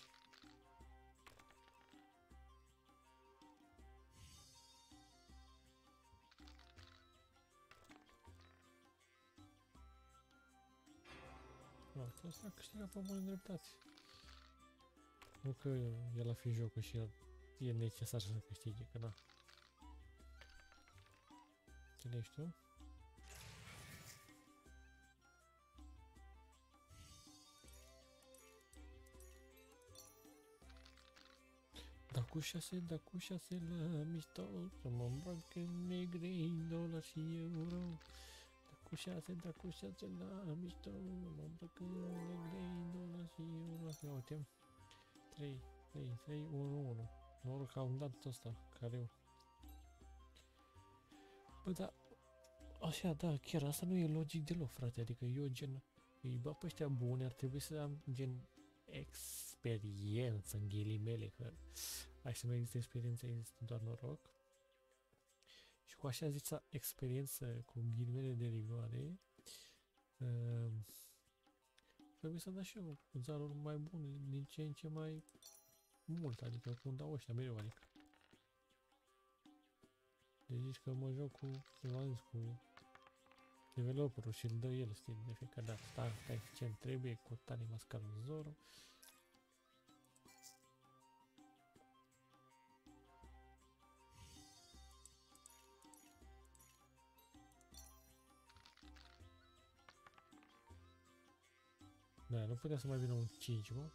Asta a câștigat pe bună dreptate. Nu că el a fi jocul și el e necesar să câștige, că da. Înțelegi tu? Da cu șase, da cu șase la mișto Să mă îmbrac în negri, dolari și euro Da cu șase, da cu șase la mișto Mă îmbrac în negri, dolari și euro Ia uite 3, 3, 3, 1, 1 Noroc că am dat ăsta, care eu Bă, da, așa, da, chiar asta nu e logic deloc, frate, adică eu gen, îi bag pe ăștia buni, ar trebui să am gen X experiență în ghilimele, că așa nu există experiență, există doar noroc. Și cu așa zisă experiență cu ghilimele de rigoare, uh, trebuie să dau și eu zaruri mai bune, din ce în ce mai mult, adică cum dau ăștia mereu, adică. Deci zici că mă joc cu, v-am zis, cu developerul și îl dă el, știi, de fiecare dată, stai, stai, ce trebuie, cu tare mascarul Zoro. Da, nu putea să mai vină un 5, mă.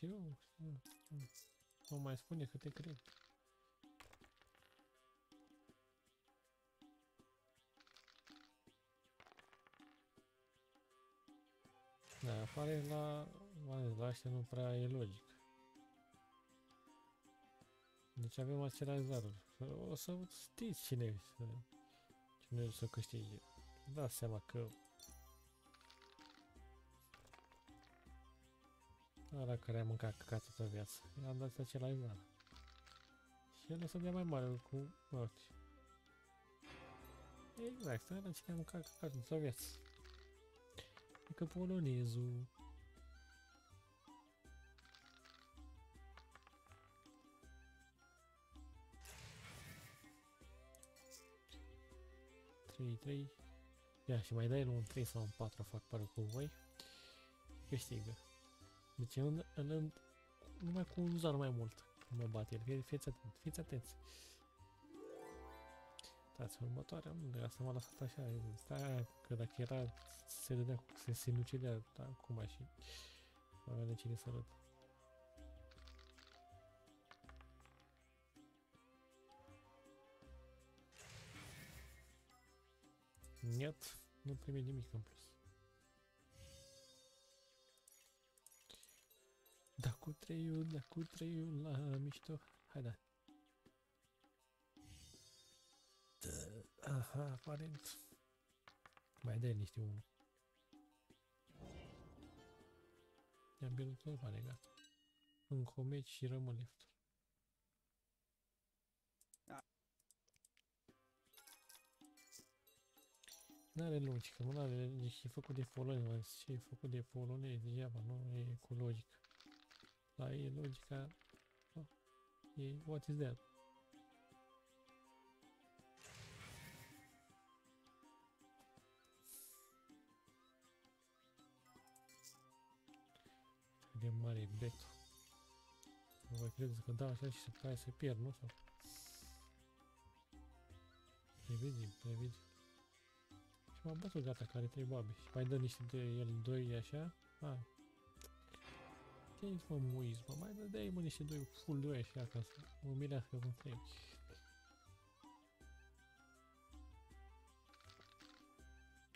Știu, știu, știu. Nu mai spune că te cred. Da, apare la, la astea nu prea e logic. Deci avem același zaruri. O să știți cine, să, cine o să câștige. Da seama că Ăla care a mâncat căcat toată viața. I-am dat același zar. Și el o să dea mai mare cu ochi. Exact, ăla cine a mâncat căcat toată viața. E că polonezul. Trei, trei. Ia și mai dai un 3 sau un 4 fac pără cu voi. Câștigă. Deci în, în, în, numai cu un zar mai mult mă bate el. Fiți atenți, fiți atenți. Dați următoarea, unde asta m-a lăsat așa, stai, că dacă era, se dădea, se sinucidea, da, acum și avea de cine să râd. Niet, nu primi nimic în plus. Da cu treiul, da cu treiul la mișto. Hai da. da. Aha, aparent. Mai dai niște unul. I-am pierdut tot banii, gata. Încă o meci și rămân left. N-are logică, nu are, deci e făcut de polonezi, ce e făcut de polonezi, degeaba, nu e cu logică. La e logica, oh, e, what is that? de mare betul. Nu voi credeți că dau așa și se pare să pierd, nu? Sau? Previzibil, previzibil. Și m-am bătut gata, care trei babe. Și mai dă niște de el doi așa. A. Ce ești mă muiz, mă? Mai dă mă niște doi full doi așa ca să mă mirească cum trebuie.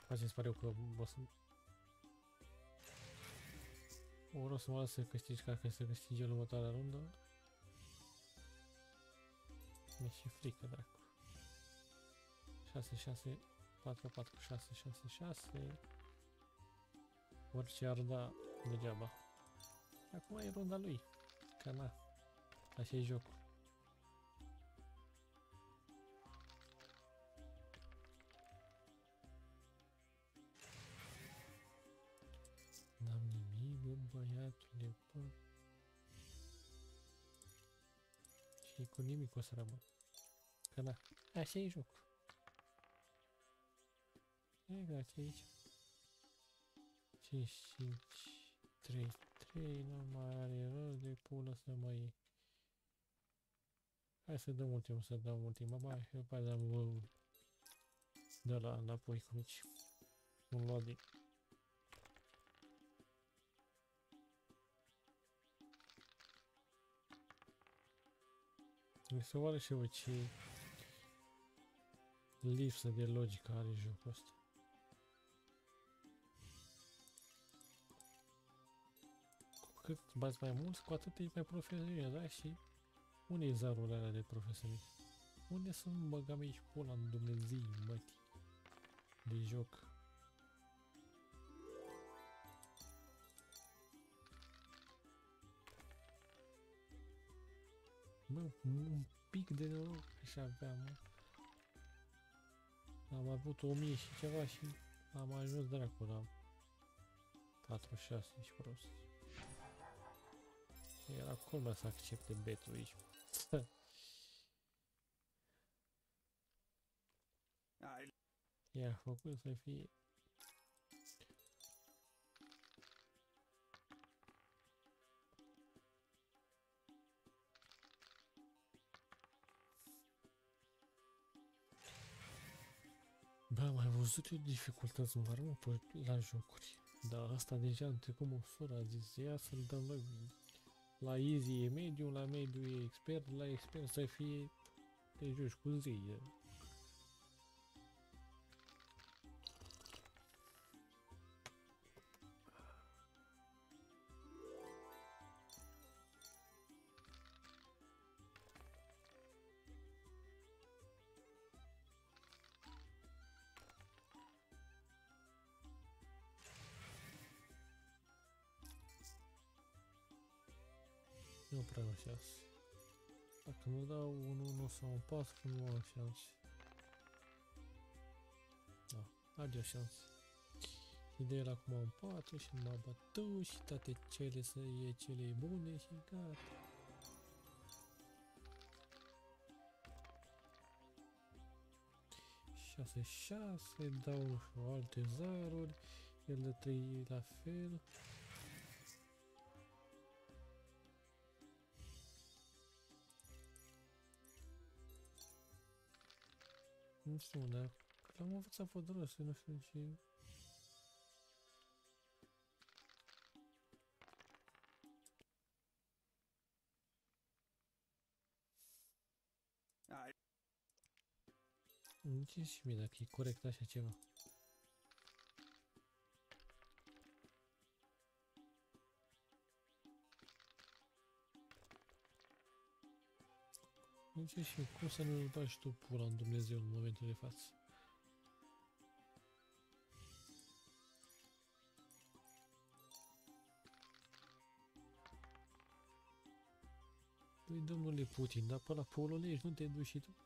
Așa îți pare eu că o să... Ori o să mă las să câștigi ca că să câștigi în următoarea rundă. Mi-e și frică, dracu. 6, 6, 4, 4, 6, 6, 6. Orice ar da, degeaba. Acum e runda lui. Că na. Așa e jocul. N-am nimic, bă, băiatule, bă. Și cu nimic o să rămân. Că na. Așa e jocul. Exact, aici. 5, 5, 3, 3, nu mai are rost de pulă să mai iei. Hai să dăm ultimul, să dăm ultima, mai, eu pe dăm uh, de la înapoi cu mici. Un loading. Mi se oare și eu ce lipsă de logică are jocul ăsta. Cât bați mai mult, cu atât ești mai profesionist, da? Și unde e zarul ăla de profesionist? Unde sunt băgam aici pula în Dumnezeu, mătii? De joc. Mă, un pic de noroc așa aveam, mă. Am avut 1000 și ceva și am ajuns dracu la 46, ești prost. Era culmea să accepte betul aici. *laughs* Iar făcut să fie Bă, am mai văzut eu dificultăți mari, mă, pe, la jocuri. Dar asta deja am trecut măsura, a zis, ia să-l dăm la, la easy e mediu, la mediu e expert, la expert să fie te joci cu zi. Prea am șanse. Dacă mă dau un 1 sau un 4, nu am șanse. Da, are o șansă. Ideea era acum un 4 și m-a bătut și toate cele să e cele bune și gata. șase, șase, dau alte zaruri, el de trei la fel. Nu știu, dar l-am învățat fodoroase, nu știu ce... Nici și mie dacă e corect așa ceva. Nici și cum să nu-l bagi tu pula în Dumnezeu în momentul de față? Păi, domnule Putin, dar pe la polonezi nu te duci și tu?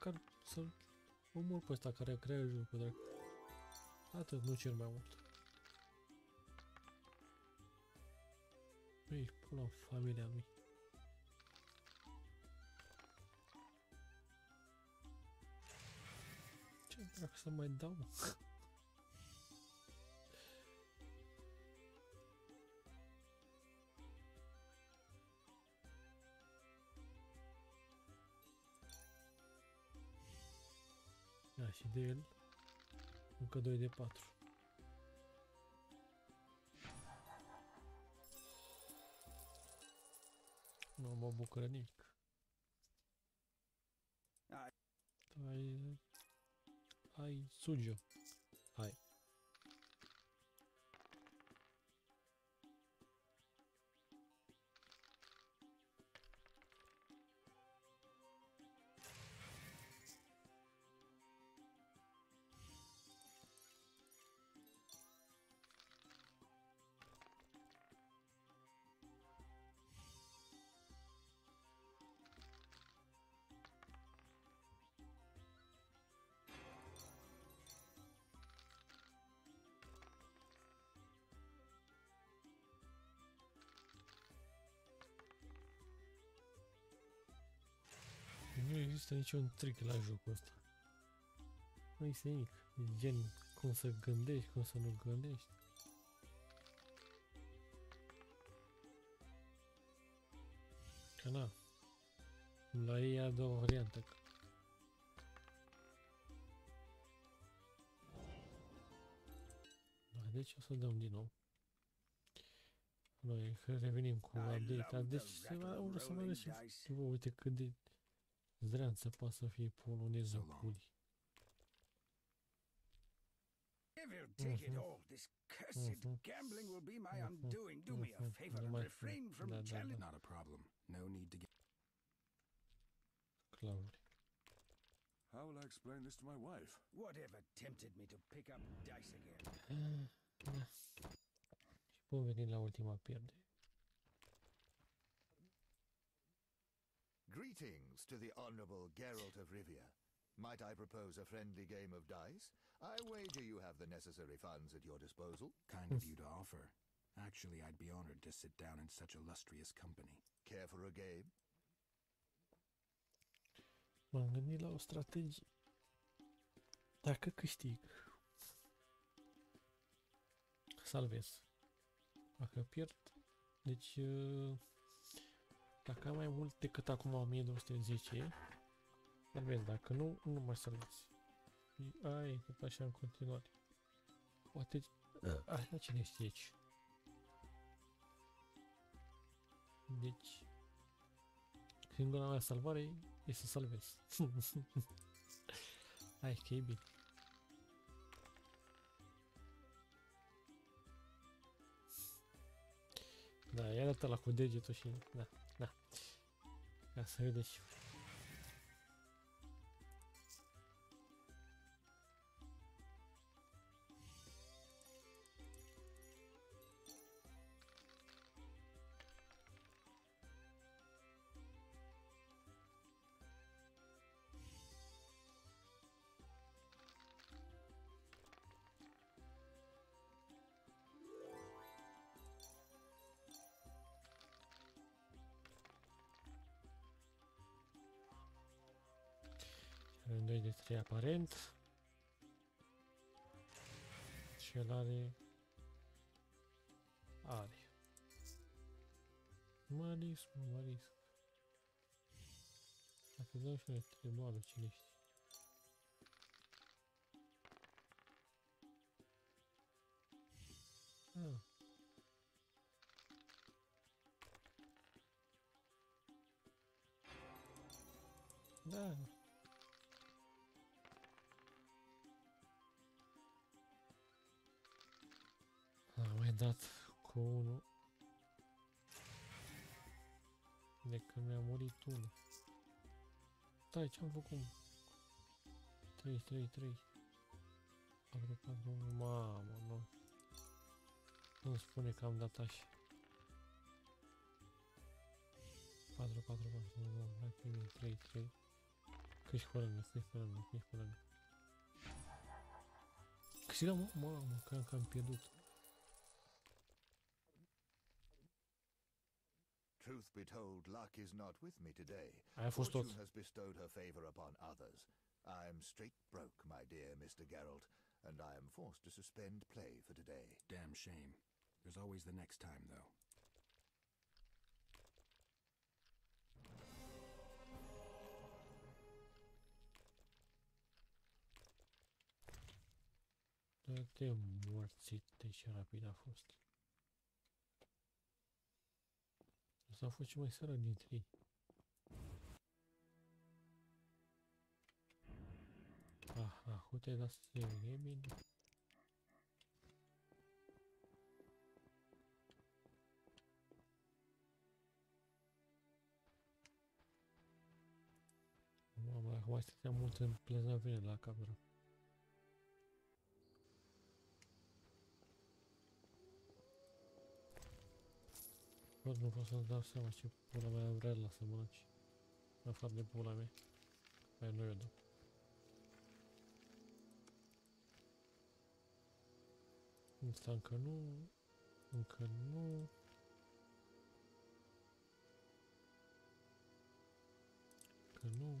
Car să-l omor pe ăsta care a creat jocul, dracu. Atât, nu cer mai mult. Păi, pula în familia lui. Ce dracu să mai dau, mă? Da, și de el încă 2 de 4. Nu mă bucură nimic. Ai... Ai Sugio. Hai. Nu există niciun trick la jocul ăsta. Nu există nimic. E gen cum să gândești, cum să nu gândești. Că na. La ei a doua variantă. Da, deci o să dăm din nou. Noi revenim cu update Deci se va, o să mă arăt și vă uite cât de zdreanță poate să fie poloneză puli. If you take it all, this cursed gambling will be my undoing. Do me a favor and refrain from Da, da, challenging. Not a problem. No need to get... How will I explain this to my wife? Whatever tempted me to pick up dice again? Da. Și bun venit la ultima pierdere. Greetings to the Honorable Geralt of Rivia. Might I propose a friendly game of dice? I wager you have the necessary funds at your disposal. Kind of you to offer. Actually, I'd be honored to sit down in such illustrious company. Care for a game? M-am gândit la o strategie. Dacă câștig, salvez. Dacă pierd, deci uh, dacă am mai mult decât acum 1210, salvez. Dacă nu, nu mai salvez. Și ai, tot așa în continuare. Poate... Așa cine știe aici. Deci, singura mea salvare e să salvez. *laughs* Hai, că e bine. Da, i arată la cu degetul și... Da, な。いや、それでしょ。3 aparent. Și el are... Are. Mă risc, mă, mă risc. Dacă dăm și noi tribalul, cine știe. Ah. Da. Am mai dat cu unul. De când mi-a murit unul. Stai, ce-am făcut? 3, 3, 3. 4, 4, 1. Mamă, nu. Nu spune că am dat așa. 4, 4, 4, 1, hai pe mine, 3, 3. Câși fără mine, câși fără mine, câși fără mine. Câștigăm, mamă, că am pierdut. Truth be told, luck is not with me today. Aia a fost tot. Fortune has bestowed her favor upon others. I am straight broke, my dear Mr. Geralt, and I am forced to suspend play for today. Damn shame. There's always the next time, though. Dă-te morțite ce rapid a fost. Să faci mai seara dintre ei. Aha, uite, da, se e bine. Mama, acum mai stăteam mult în plezavire la. Tot nu pot să-mi dau seama ce pula mea vrea la să mănânci. În afară de pula mea. Aia nu eu dau. Asta încă nu. Încă nu. Încă nu.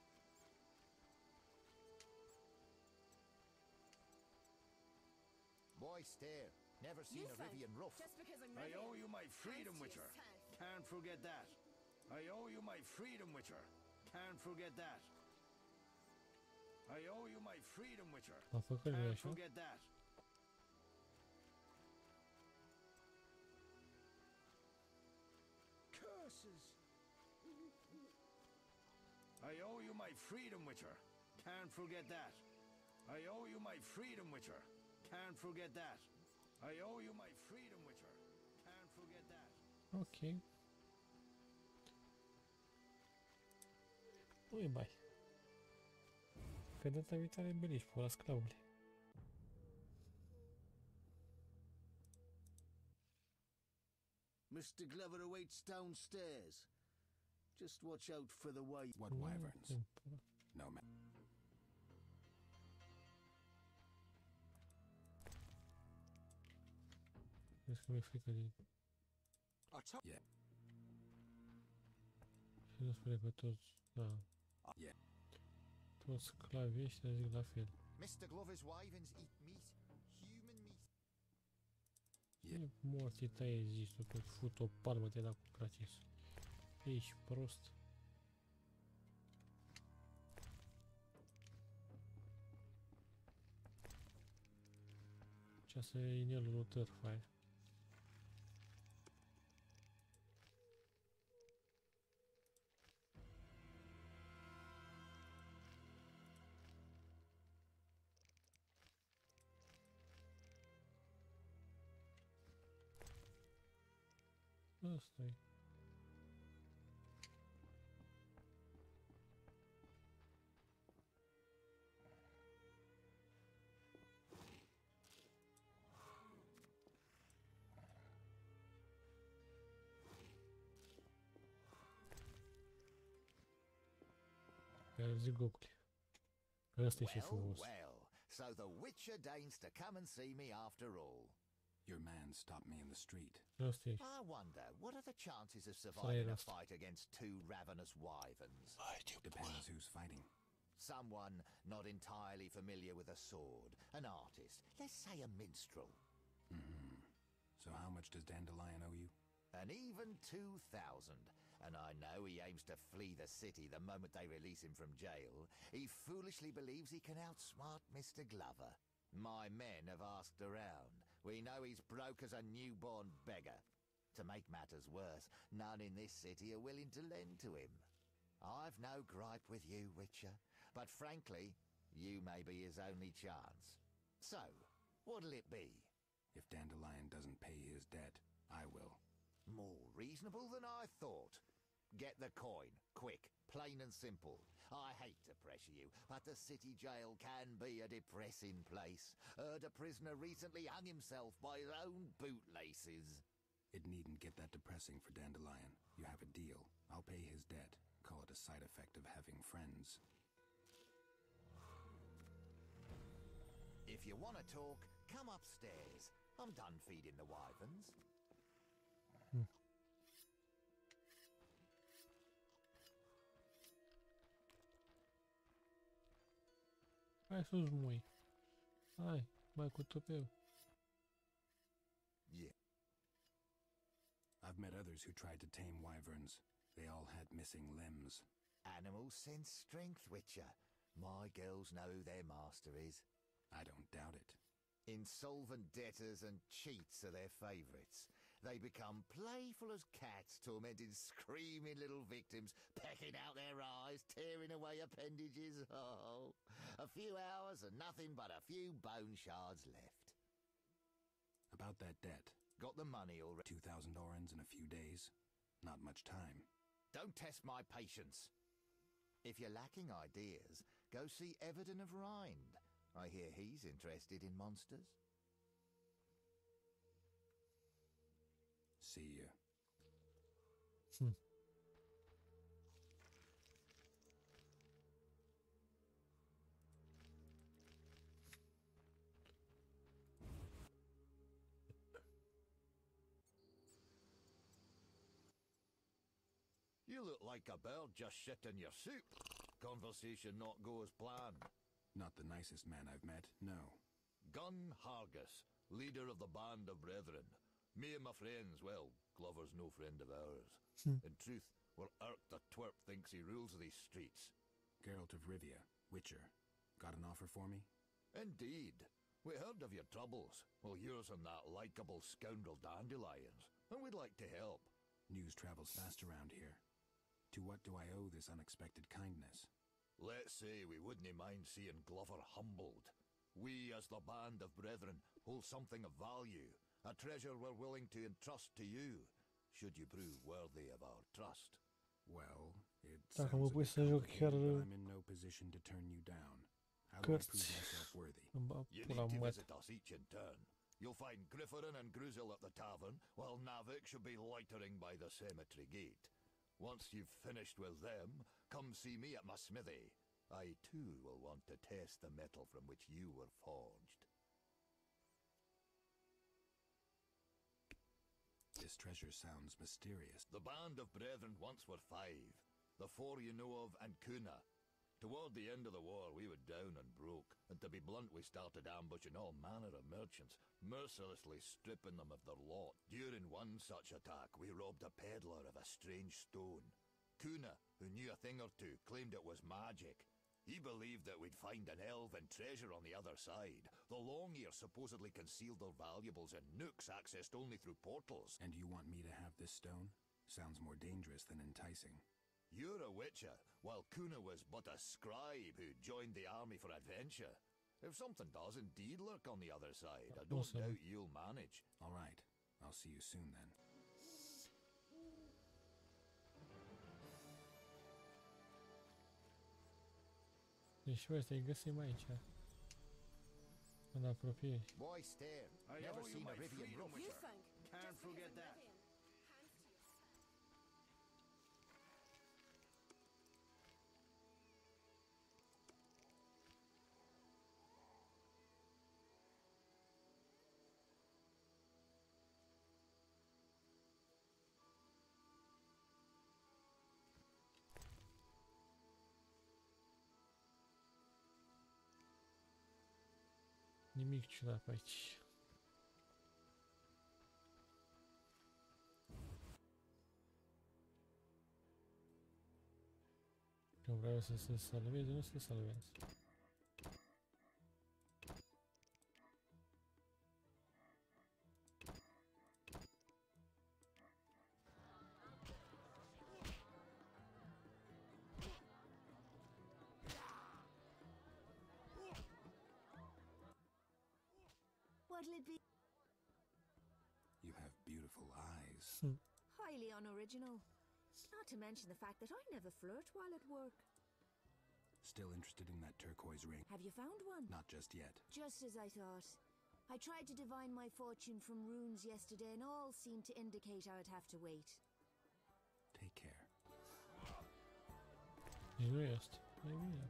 Boy, stare. Never seen a Rivian rough. Just because I'm I owe you my freedom, Witcher. Can't forget that. I owe you my freedom, Witcher. Can't forget that. I owe you my freedom, Witcher. A Can't forget that. Curses. I owe you my freedom, Witcher. Can't forget that. I owe you my freedom, Witcher. Can't forget that. I owe you my freedom, Witcher. Can't forget that. Ok. Nu-i bai. Pe data viitoare belici, pe sclavule. Mr. Glover awaits downstairs. Just watch out for the white. What wyverns? No ma- Vezi că mi-e frică de... Yeah. Și nu spune că toți... Da. Yeah. Toți sclavii ăștia zic la fel. Mr. Glover's wyverns eat meat. Human meat. E morții tăi zici tu, tot fut o palmă te da cu cracis. Ești prost. Ce să e inelul lui târfa disgusting. Well, well, so the Witcher deigns to come and see me after all. Your man stopped me in the street. Ăsta. I wonder, what are the chances of surviving a fight against two ravenous wyverns? Depends who's fighting. Someone not entirely familiar with a sword, an artist, let's say a minstrel. hmm So how much does Dandelion owe you? An even 2,000. And I know he aims to flee the city the moment they release him from jail. He foolishly believes he can outsmart Mr. Glover. My men have asked around. We know he's broke as a newborn beggar. To make matters worse, none in this city are willing to lend to him. I've no gripe with you, Witcher, but frankly, you may be his only chance. So, what'll it be? If Dandelion doesn't pay his debt, I will. More reasonable than I thought. Get the coin, quick, plain and simple. I hate to pressure you, but the city jail can be a depressing place. Heard a prisoner recently hung himself by his own bootlaces. It needn't get that depressing for Dandelion. You have a deal. I'll pay his debt. Call it a side effect of having friends. If you want to talk, come upstairs. I'm done feeding the wyverns. Hai sus, mui. Hai, mai cu tupeu. Yeah. I've met others who tried to tame wyverns. They all had missing limbs. Animals sense strength, Witcher. My girls know who their master is. I don't doubt it. Insolvent debtors and cheats are their favourites. They become playful as cats, tormenting screaming little victims, pecking out their eyes, tearing away appendages. *laughs* Oh, a few hours and nothing but a few bone shards left. About that debt. Got the money already. 2,000 orens in a few days. Not much time. Don't test my patience. If you're lacking ideas, go see Everton of Rind. I hear he's interested in monsters. See you. You look like a bird just shit in your soup. Conversation not go as planned. Not the nicest man I've met, no. Gunn Hargus, leader of the Band of Brethren. Me and my friends, well, Glover's no friend of ours. Hmm. In truth, we're irked the twerp thinks he rules these streets. Geralt of Rivia, Witcher. Got an offer for me? Indeed. We heard of your troubles. Well, yours and that likable scoundrel Dandelions, and we'd like to help. News travels fast around here. To what do I owe this unexpected kindness? Let's say we wouldn't mind seeing Glover humbled. We, as the band of brethren, hold something of value, a treasure we're willing to entrust to you, should you prove worthy of our trust. Well, it Dacă mă sounds a pui bit să complicated, but I'm in no position to turn you down. How do I prove myself worthy? *laughs* You need to visit us each in turn. You'll find Grifferin and Gruzel at the tavern, while Navik should be loitering by the cemetery gate. Once you've finished with them, come see me at my smithy. I too will want to test the metal from which you were forged. This treasure sounds mysterious. The band of brethren once were five. The four you know of and Kuna. Toward the end of the war, we were down and broke, and to be blunt, we started ambushing all manner of merchants, mercilessly stripping them of their lot. During one such attack, we robbed a peddler of a strange stone. Kuna, who knew a thing or two, claimed it was magic. He believed that we'd find an elven treasure on the other side. The Long Ear supposedly concealed their valuables in nooks accessed only through portals. And you want me to have this stone? Sounds more dangerous than enticing. You're a witcher, while Kuna was but a scribe who joined the army for adventure. If something does indeed lurk on the other side, I don't Awesome. doubt you'll manage. All right. I'll see you soon then. Deci vrei să-i găsim aici. În apropiere. Why stare? I Never owe you seen a my Rivian freedom, rough. Witcher. Can't forget that. Не миг сюда пойти. Compraba ese salvete, no sé salvete. Se it be? You have beautiful eyes. Highly unoriginal. Not to mention the fact that I never flirt while at work. Still interested in that turquoise ring? Have you found one? Not just yet. Just as I thought. I tried to divine my fortune from runes yesterday, and all seemed to indicate I would have to wait. Take care. Nici nu este. Mai bine.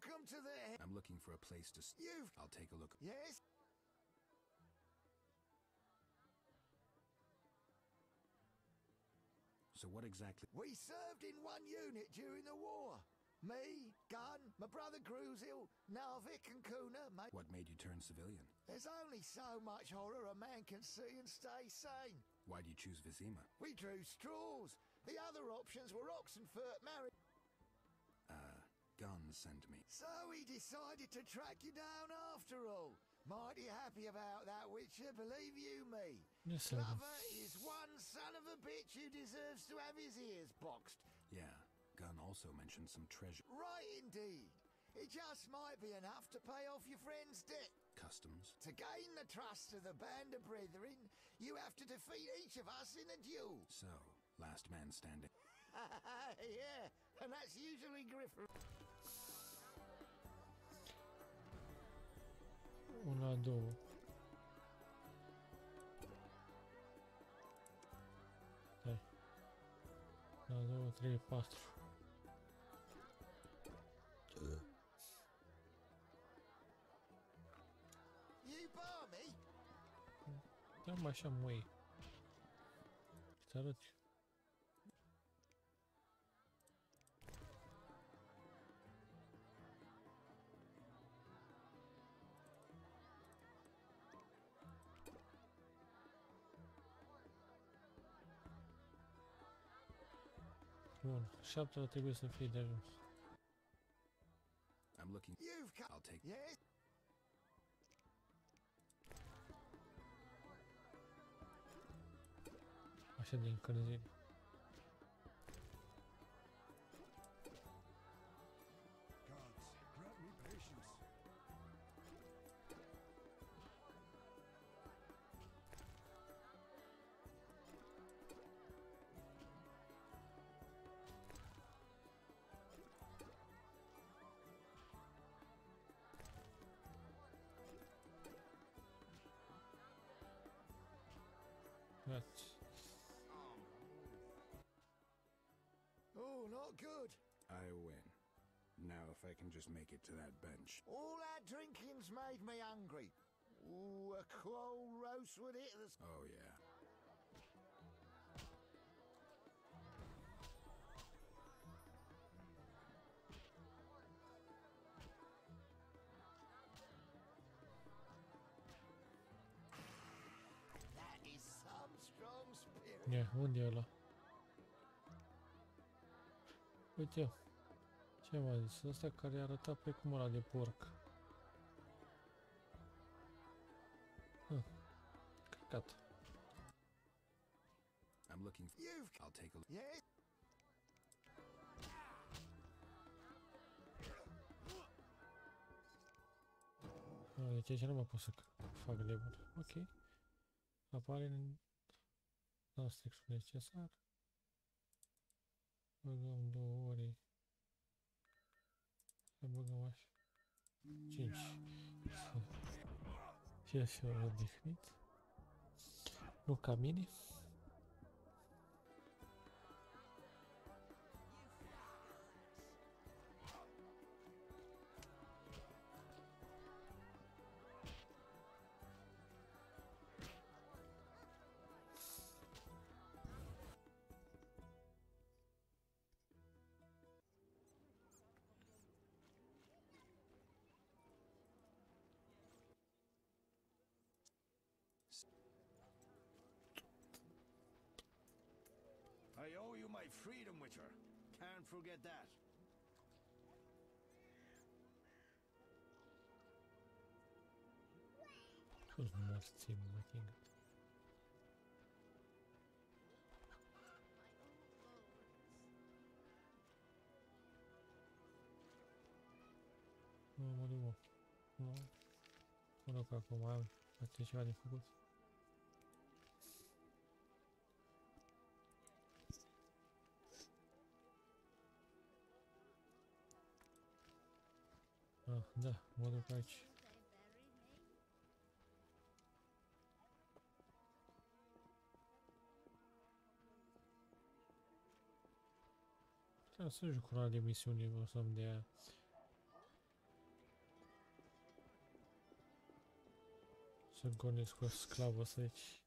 Welcome to the. I'm looking for a place to. You've. I'll take a look. Yes? So what exactly? We served in one unit during the war. Me, Gunn, my brother Gruzel, Narvik and Kuna, mate. What made you turn civilian? There's only so much horror a man can see and stay sane. Why'd you choose Vizima? We drew straws. The other options were Oxenfurt married. Guns sent me. So he decided to track you down after all. Mighty happy about that, Witcher, believe you me. Ne să. Glover is one son of a bitch who deserves to have his ears boxed. Yeah, Gunn also mentioned some treasure. Right indeed. It just might be enough to pay off your friend's debt. Customs. To gain the trust of the band of brethren, you have to defeat each of us in a duel. So, Last man standing. *laughs* yeah, and that's usually Griffin. Una, două. Hai. Una, două, trei, patru. You bar me? Dăm așa, măi. Să arăt. I'm looking. You've got. I'll take. Yes. I should increase. Not good. I win. Now, if I can just make it to that bench. All that drinking's made me hungry. Ooh, a cold roast would hit the... Oh, yeah. That is some Uite, ce m-a zis? Ăsta care arăta precum ăla de porc. Hm, căcat. I'm looking. For... You've... I'll take a look. Yes? Ah, deci aici nu mai pot să fac leburi. Ok. Apare în... Da, strixul necesar. Băgăm două ori. Să băgăm așa. 5. Și și o odihnit. Nu ca mine. freedom, Witcher. Can't forget that. Who's most team making? Ну, молю его. Ну, как у. Da, mă duc aici. Trebuie să joc una de misiuni, o să-mi dea... Să gonesc cu sclavă să aici.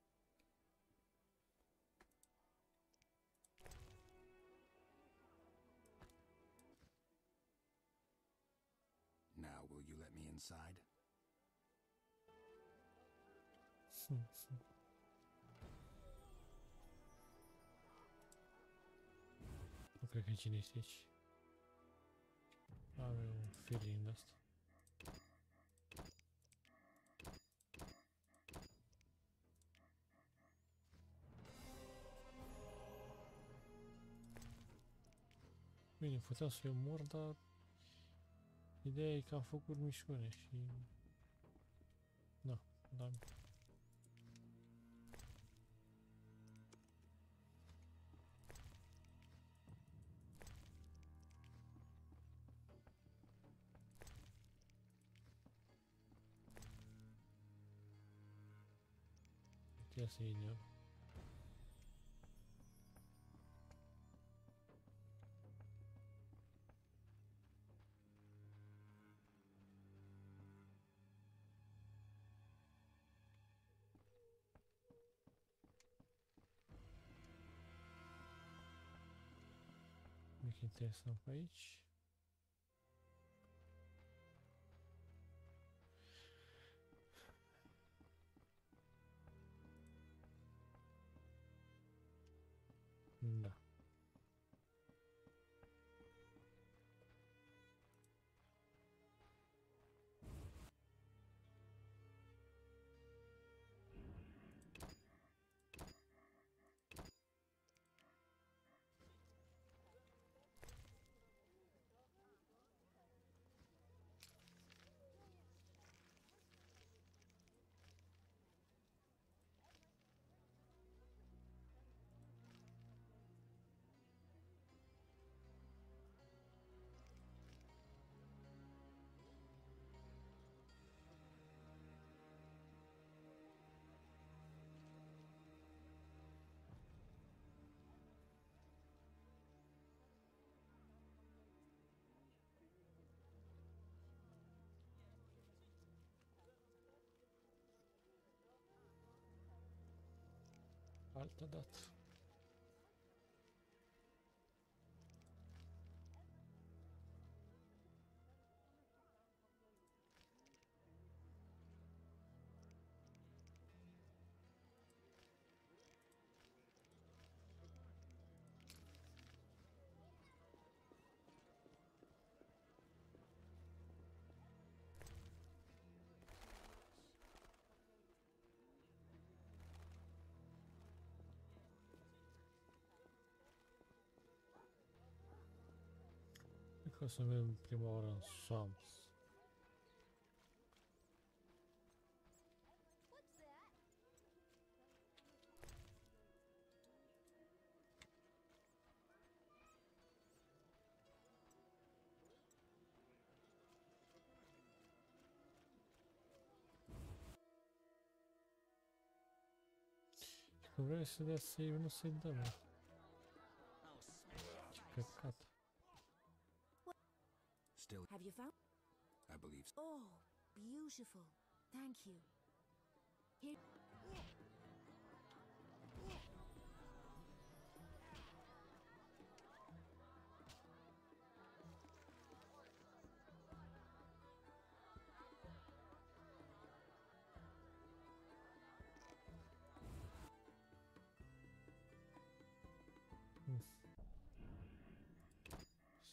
Nu cred că e cine este aici. Am eu un feeling ăsta. Bine, puteam să-i omor, dar ideea e că am făcut mișcare și... Da, da. casino. We can test some page. allt annat. Com essa mesma prima hora somos. Se desse aí, eu não sei de onde é. Que pecado. Have you found? I believe. so. Oh, beautiful. Thank you. Here. Hmm.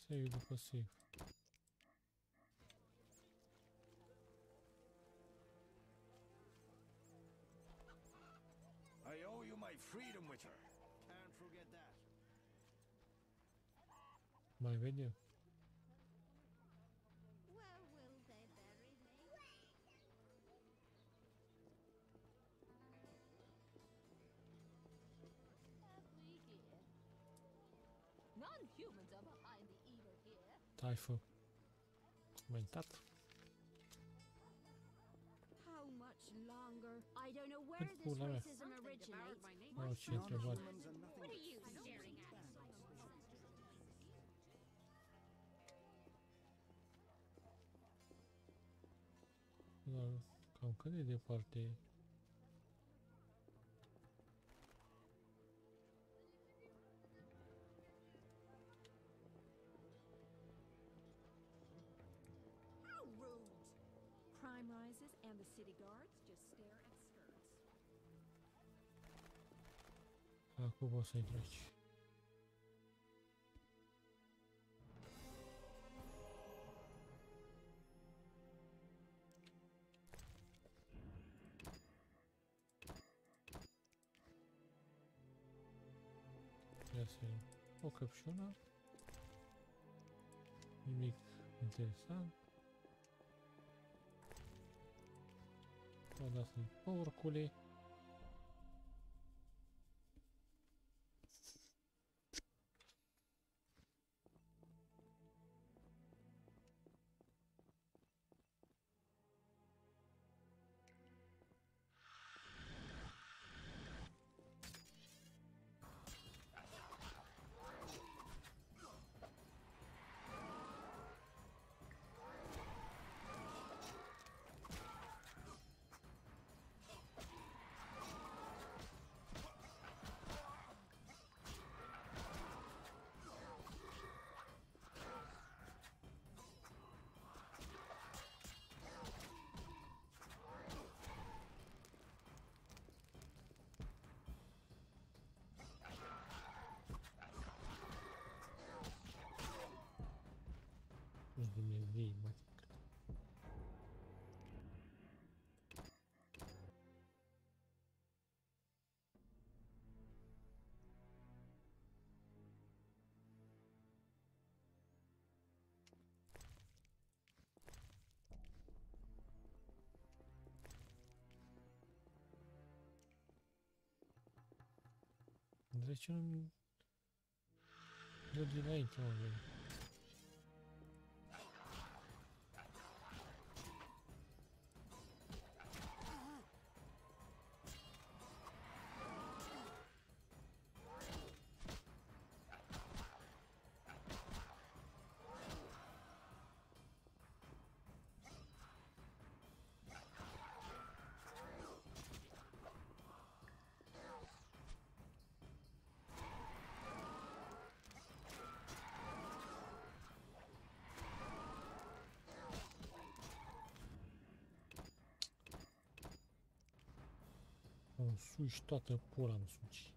Save după save. Non-humans are behind the evil here. Typho. Went. How much longer? I don't know where this racism originates. Oh shit. Bunlar kanka dedi parti. Crime rises and the city guards just stare at skirts. Ako basacak. копчена. Мимик интересант. У нас повар кулей. Reflexion. Not the night. în suj toată pula în.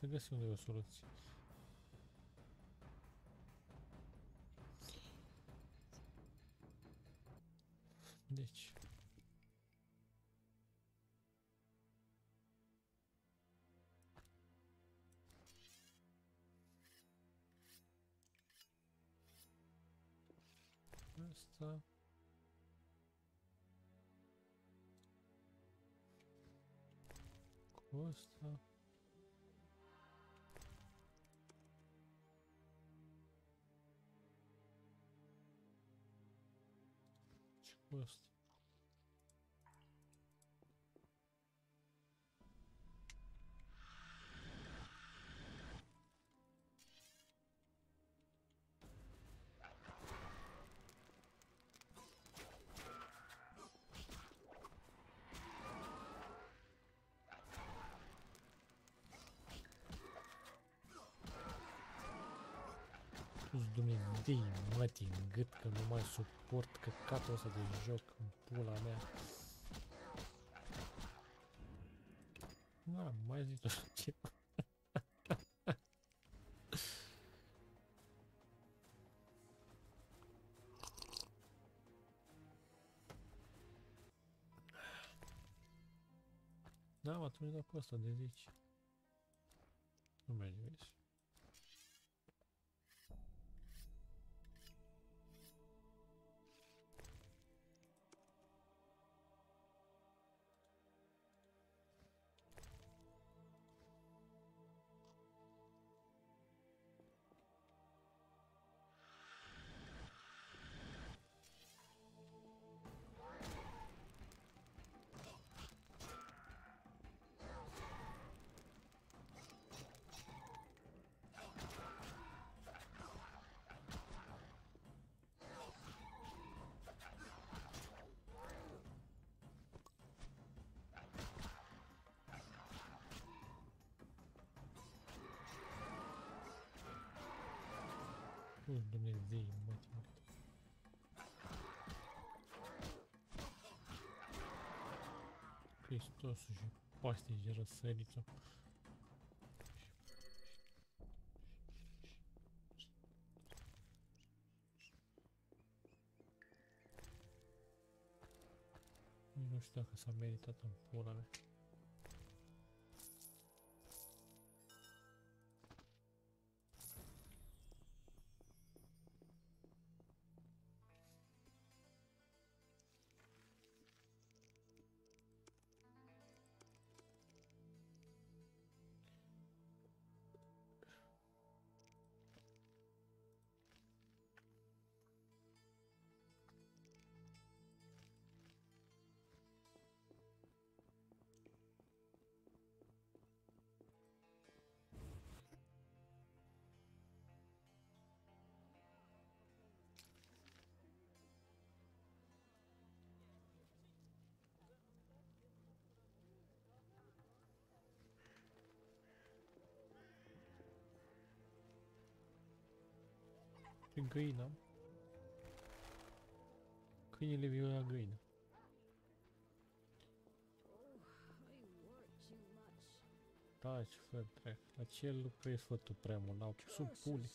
Це десь вони в сороці. Дич. Просто... Просто... almost. Ăsta. Și cu ăsta. Pus Dumnezei mătii în gât că nu mai suport căcatul ăsta de joc în pula mea. Da, mai zic așa *laughs* ceva. Da, mă, tu mi-ai dat pe ăsta de zici. Hristosul și pastici de răsăriță. Nici nu știu dacă s-a meritat în pula mea. Prin găină. Câinele viu la găină. Taci, fă trec. La ce lucrezi, fă tu prea mult? N-au sub puli.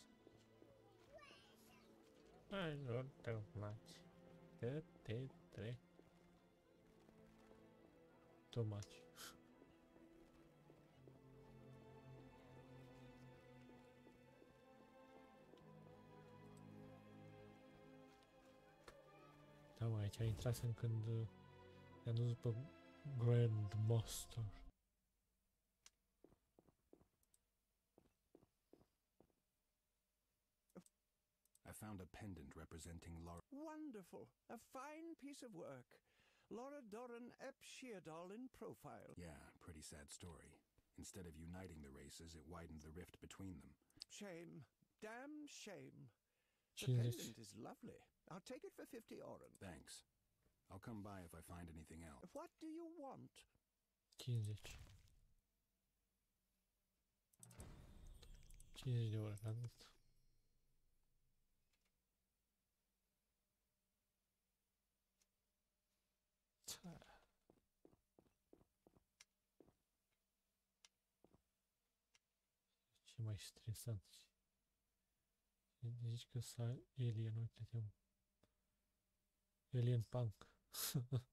Ai, nu te place. Te, te, te. Tomaci. Da, mă, aici intrasem când uh, i-am dus pe Grandmaster. I found a pendant representing Laura. Wonderful. A fine piece of work. Laura Doran Ep Sheardall in profile. Yeah, pretty sad story. Instead of uniting the races, it widened the rift between them. Shame. Damn shame. The Jesus. pendant is lovely. I'll take it for 50 oren. Thanks. I'll come by if I find anything else. What do you want? 50. 50 de ore, atât. Ța. Ce mai stresant. Zici că să Alien, uite-te mă. Alien Punk. *laughs*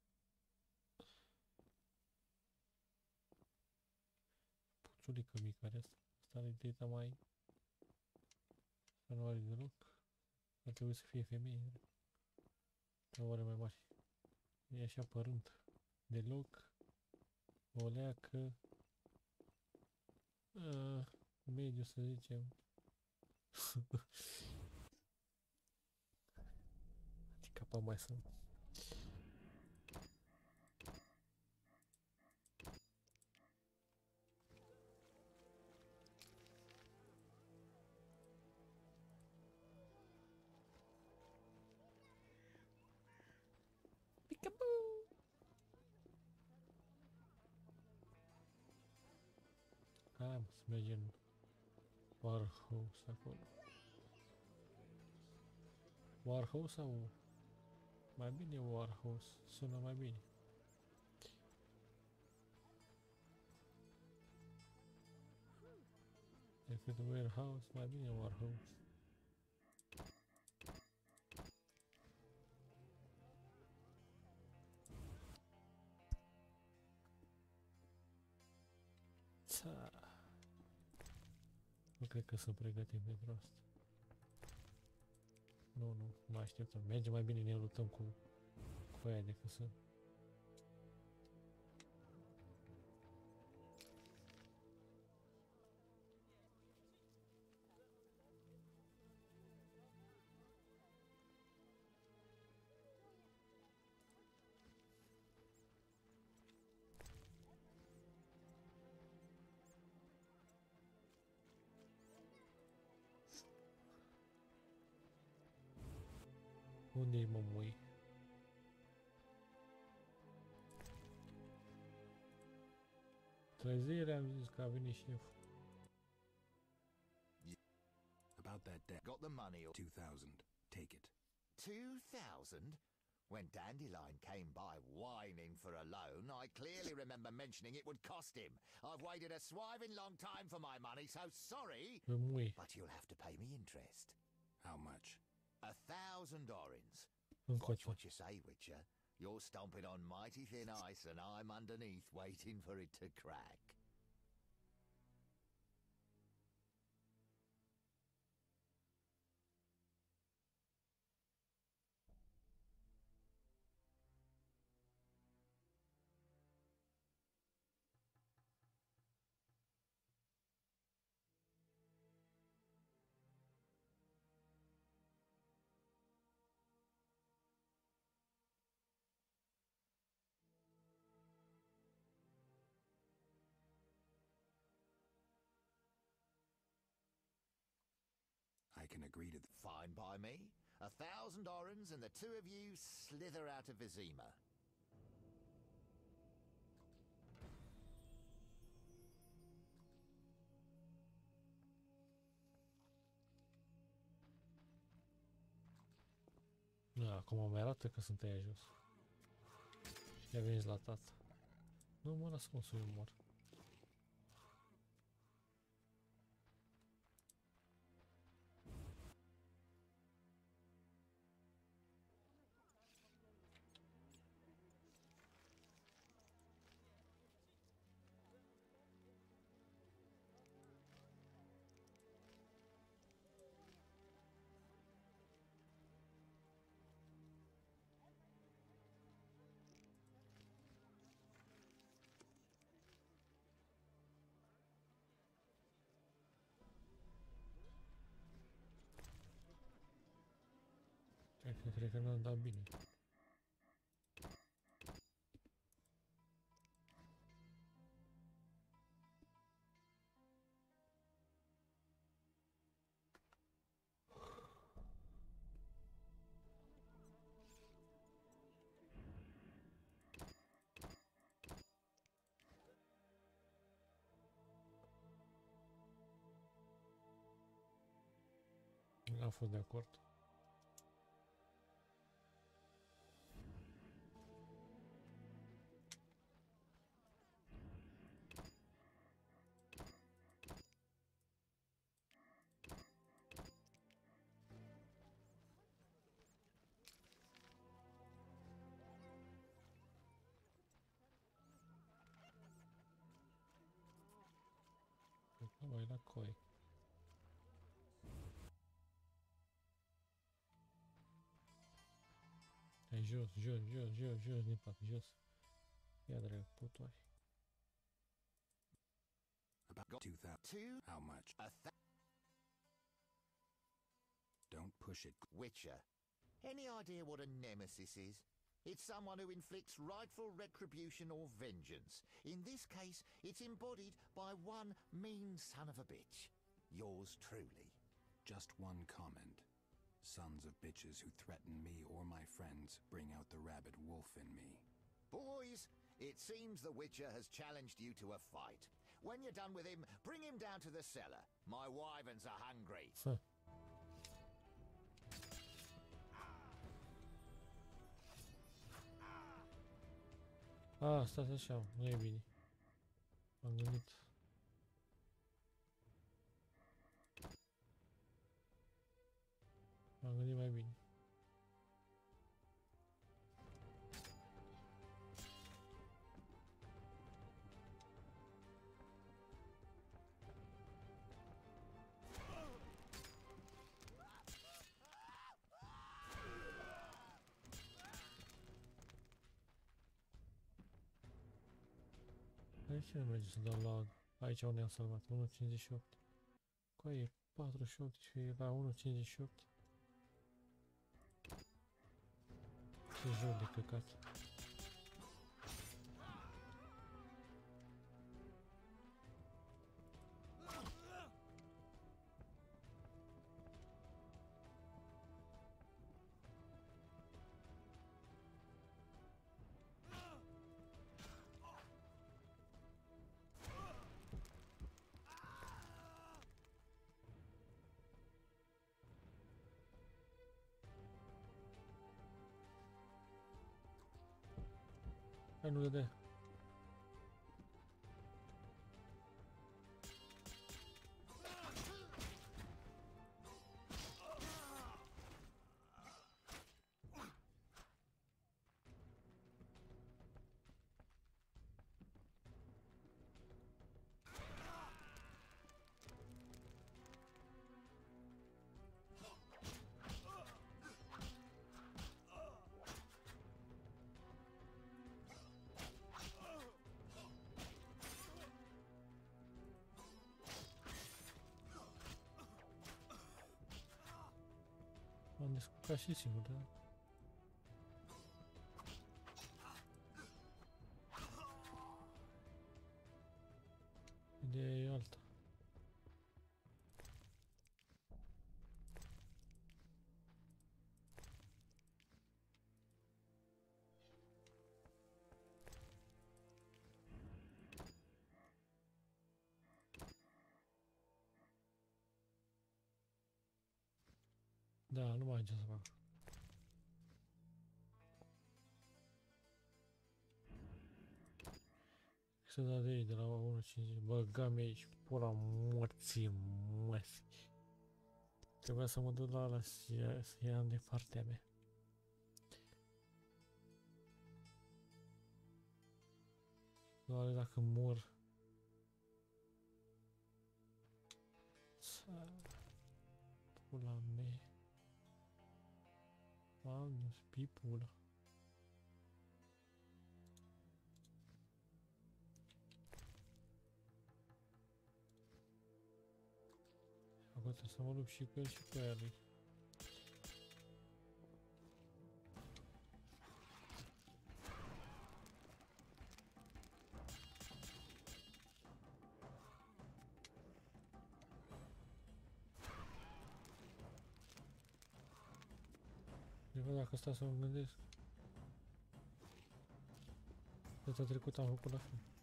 Puțulică mică are asta. Asta are dita mai... Asta nu are deloc. Ar trebui să fie femeie. Dar oare mai mare. E așa părând. Deloc. O leacă. Uh, mediu să zicem. *laughs* by myself. I'm smelling Warhausa. Warhausa. Mai bine Warhouse, sună mai bine. Decât Warehouse, mai bine Warhouse. Ța. Nu cred că sunt pregătit pentru asta. Nu, nu, mai așteptăm. Merge mai bine, ne luptăm cu, cu aia decât să... Unde mămui? Trezire am zis că a venit șeful. About that debt. Got the money or 2000. Take it. 2,000? When Dandelion came by whining for a loan, I clearly remember mentioning it would cost him. I've waited a swiving long time for my money, so sorry. But you'll have to pay me interest. How much? A thousand orins. Mm, Watch what you say, Witcher. You're stomping on mighty thin ice, and I'm underneath waiting for it to crack. I can agree to th- Fine by me. A thousand orins, and the two of you slither out of Vizima. acum mai arată că sunt aia jos. Și a venit la tată. Nu mă lasă mă să mor. Că, cred că n-am dat bine. N-am fost de acord. About 2,000. How much? A th- Don't push it. Witcher. Any idea what a nemesis is? It's someone who inflicts rightful retribution or vengeance. In this case, it's embodied by one mean son of a bitch. Yours truly. Just one comment. Sons of bitches who threaten me or my friends bring out the rabid wolf in me. Boys, it seems the Witcher has challenged you to a fight. When you're done with him, bring him down to the cellar. My wyverns are hungry. A, stați așa, nu e bine. M-am gândit. M-am gândit mai bine. Aici nu merge să dau la... Aici unde am salvat, 1.58. Coi e 48 și e la 1.58. Ce joc de căcat. no, А, не спросить его, да? Da, nu mai am ce să fac. Să da de ei de la 1.50. Băgam aici pula morții măsi. Trebuia să mă duc la ala să, ia, să ia de partea mea. Doar dacă mor. Pula mea. around people. Agora estamos no Chico. Dacă stau să mă gândesc. Data trecută am făcut la fel.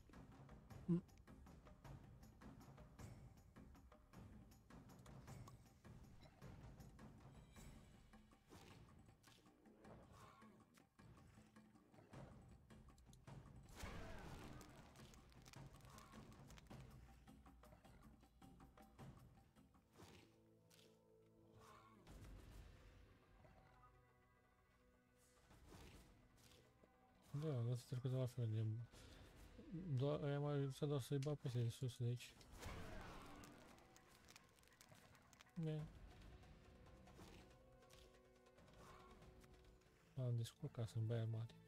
Da, data trecută la fel. De... Doar, aia mai lipsa doar să-i bag peste de sus de aici. Ne. Am descurcat să-mi băia mare.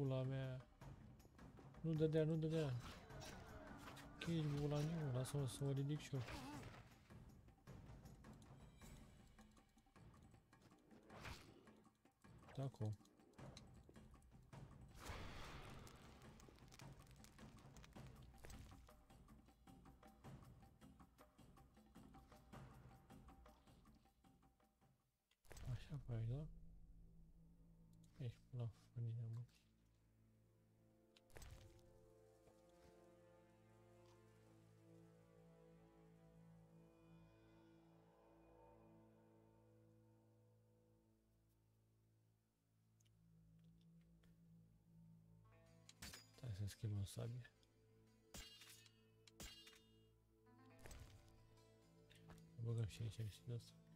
Pula mea. Nu dădea, nu dădea. Ce ești bulaniu? Lasă-mă să mă ridic și eu. Da, asesyńskiemu osobie. Mogę się nie dostać.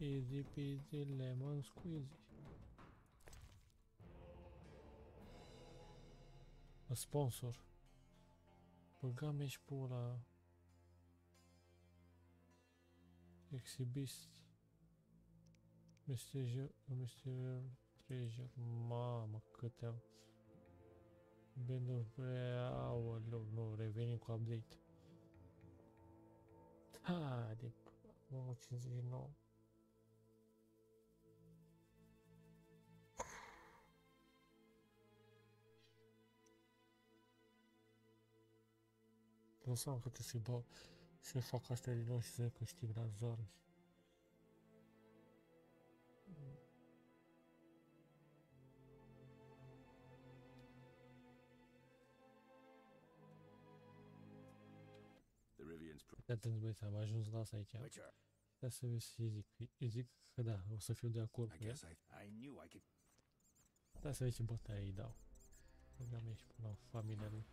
Easy peasy lemon squeezy. A sponsor. Băgam ești pula. Exhibist. Mysterious, Mysterious Treasure. Mamă, câte am. Band of Aoleu, nu, revenim cu update. Ha, de 1.59. Lăsam că trebuie să-i dau, să fac astea din nou și să câștig la zare. Atent, băieți, am ajuns la asta aici. Stai să vezi și zic. Îi zic că da, o să fiu de acord cu el. Stai să vezi ce bătaie îi dau. Aici până la familia lui.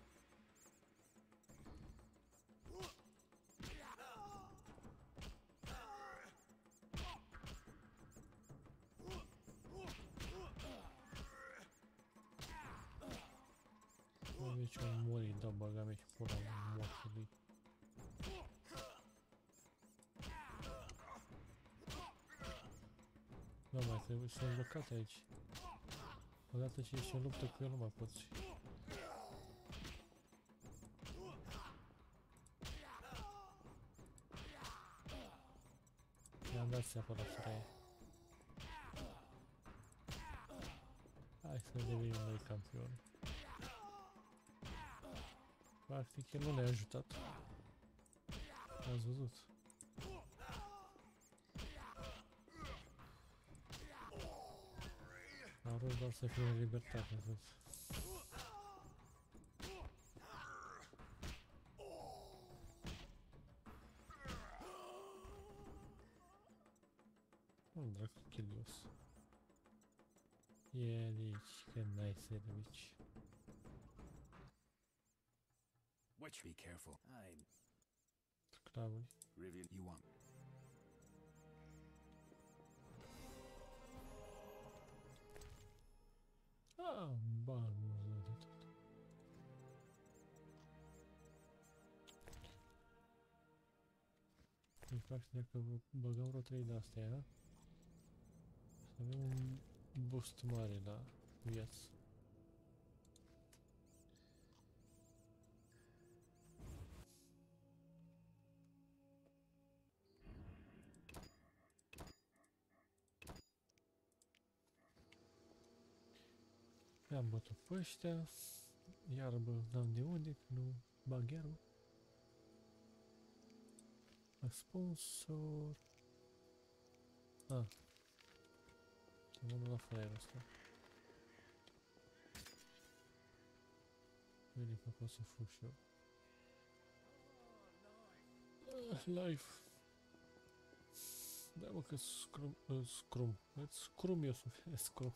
Deci o muri, da, băga mea și pula mortului. Da, mai trebuie să blocat aici. Odată ce ești în luptă cu el, nu mai poți. Mi-am dat seama la fraie. Hai să devenim noi campioni. Ah, claro que tem que ir no Léo, tá? Mas os outros. Agora hora do se foi libertar, mas outros. Um Draco Killius. Yeah, the can nice, the. Which be careful. I'm Clavul. Rivian, You want Ah, banul de tot. Deci, practic, dacă vă- băgăm vreo 3 de astea, să avem un boost mare la viață. I-am bătut pe ăștia, iar bă, n-am de unde, că nu bag iar, bă. A sponsor. Ah. Să mă duc la fraierul ăsta. Vede că pot să fug și eu. Ah, life. Da, mă, că scrum, uh, scrum, îți scrum eu sufer, scrum.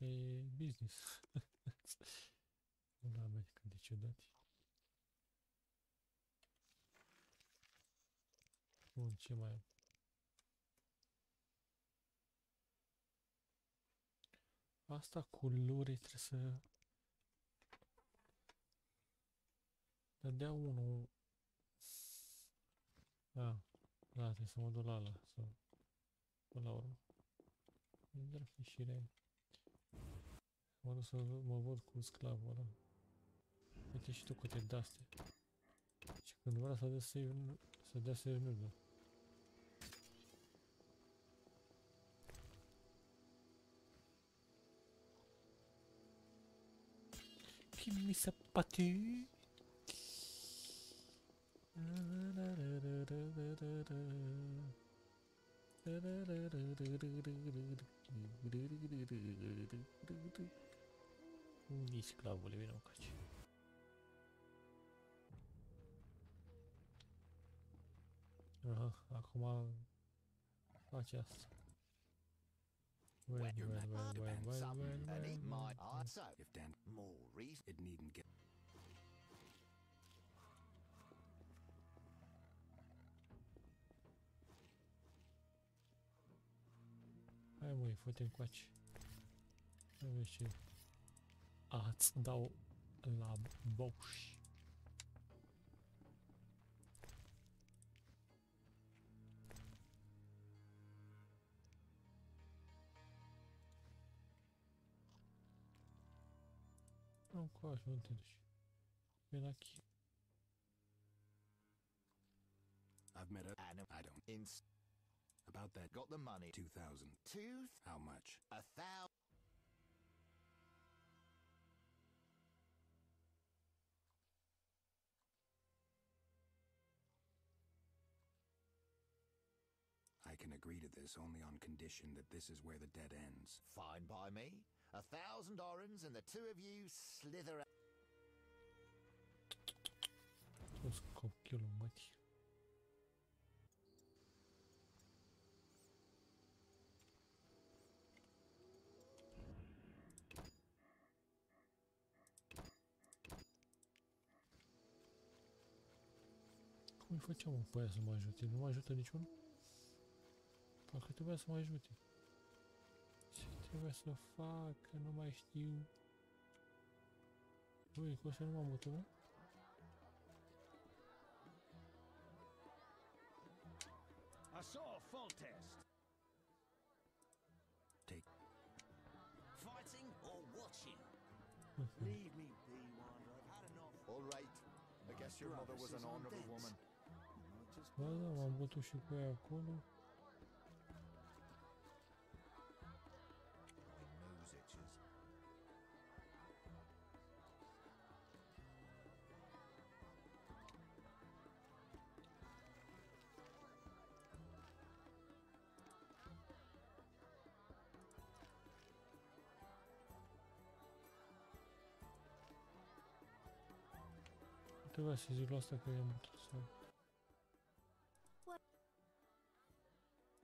e business. *laughs* Una mea, cât de ciudat. Bun, ce mai am? Asta cu luri trebuie să... Dădea unul... Da, da, trebuie să mă duc la ala, să... Până la urmă. E dracu și re. Mă duc să mă văd cu sclavul ăla. Uite și tu câte de-astea. Și când vrea să dea save, nu- să dea save nu dă. Che mi sapati? Unii sclavule, vină încoace. Aha, acum Nici clavul, vine încoace. Aha, acum face asta. When, when, when, when, when, when, and eat my eyes. If then more reason, it needn't get. Hai măi, fă-te încoace. Nu vezi ce Não. Vem aqui. I've met a Adam Adam in about that got the money two thousand two how much a thousand agree to this only on condition that this is where the dead ends. Fine by me. A thousand orens and the two of you slither out. Toți copilul mătii. Cum îi făceam mă, pe aia să mă ajute? Nu mă ajută niciunul? Porque tivesse mais útil. Se tivesse a faca, não mais tio. Ui, encostei numa moto, né? I saw a full test. É Take. Fighting or watching? Uhum. Leave me be, Wander. I've had enough. All right. I guess your mother was an honorable woman. Well, I'm going to shoot where I could. Trebuia să zic la asta că i-am bătut să...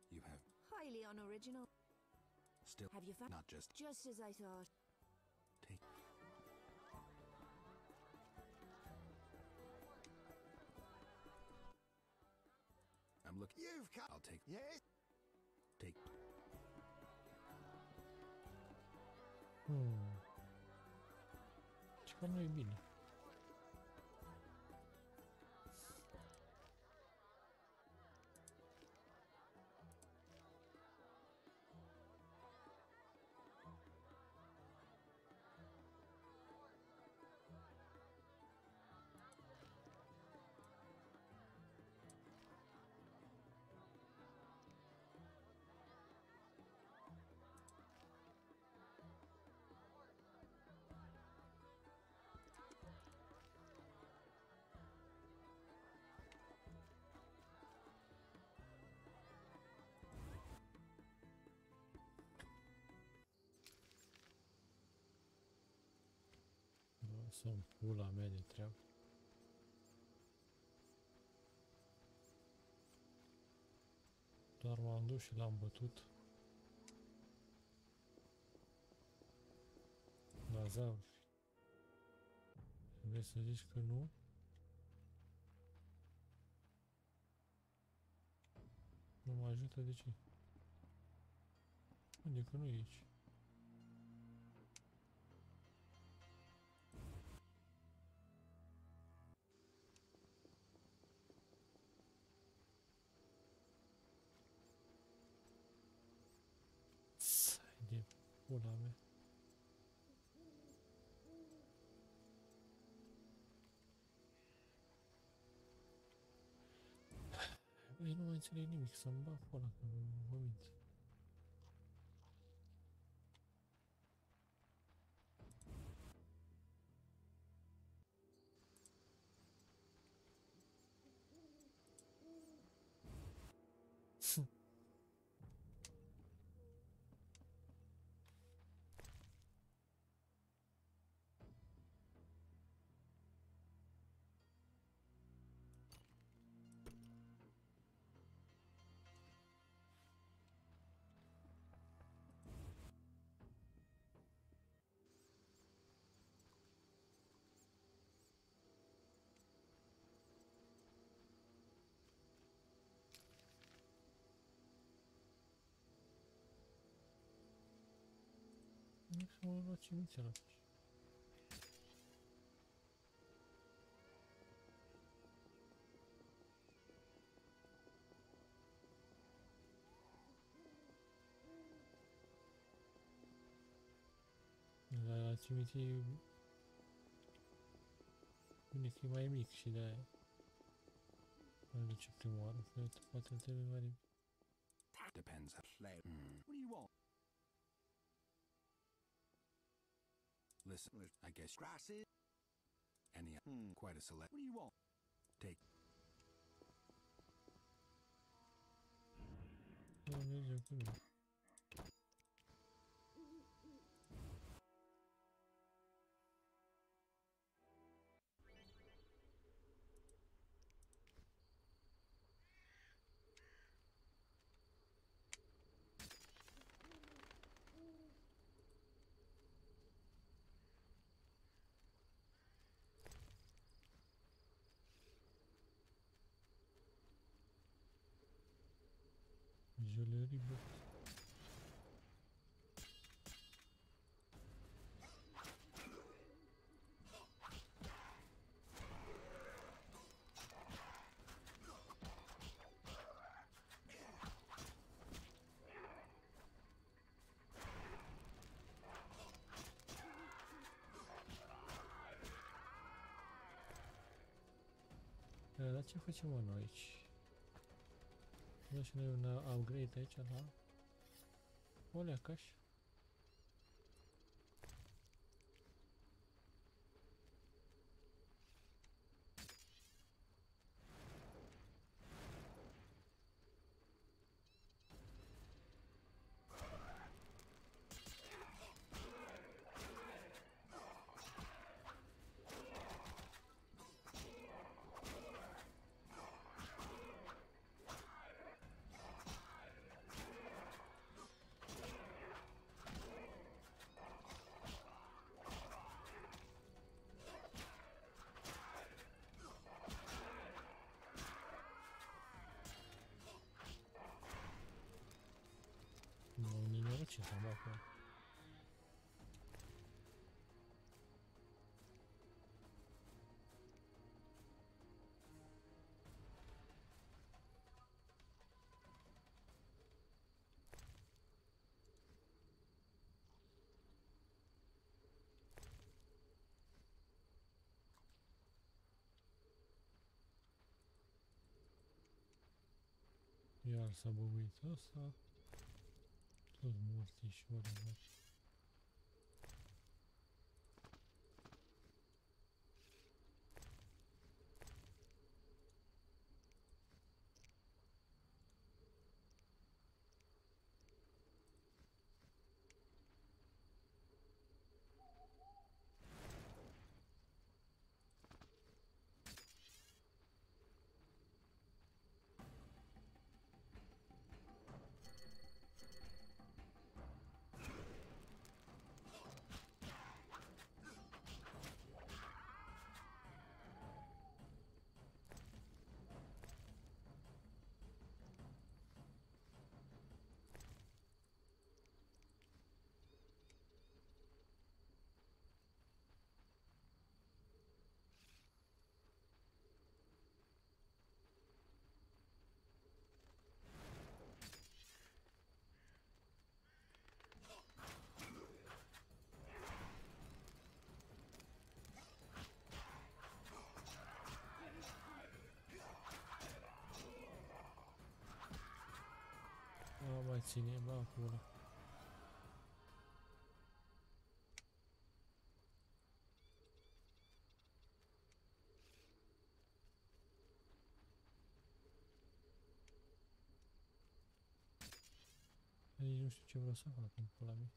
You have Highly unoriginal. still Have you found? not just Just as I thought. take. I'm looking. You've come. I'll take. Yes? Take. Hmm. Ceva nu e bine. Să-mi pula mea de treabă. Doar m-am dus și l-am bătut. Lazaur. Vrei să zici că nu? Nu mă ajută de ce? Unde că nu e aici? Băi, nu mai înțeleg nimic, să-mi bag pula că vă mint. Niech słowa ci mi cać. Zaraz mi ci... Niech i majemnik się daje. Depends on play. Mm. What do you want? Listen, I guess Grasses? any Hmm. quite a select. What do you want? Take. Juliane Ela tinha feito uma noite. Da, dar ce facem mă, noi aici? Nu și noi un upgrade aici la o Iar s-a băbuit ăsta. Tot morții și oare așa. Ține, bă, acolo. Nici nu știu ce vreau să fac în pula mea.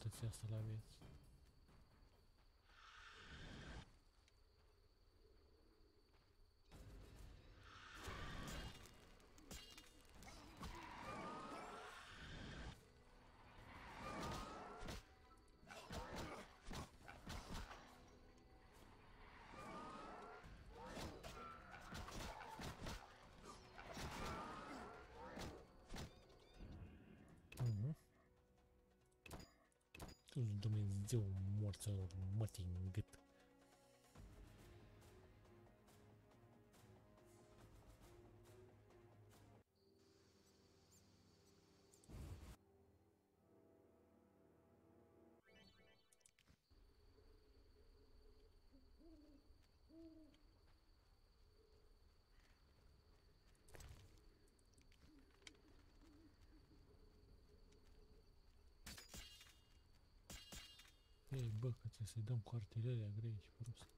Unsere erste Lage jetzt. târziu morți, morți în. Ei, bă, că trebuie să-i dăm cu artileria grei și prost.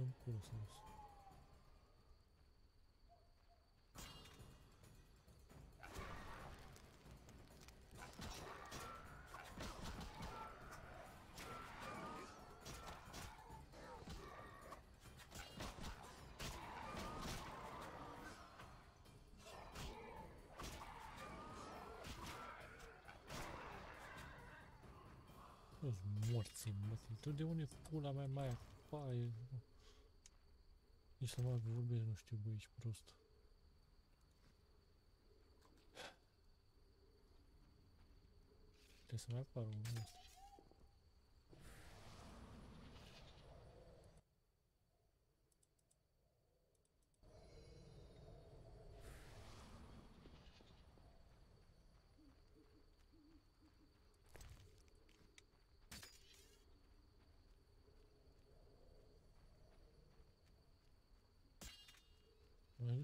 Tam kurasınız. Toți morții, mă, tu de unde pula mea mai apare? І сама вибірності быть просто. Ты сама пару у.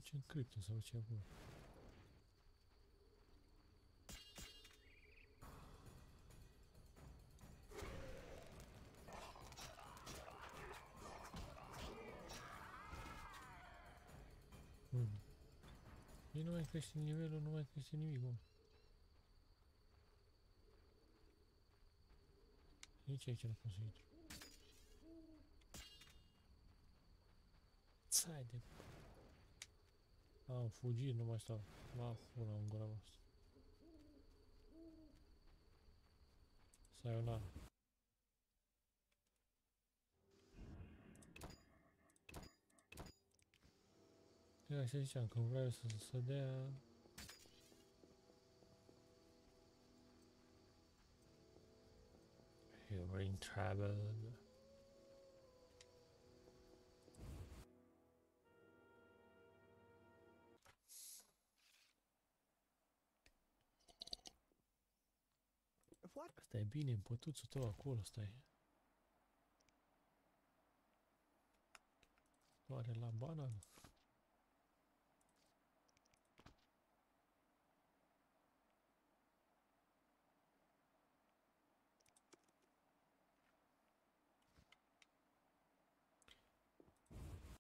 Очень крипто звучав. Y ну es que не nivel ну no es не ese enemigo. И чекер посвятил. Сайдинг. Am fugit, nu mai stau. Ma funa în gura voastră. Sayonara. Ia să ziceam că vreau să să dea... You're in trouble. Stai bine în pătuțul tău acolo, stai. Doare la banană.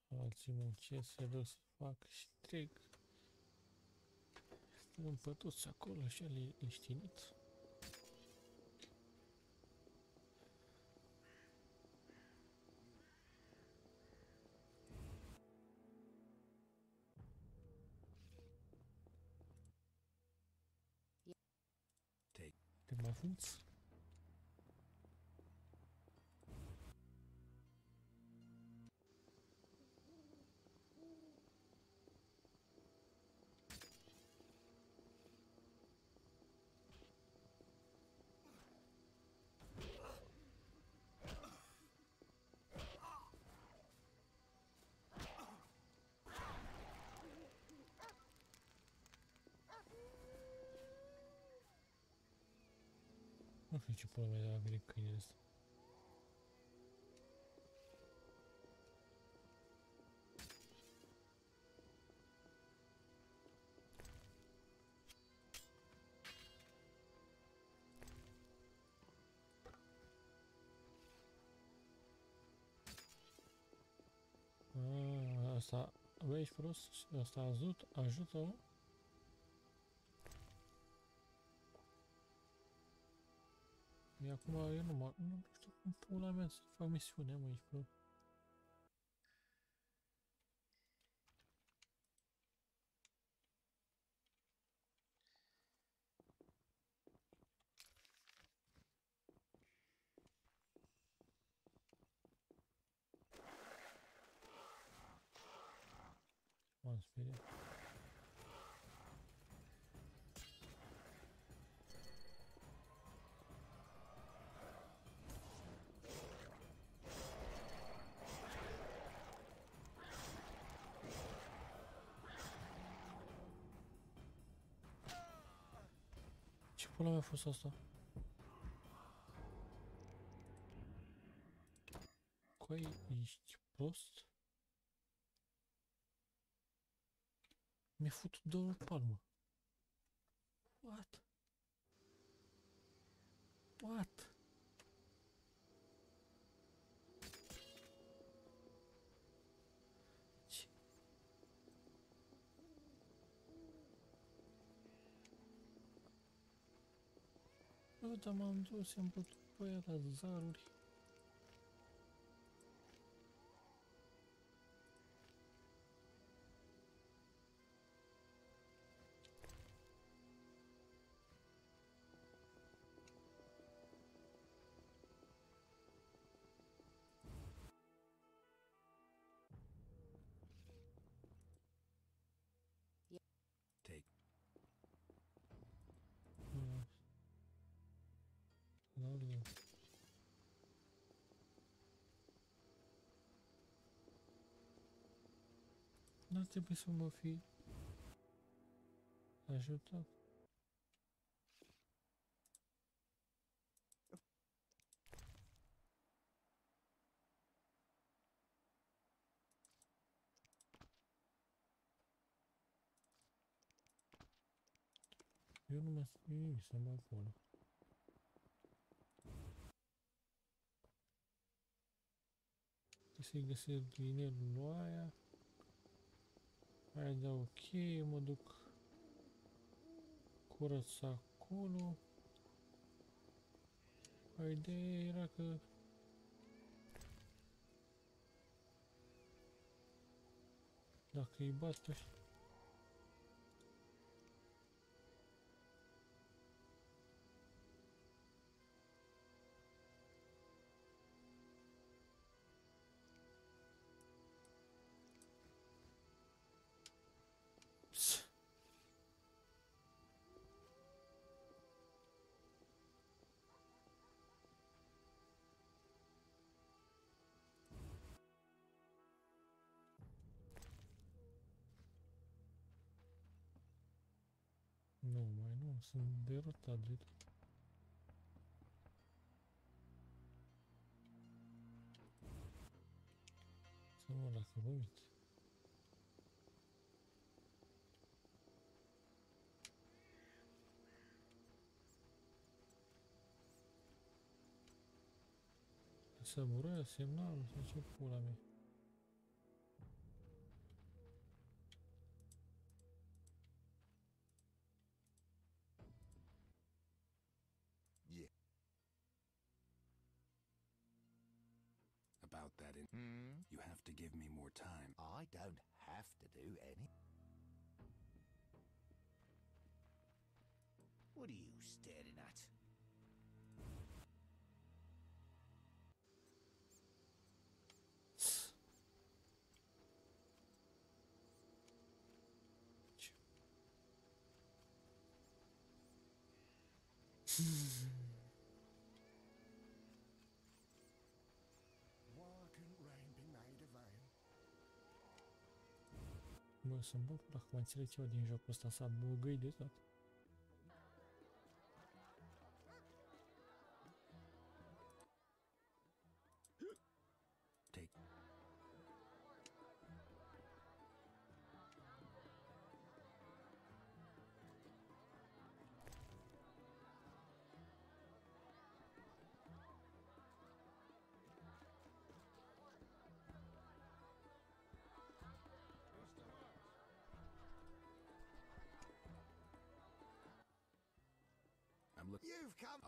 Alții muncesc, se duc să fac și trec. Stăm pătuți acolo, așa li- muffins. Não *laughs* sei, tipo, está americanas. asta, assim. ah, vezi prost, asta ajut, ajută né? E acum, eu nu mă, nu știu cum pula mea să fac misiunea, mă, ești 왜 벌써 왔어? 거의 20%? Mi-a făcut două. What? What? Bă, dar m-am dus, i-am bătut pe aia la zaruri. Não tem pensou meu filho. Ajuda. Eu não mas Isso é mal fora. Siga-se dinheiro no. Lui aia. Aia da ok, mă duc curăț acolo. Ideea era că dacă îi bat pe Nu mai nu, sunt derutat de tot. Să mă las uit. Să bură semnalul, să ce pula mea. You have to give me more time. I don't have to do any. What are you staring at? *sighs* *laughs* Burası bu. Bırakmayın. Selektif ödeyince yok. Burası hasar. Bu gıydı zaten.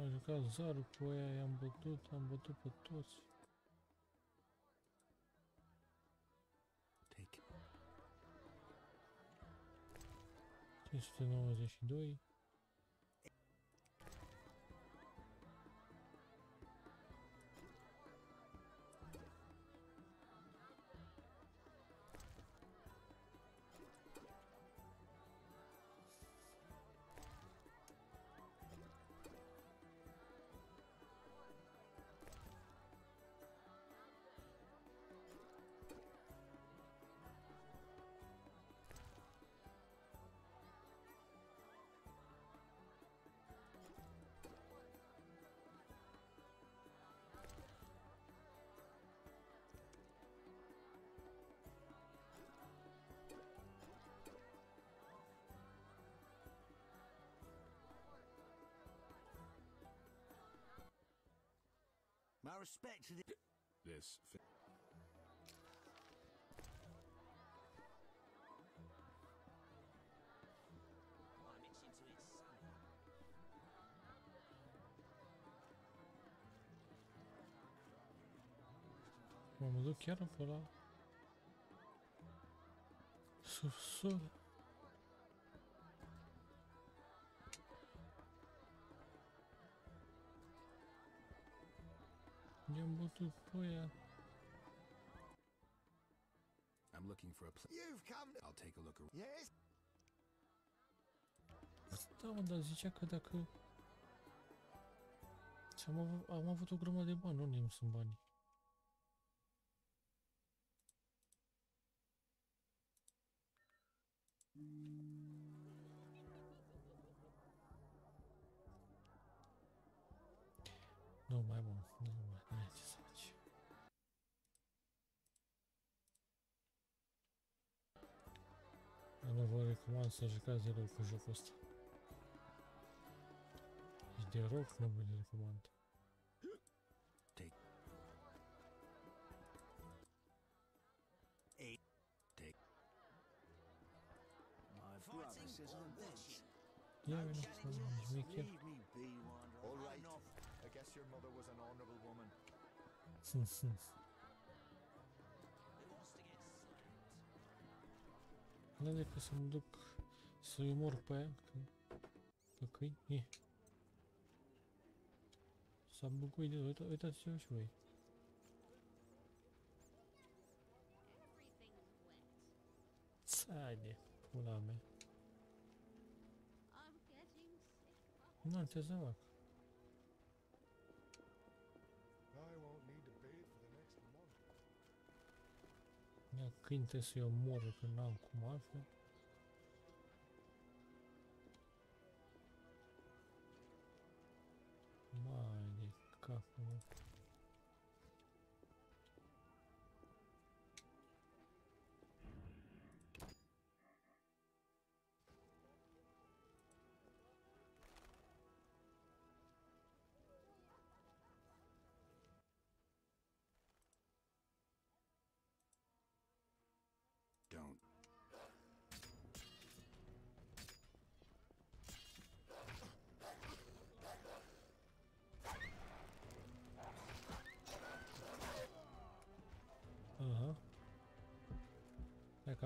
Am jucat zarul cu aia, i-am bătut, am bătut pe toți. Take 592. respect to the this. Vamos do que era por. I-am bătut pe aia. I'm looking for a place. You've come. I'll take a look around. Yes? Da, mă, dar zicea că dacă... Și am, avut, am avut o grămadă de bani, unde îmi sunt banii? Nu mai bun, nu vă recomand să jucați deloc cu jocul ăsta. Și de rock nu vă recomand. Take. Eight. Take. My brother says I'm this. Yeah, we're not going to make it. All right. I guess your mother was an honorable woman. Since *laughs* since. Надо якось сундук свою РП. Какой? Не. Сабуку идет. Это, это все свой. Сади. Куда мы? Ну, ты завак. Ia câini trebuie să-i omor, că n-am cum altfel. Mai de capul meu.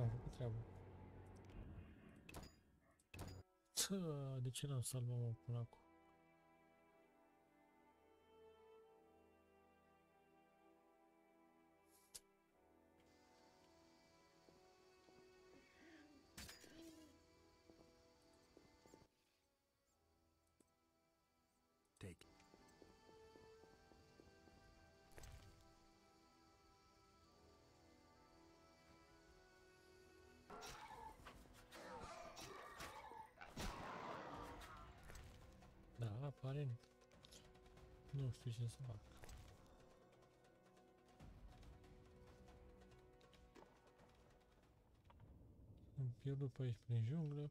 Am făcut treaba. Ță, de ce n-am salvat mă până acum? Aparent. Nu știu ce să fac. Am pierdut pe aici prin junglă.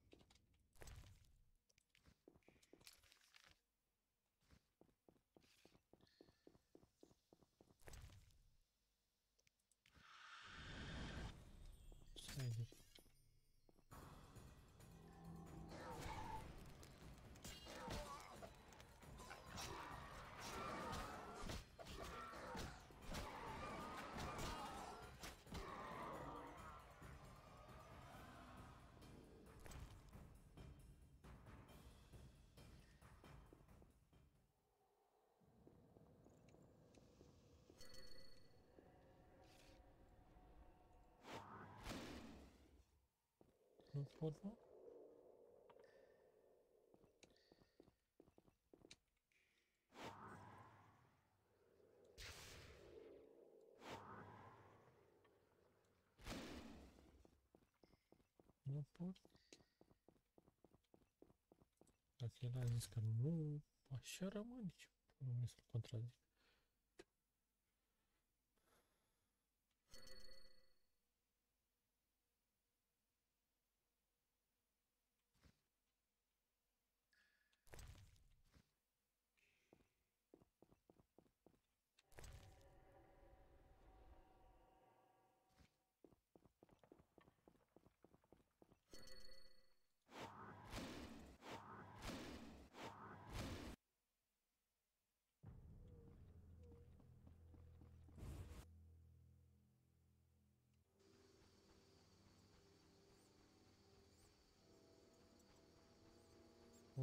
Trottel. Ну вот. Так, я не скажу. Ну, вообще романич. По-моему.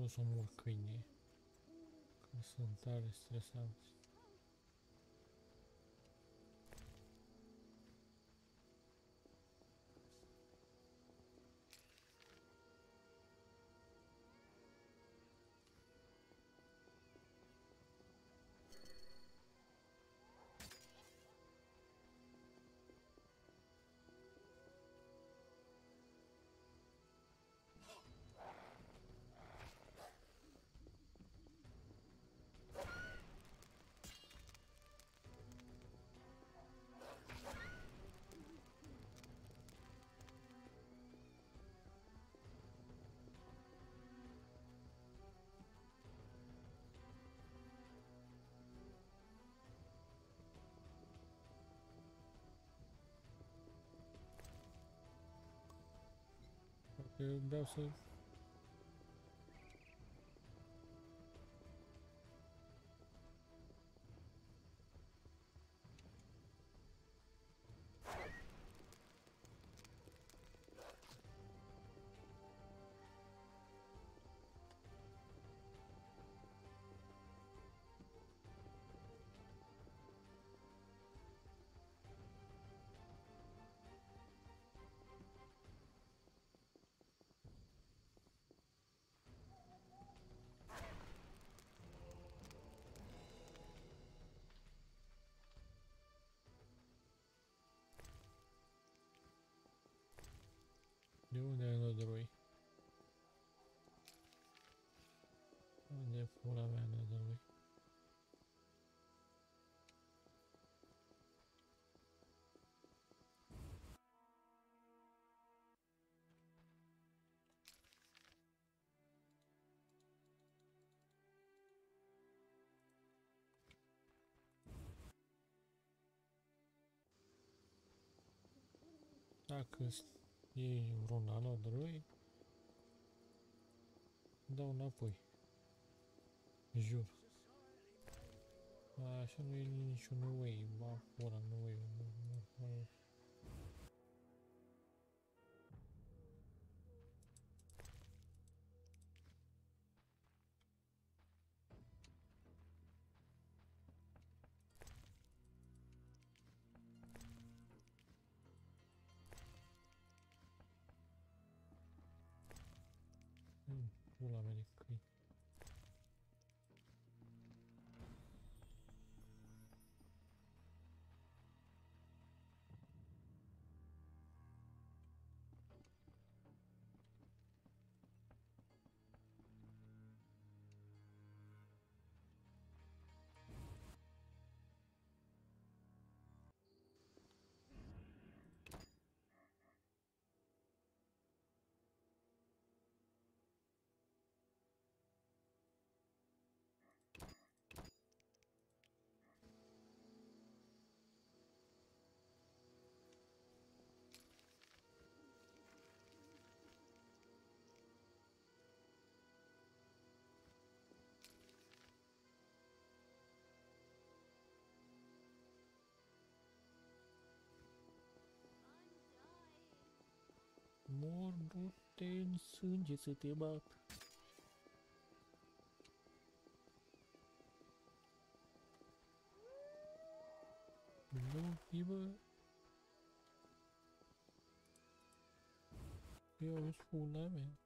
Розумуркині. Краснодар і стресавці. You're browsing. Люди на Не фураве на другой. Так, Că vreau să... De unde ai nodrui? Unde pula mea nodrui? Dacă e vreun anodrui, dau înapoi. Jur. Așa nu e niciun way, ba, ora nu e, nu, nu, nu. Buten sângese te bat. Nu, ibă. Eu își pula mea.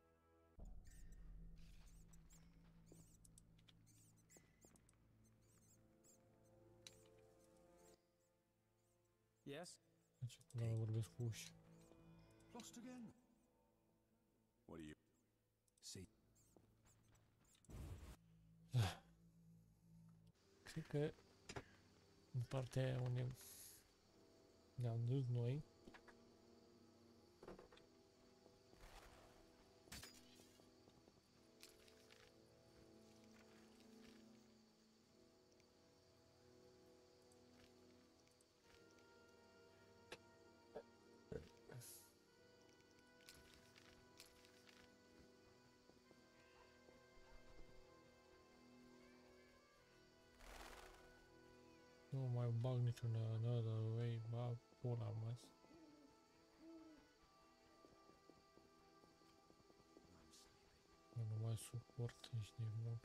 Yes? Început la vorbesc cu uși. Lost again. Cred că în partea aia unde ne-am dus noi, my magnitude in another way, but what am I? And my support is not.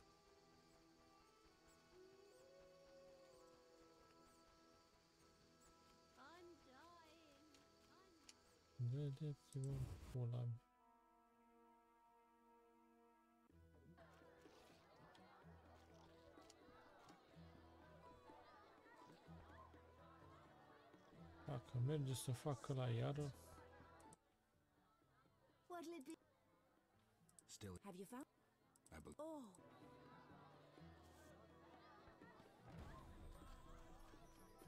I'm dying. I'm dying. Of what Dacă merge să facă la iară, What'll it be? Still, Have you found? I believe. Oh,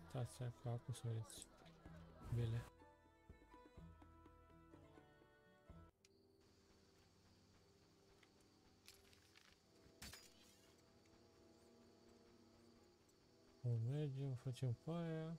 stați acum să vedeți. Bele. O mergem, facem pe aia.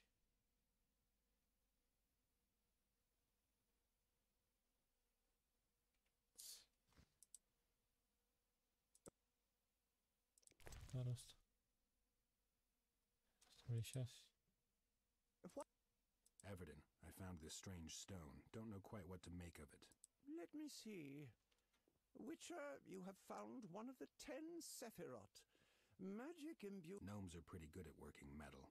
Nu nimic de aici? Dar asta. Story 6. Everton, I found this strange stone. Don't know quite what to make of it. Let me see. Witcher, you have found one of the ten Sephiroth. Magic imbued. Gnomes are pretty good at working metal.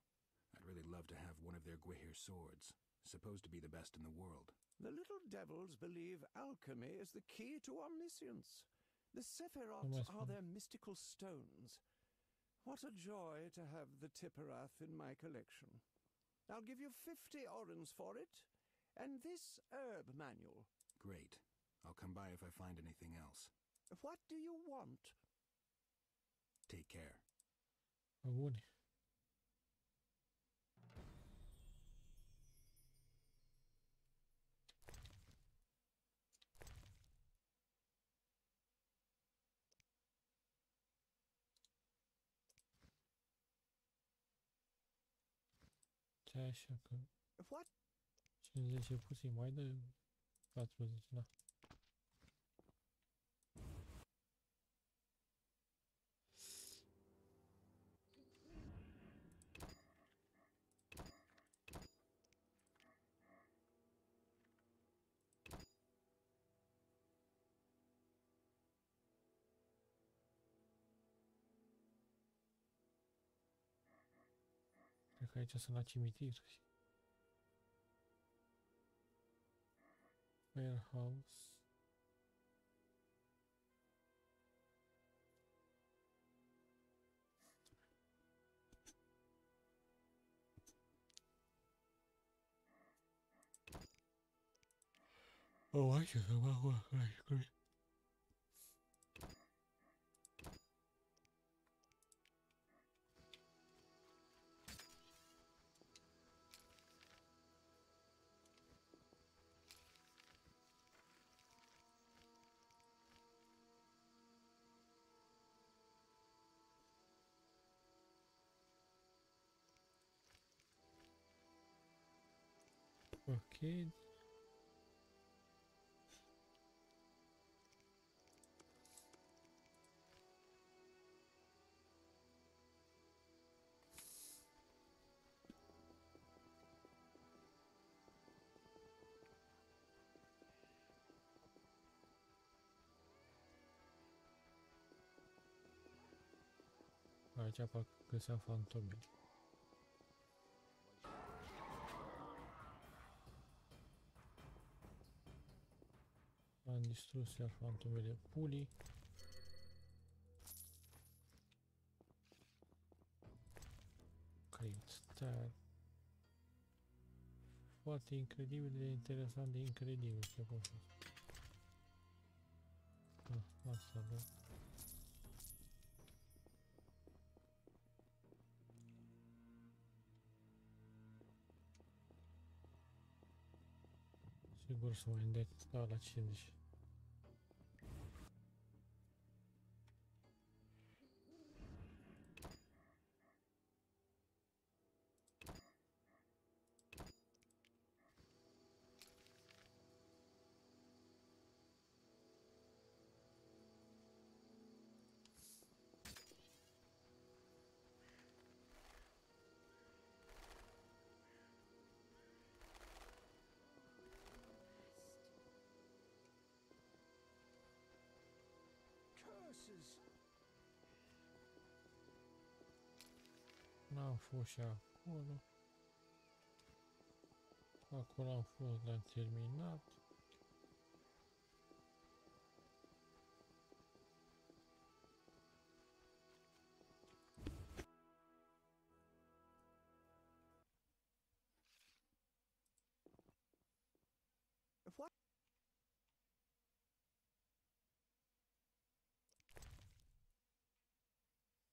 I'd really love to have one of their Gwihir swords. Supposed to be the best in the world. The little devils believe alchemy is the key to omniscience. The Sephiroth are their mystical stones. What a joy to have the Tipperath in my collection. I'll give you 50 orens for it, and this herb manual. Great. I'll come by if I find anything else. What do you want? Take care. Pe bune. Ce așa că What? 50 e puțin, mai de 14, da. Haideți să la cimitir. Warehouse. Oh, I should Ok. Aici parcă găseam fantomele. Am distrus iar fantomele pulii. Crit star. Foarte incredibil de interesant de incredibil ce pot fi. Ah, asta da. Sigur să mai îndec, da, la 50. N-am fost și acolo. Acolo am fost, l-am terminat. What?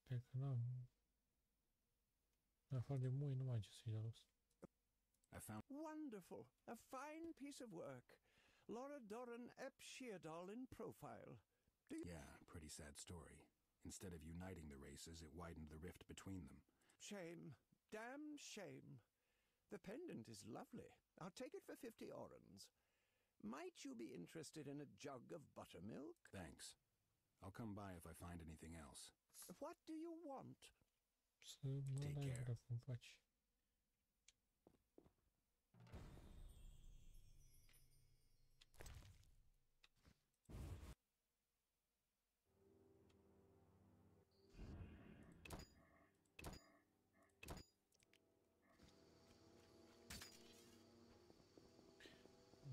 Cred că n-am... În afară de mui, nu mai am ce să-i dau. I found Wonderful. A fine piece of work. Laura Doran Ep Sheardall in profile. Do Yeah, pretty sad story. Instead of uniting the races, it widened the rift between them. Shame. Damn shame. The pendant is lovely. I'll take it for 50 orens. Might you be interested in a jug of buttermilk? Thanks. I'll come by if I find anything else. What do you want? Să mă Take dai care. dracu îmi faci.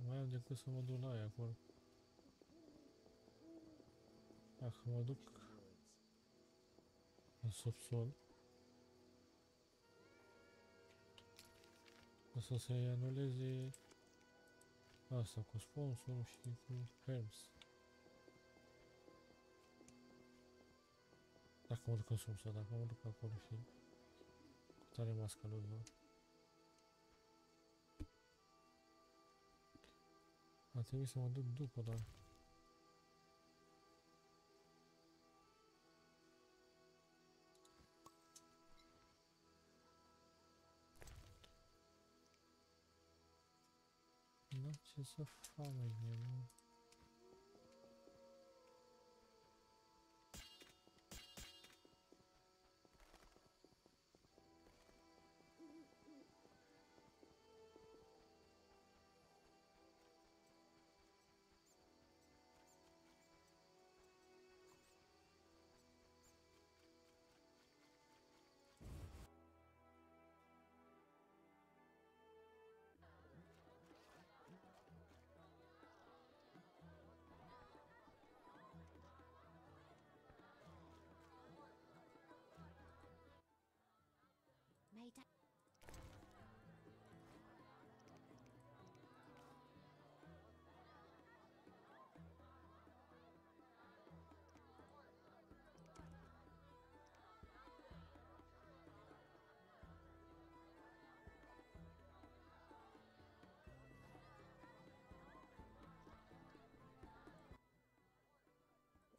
Mai am decât să mă duc la aia acolo. Dacă mă duc în subsol, o să se anuleze asta cu sponsorul și cu Herms. Dacă mă duc în subsol, dacă mă duc acolo și cu tare masca lui lor. A trebuit să mă duc după, dar... just a follow you. Mai bine?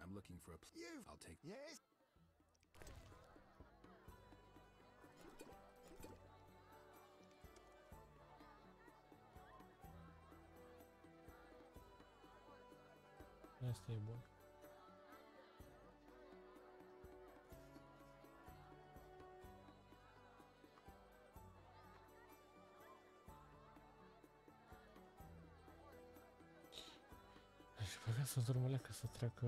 I'm looking for a. Pl- You. I'll take. Yes? Asta e bun. Aș băga să dormăleacă să treacă...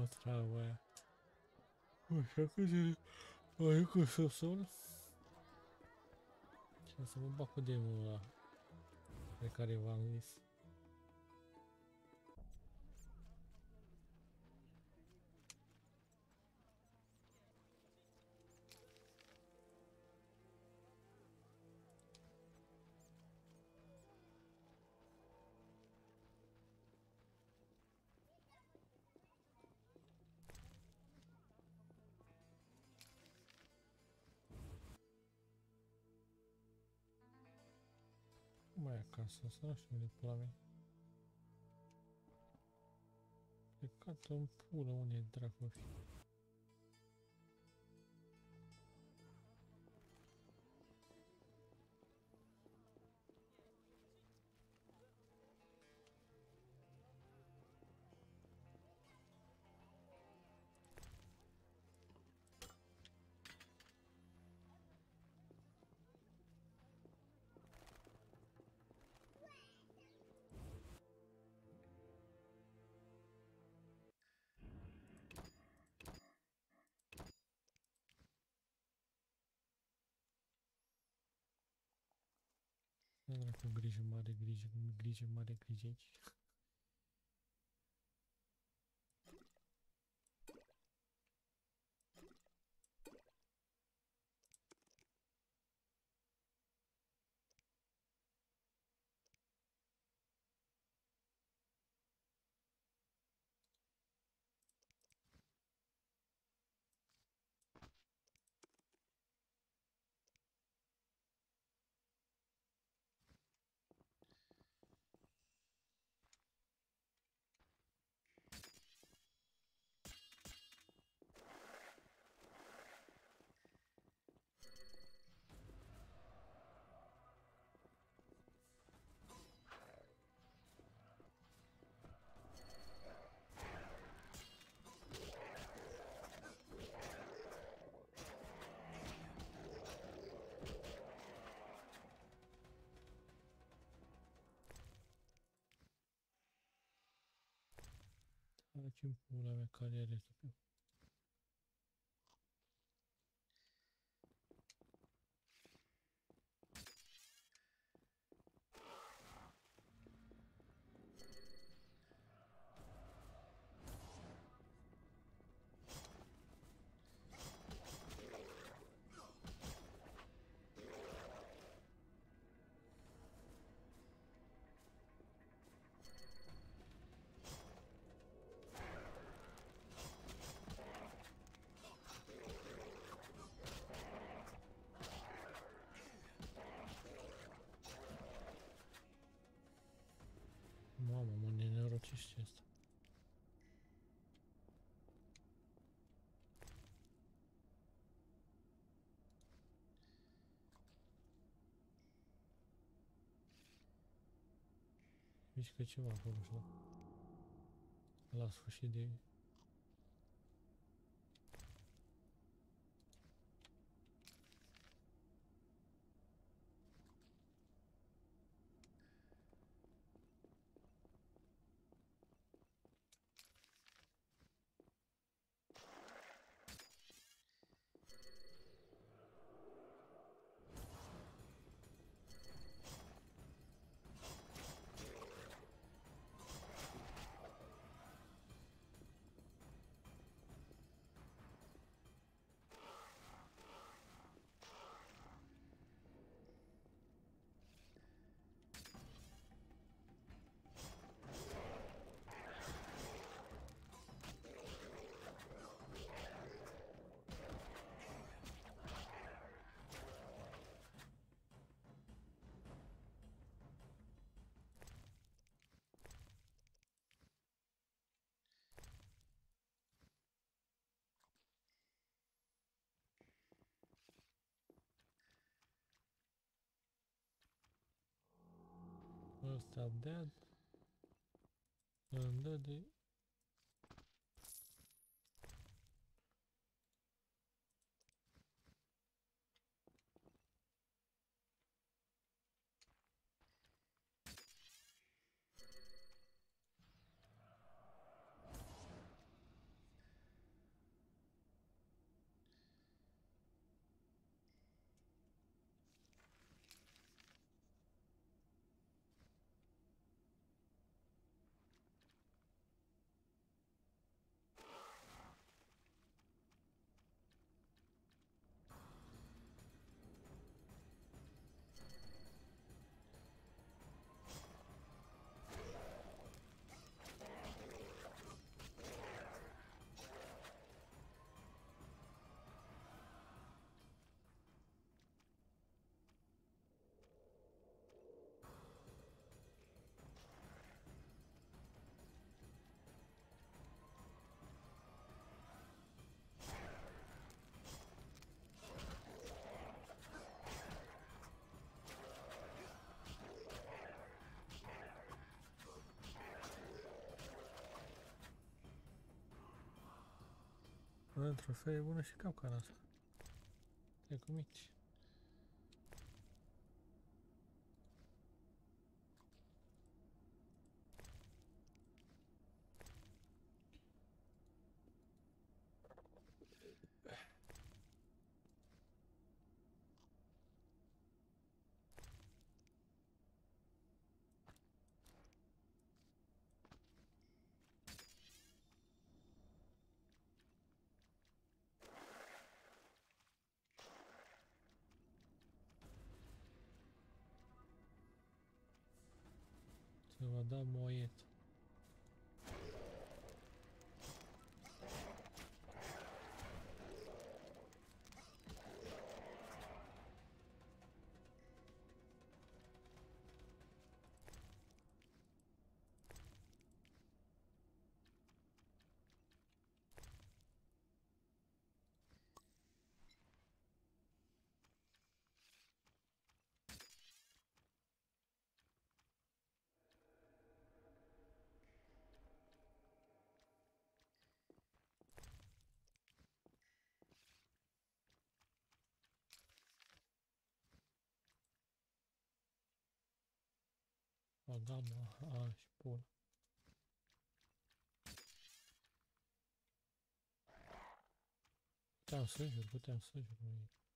encontrar o o cheque de uma reconstrução. Deixa eu só um pouco de mula. Recarregar isso. Acasă asta? Nu știu unde pula mea. Plecat în pulă unde dracu fi. Bana çok girişim var, girişim, girişim var, girişim. Bakayım Muğla ve Kariyer yapıyor. Nenorociște asta. Mișcă ceva acolo, așa. La sfârșit de... First up that. And that de... Avem trofee bună și capcana asta. E cu mici. da moje to. Moiet. Băgam aș și pula. Puteam să jur, puteam să jur. măi. E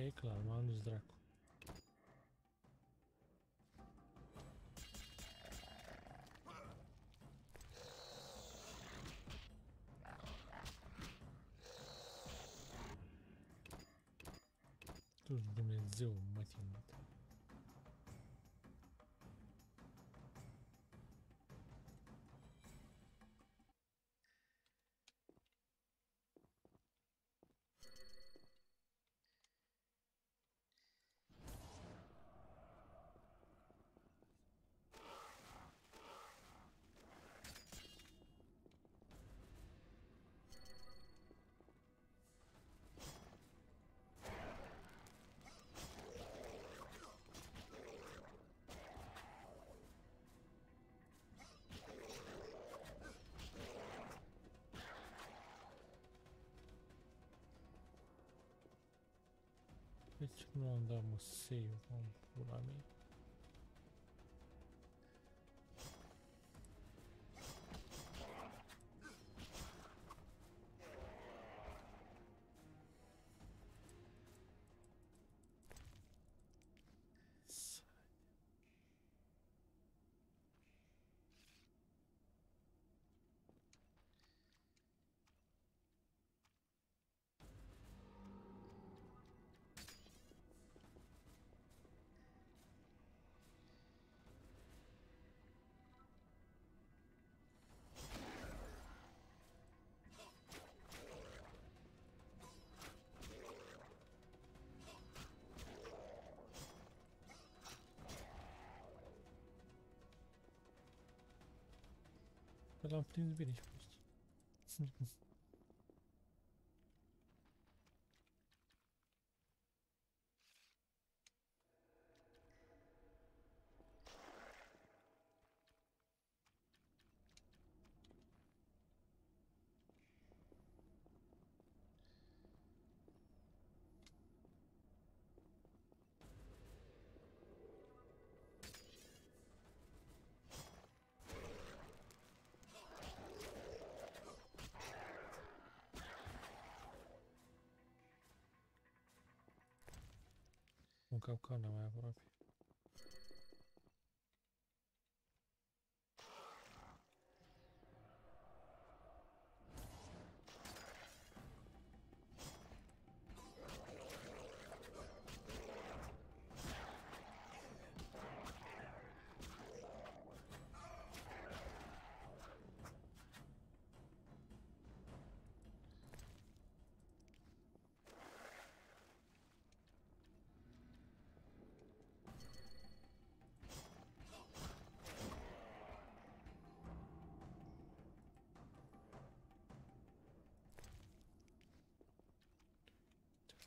E, clar, m-am dus dracu. Тут Dumnezeu, mătii mătii. gente não andamos cedo, vamos pular mesmo. Verdammt, den bin ich nicht. kaut kā nav Eiropā.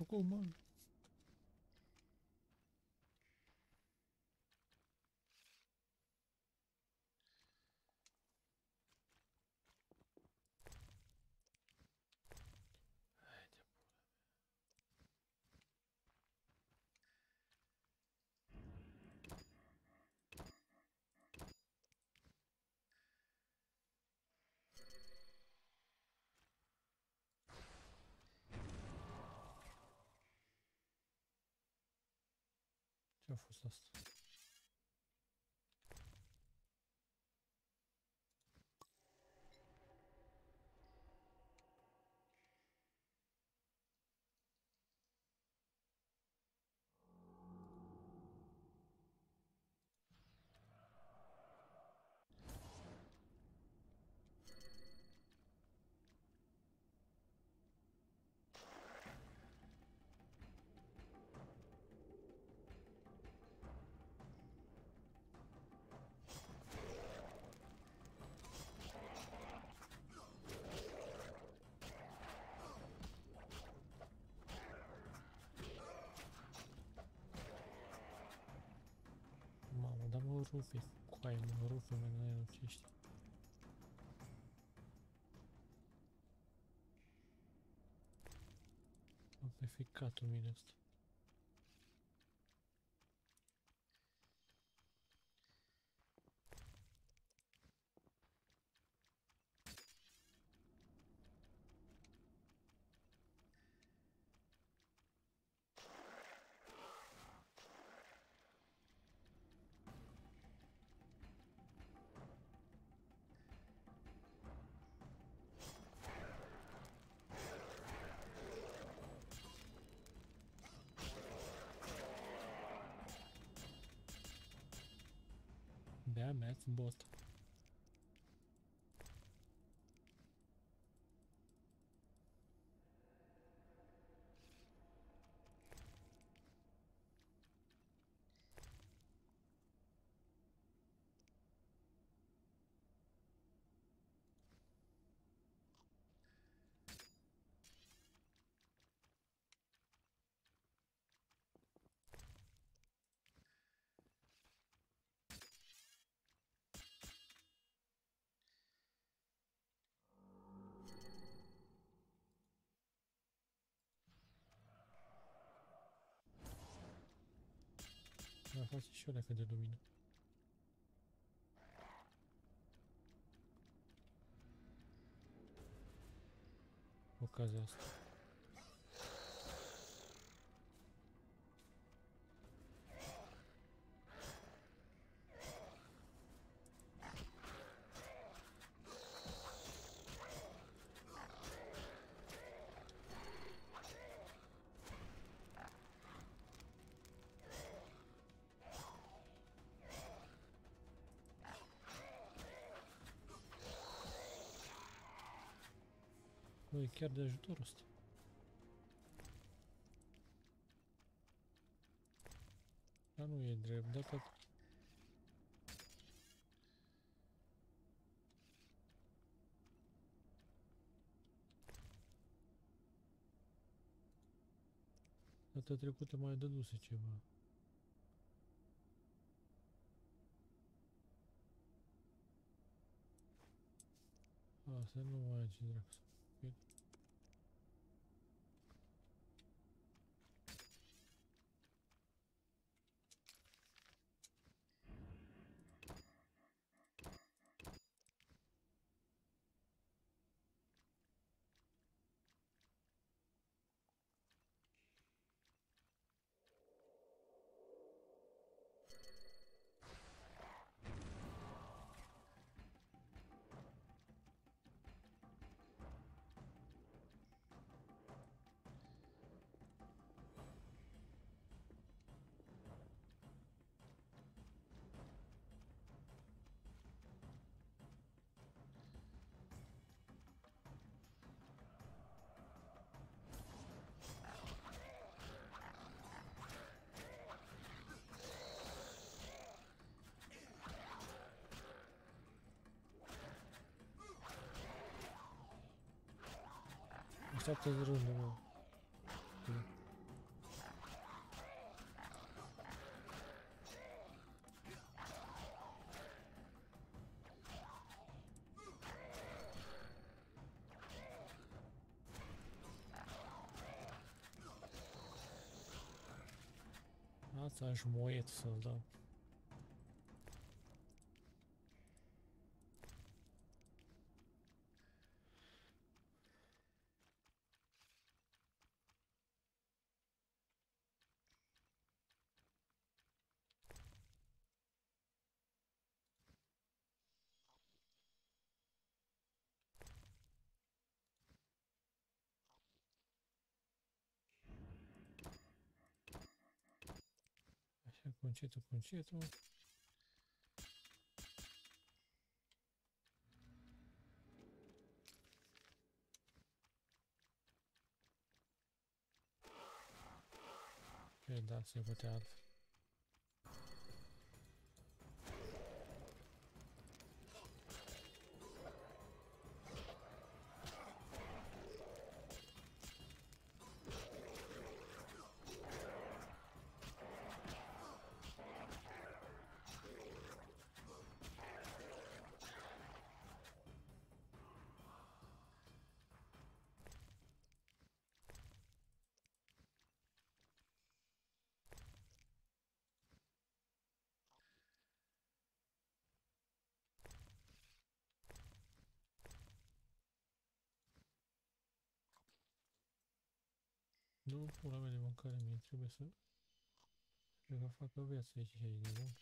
Aku umur. Öf ustası. Rufe, coaie, mă rufe, mă, nu ce știi. Mă pe ficatul mine asta. Boost. Mai face și o leacă de lumină. Ocazia asta. E chiar de ajutor ăsta. Dar nu e drept, dacă... Data trecută mai dăduse ceva. Asta nu mai e ce dracu Uçak çözürüz değil mi? А, це ж моє це, да. concieto, concieto. Okay, that's about. Nu, pula mea de mâncare, mie trebuie să... Cred că facă viață aici, aici, nu?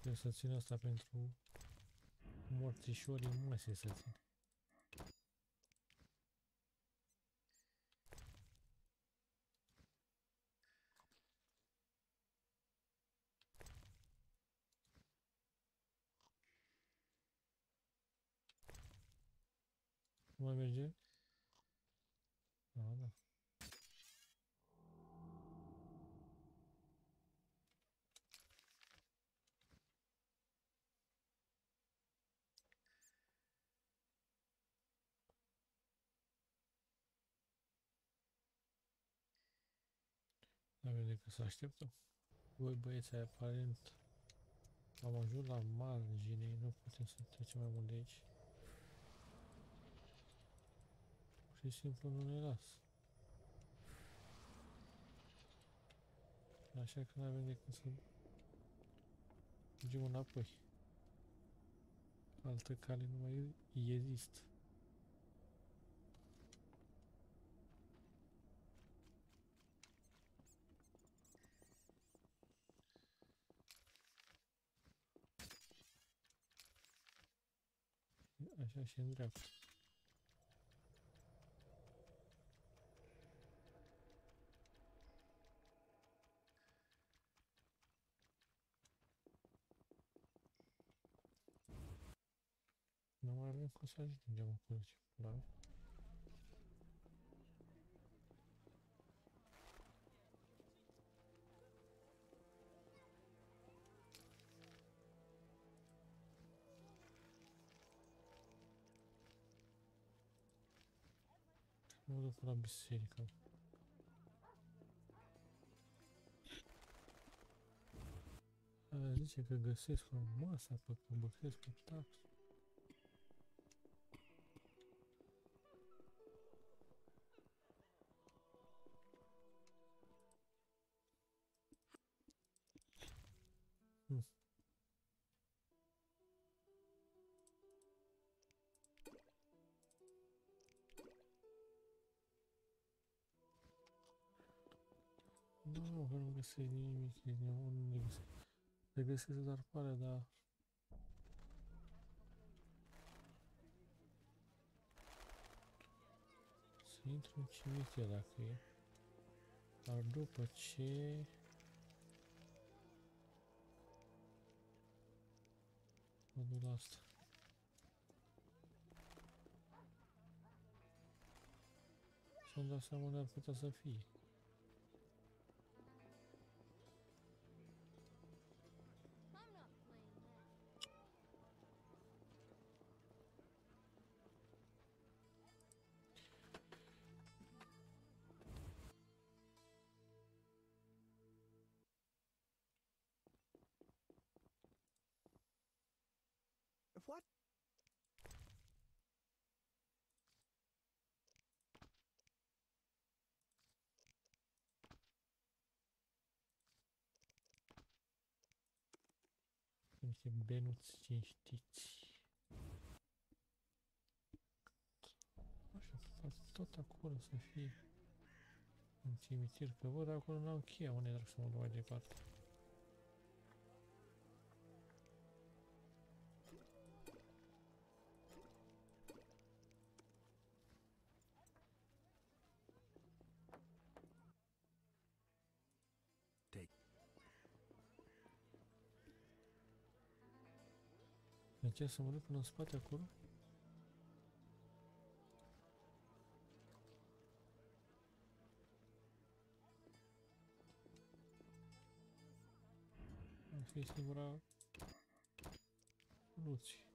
Trebuie să țin asta pentru morțișorii măsii să țin. Nu mai merge? Da, da. Avem decât să așteptăm. Voi băieți, aparent am ajuns la margine, nu putem să trecem mai mult de aici. Pur și simplu nu ne las. Așa că nu avem decât să mergem înapoi. Altă cale nu mai există. Achei, achei um draco. Não é um console de alguma coisa tipo, lá. ходил туда без сериков. Э, здесь КГС масса, как бы так. Nu, că nu găsesc nimic, nu le găsesc. Le găsesc doar pare, dar... Să intru în cimitir dacă e. Dar după ce... Mă duc la asta. Să-mi dau seama unde ar putea să fie. Niște benuți cinstiți. Așa, fac tot acolo să fie în cimitir, că văd acolo n-am cheia, unde trebuie să mă duc mai departe. De ce să mă duc până în spate acolo? Ar fi singura soluție.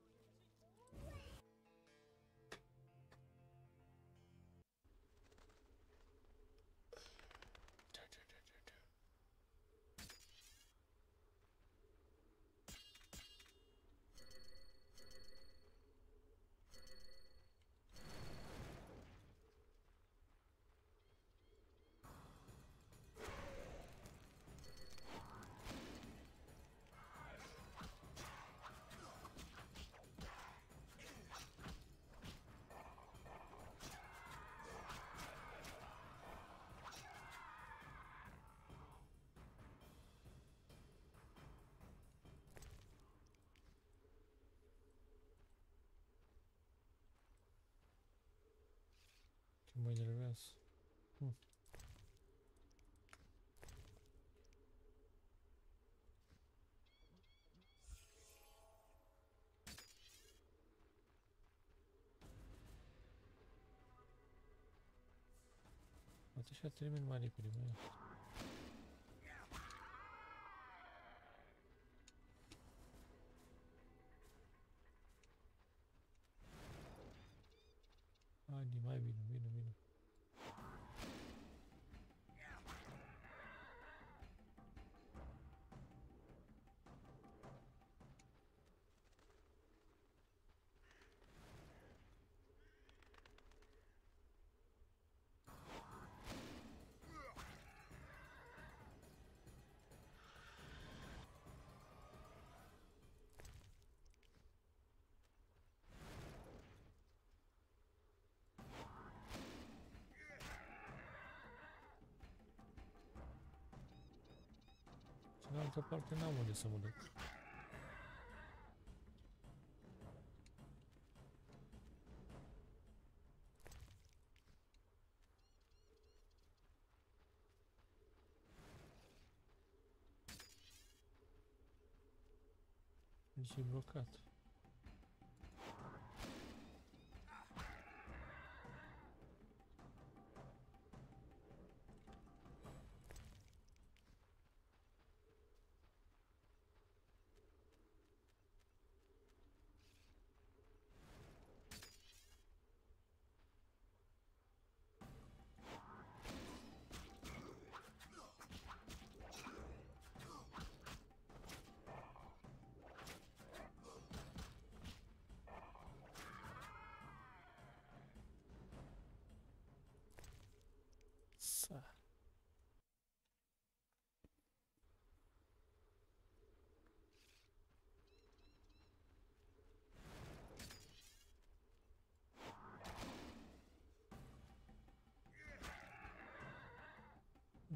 Почему не рвется? Хм. Ateş ettirmeyin mali kulübü. Altă parte n-am unde să mă duc. Deci e blocat.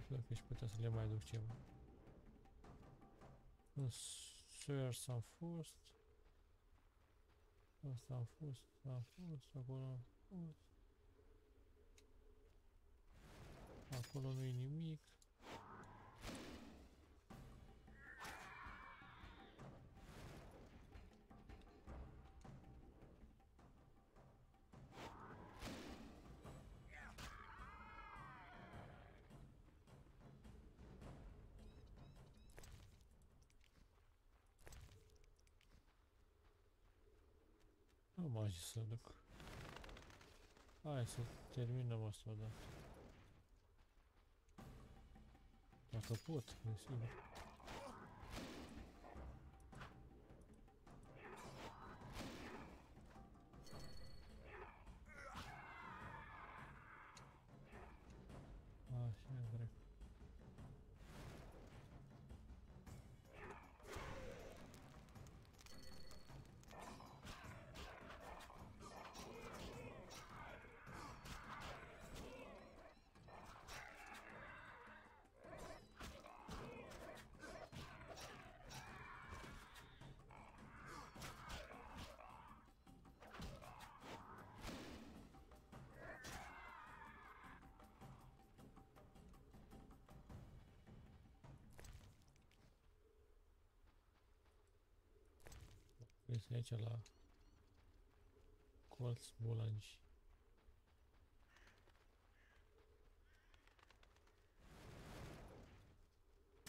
Află că și putea să le mai duc ceva. În Sears am fost. Asta am fost, am fost, acolo am fost. Acolo nu e nimic. Nu mai ce să duc. Hai să terminăm asta odată. Dacă pot, desigur. Este aici la colț bolangi.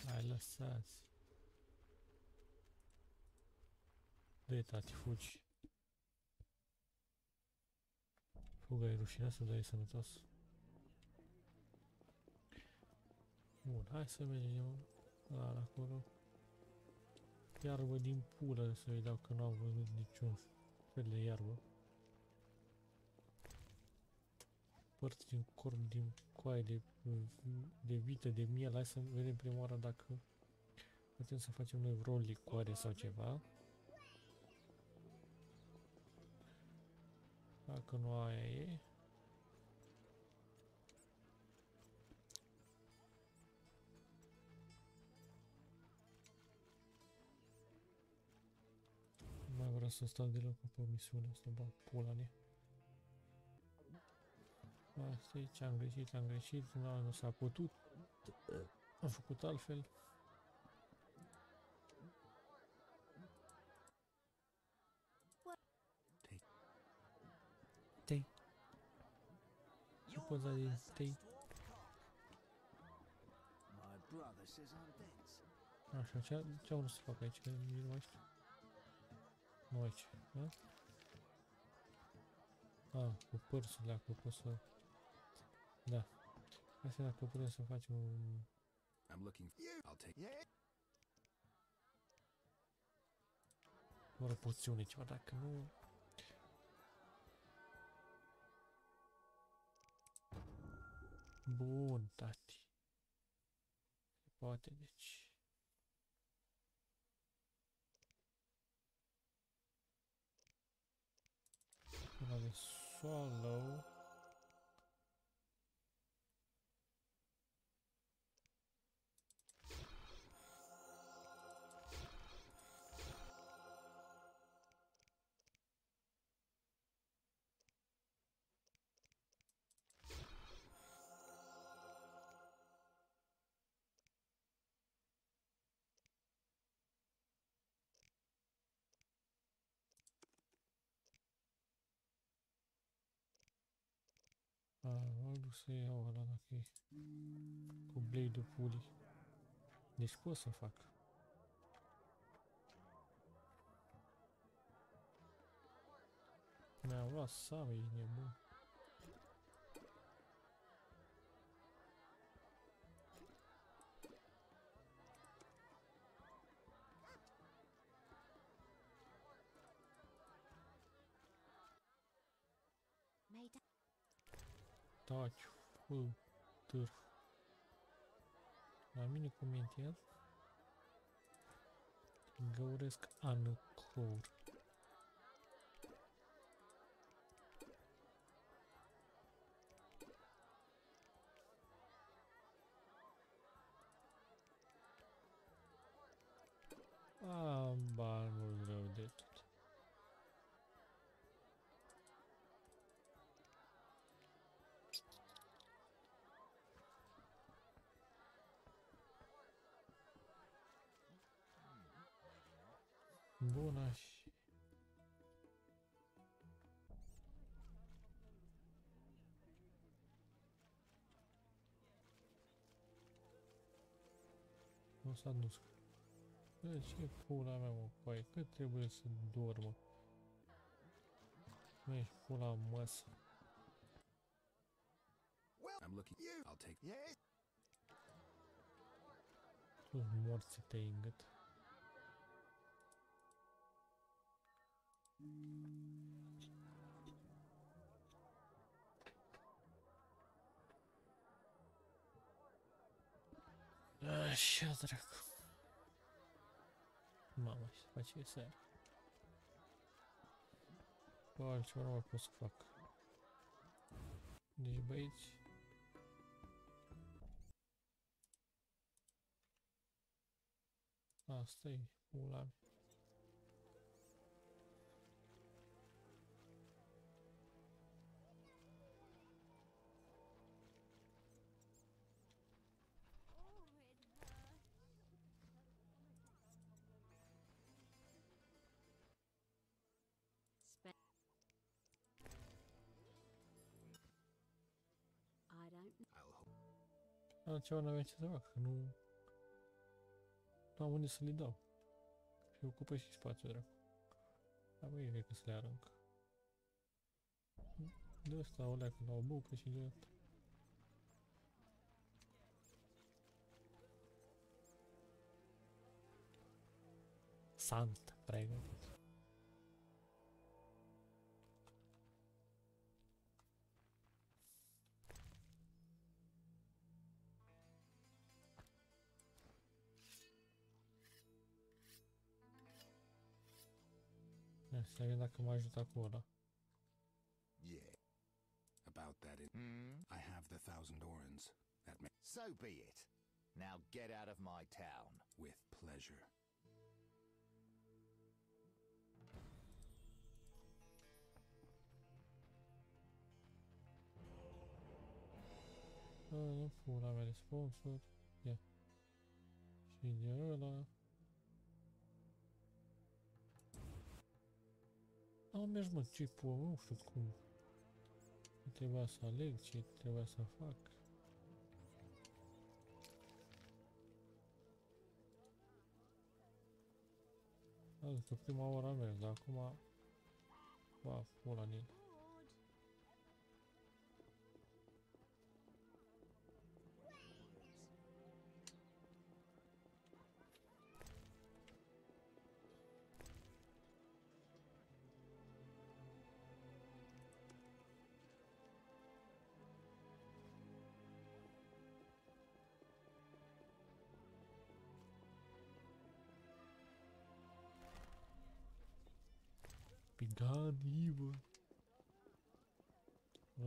Hai, lăsați. De tati, fugi. Fuga e rușinoasă, dar e sănătos. Bun, hai să mergem la acolo. Iarbă din pulă să-i dau că nu am văzut niciun fel de iarbă. Părți din corp, din coaie de, de vită, de miel. Hai să vedem prima oară dacă putem să facem noi vreo licoare sau ceva. Dacă nu aia e. Nu mai vreau să stau deloc pe misiune asta, bag pula mea. Asta e ce am greșit, am greșit, nu, nu s-a putut. Am făcut altfel. Tei. Ce poza de tei? My brother says I'm dense. Așa, ce, ce am vrut să fac aici? Că nici nu mai știu. Nu aici, da? A, cu părțile acolo pot să... Da. Hai să dacă putem să facem un... I'm looking. I'll take. o poțiune, ceva, dacă nu... Bun, tati. Se poate, deci... I will gonna swallow. A, mă duc să iau ăla dacă e cu blade-ul pulii. Deci pot să fac. Mi-am luat Sami, e nebun. taci, full târf. La mine comentează. Găuresc anucruri. Ah, balmul rău de tot. Bună și... Nu s-a dus. Bă, ce pula mea, mă, coaie? Cât trebuie să dormă? Nu ești pula măsă. I'm looking. I'll take. Yes? Tu morți te în gât. Așa, dracu. Mamă, și se face seara. Bă, altceva nu mai pot să fac. Deci băieți... Asta e pula mea. Altceva n-aveam ce să fac, că nu... Nu am unde să le dau. Și ocupă și spațiu, dracu. Dar băi, cred că să le arunc. De ăsta o leacă la o bucă și de ăsta. Sant, pregătit. Să vedem dacă mă ajută cu ăla. Yeah. About that, in- Hmm? I have the thousand orans. That may So be it. Now get out of my town. with pleasure. Ăla, pula mea de sponsor. Ia. Și de ăla. Am mers mă, ce pula, nu știu cum. Trebuia să aleg ce trebuia să fac. Asta prima oară am mers, dar acum... Ba, pula în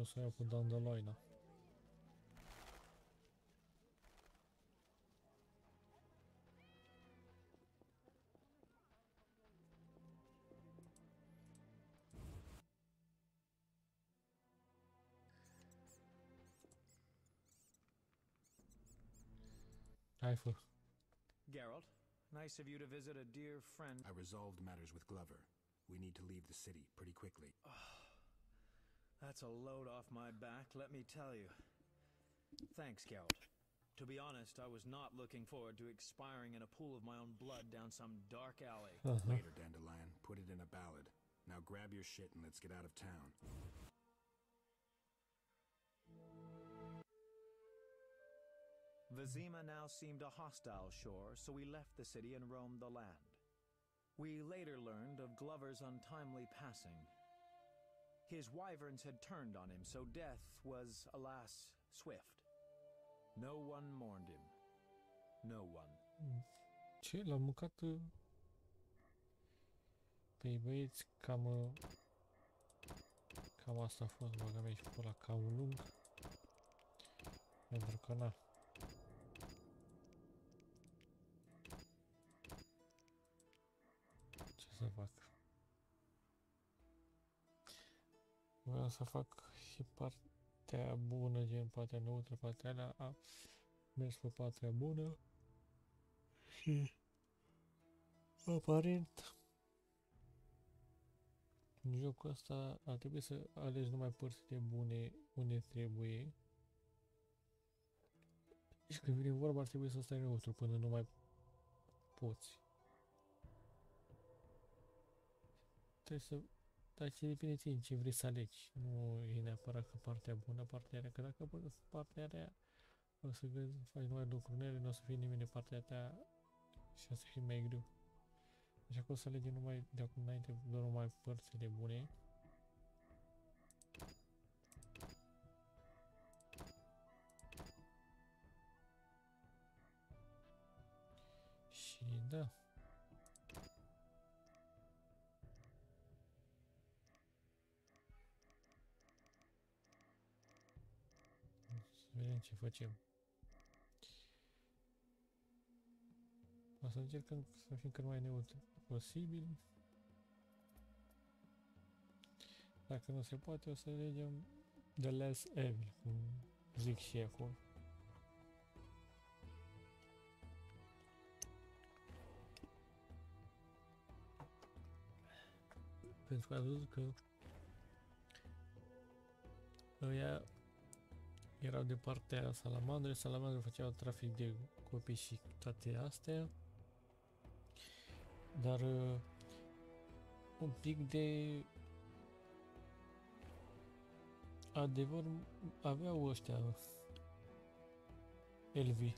Vreau să iau pe Dandeliona. Hai. Geralt, nice of you to visit a dear friend. I resolved matters with Glover. We need to leave the city pretty quickly. That's a load off my back, let me tell you. Thanks, Geralt. To be honest, I was not looking forward to expiring in a pool of my own blood down some dark alley. Uh-huh. Later, Dandelion. Put it in a ballad. Now grab your shit and let's get out of town. Vizima now seemed a hostile shore, so we left the city and roamed the land. We later learned of Glover's untimely passing. His wyverns had turned on him, so death was, alas, swift. No one mourned him. No one. Ce? L-am uh, Păi băieți, cam... Cam asta a fost, băga mea și pula cam lung. Pentru că na. să fac. Vreau să fac și partea bună, gen partea neutră, partea alea, a mers pe partea bună și aparent în jocul ăsta ar trebui să alegi numai părțile bune unde trebuie și când vine vorba ar trebui să stai neutru până nu mai poți. Trebuie să... Dar ce depinde ție ce vrei să alegi. Nu e neapărat că partea bună, partea rea. Că dacă partea rea o să faci numai lucruri nere, nu o să fie nimeni de partea ta și o să fie mai greu. Așa că o să alegem numai de acum înainte doar numai părțile bune. Și da. Ce facem. O să încercăm să fim cât mai neutri posibil. Dacă nu se poate, o să alegem The Less Evil, cum zic și acolo. Pentru că ați văzut că ăia erau de partea salamandrei, salamandre făceau trafic de copii și toate astea, dar uh, un pic de adevăr aveau ăștia Elvi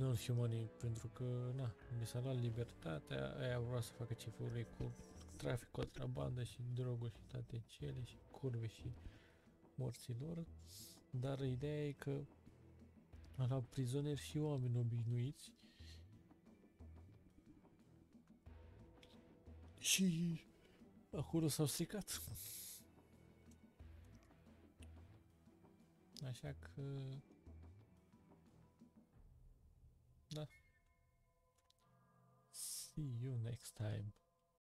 non-humanii, pentru că, na, mi s-a luat libertatea, aia vrea să facă ce vor cu trafic, contrabandă și droguri și toate cele și curve și morților, dar ideea e că la prizonieri și oameni obișnuiți și acolo s-au stricat. Așa că da. See you next time.